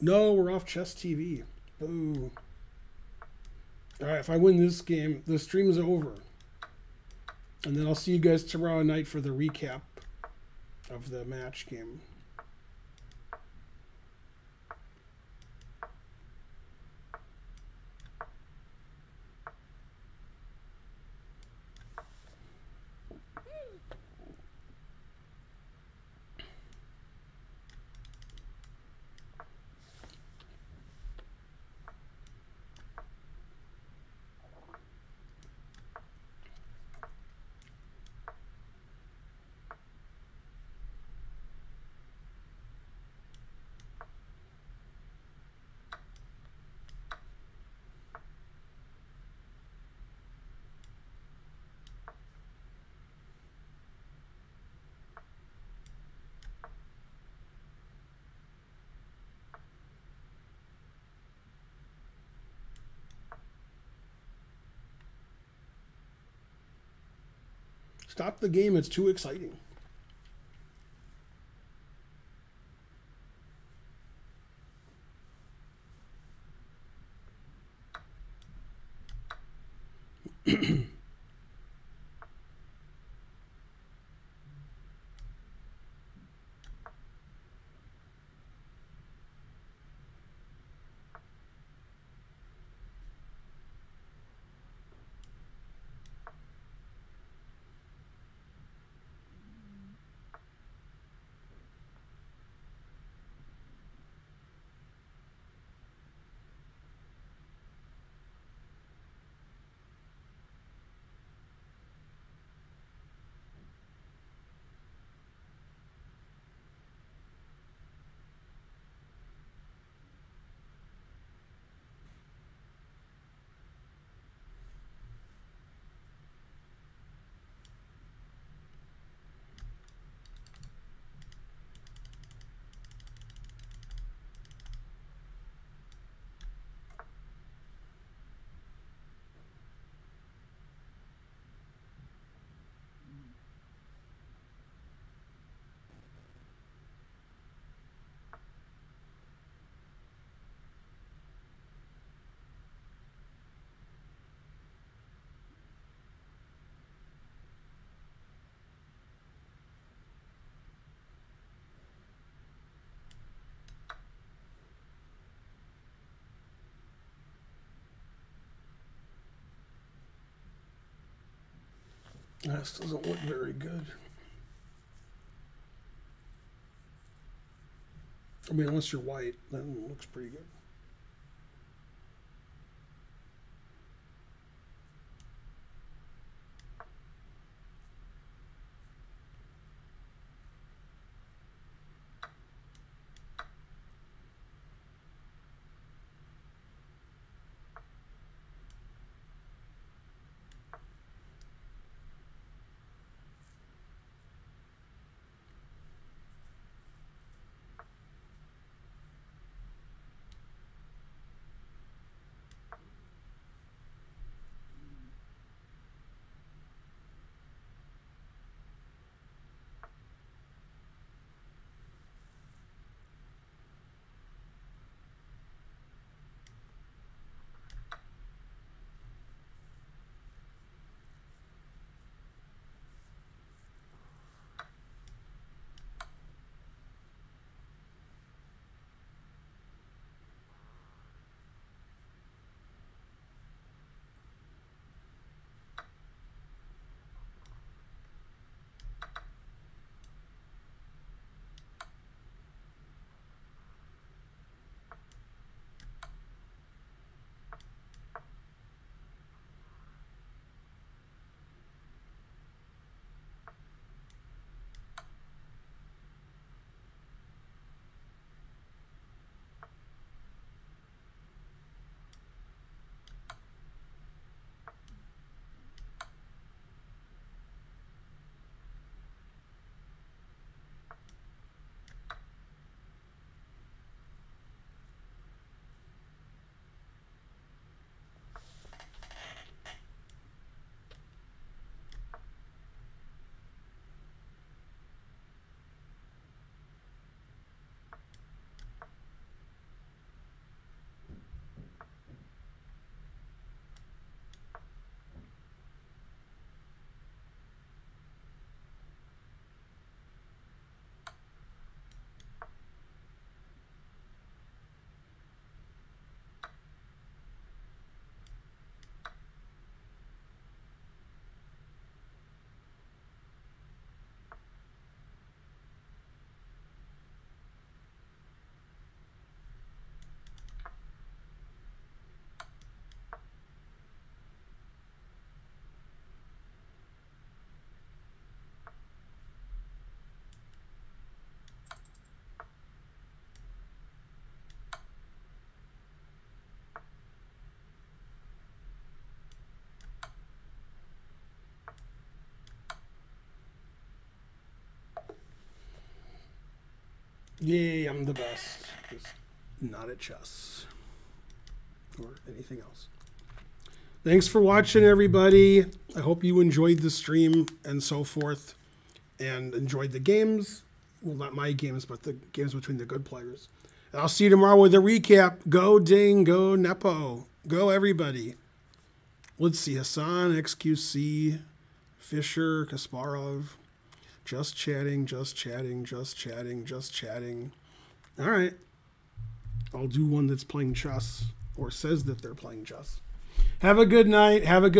No, we're off Chess TV. Boo. All right, if I win this game, the stream's over. And then I'll see you guys tomorrow night for the recap of the match game. Stop the game. It's too exciting. This doesn't look very good. I mean, unless you're white, then it looks pretty good. Yay, I'm the best. Just not at chess or anything else. Thanks for watching, everybody. I hope you enjoyed the stream and so forth and enjoyed the games. Well, not my games, but the games between the good players. And I'll see you tomorrow with a recap. Go Ding, go Nepo, go everybody. Let's see Hasan, XQC, Fischer, Kasparov. Just chatting, just chatting, just chatting, just chatting. All right. I'll do one that's playing chess or says that they're playing chess. Have a good night. Have a good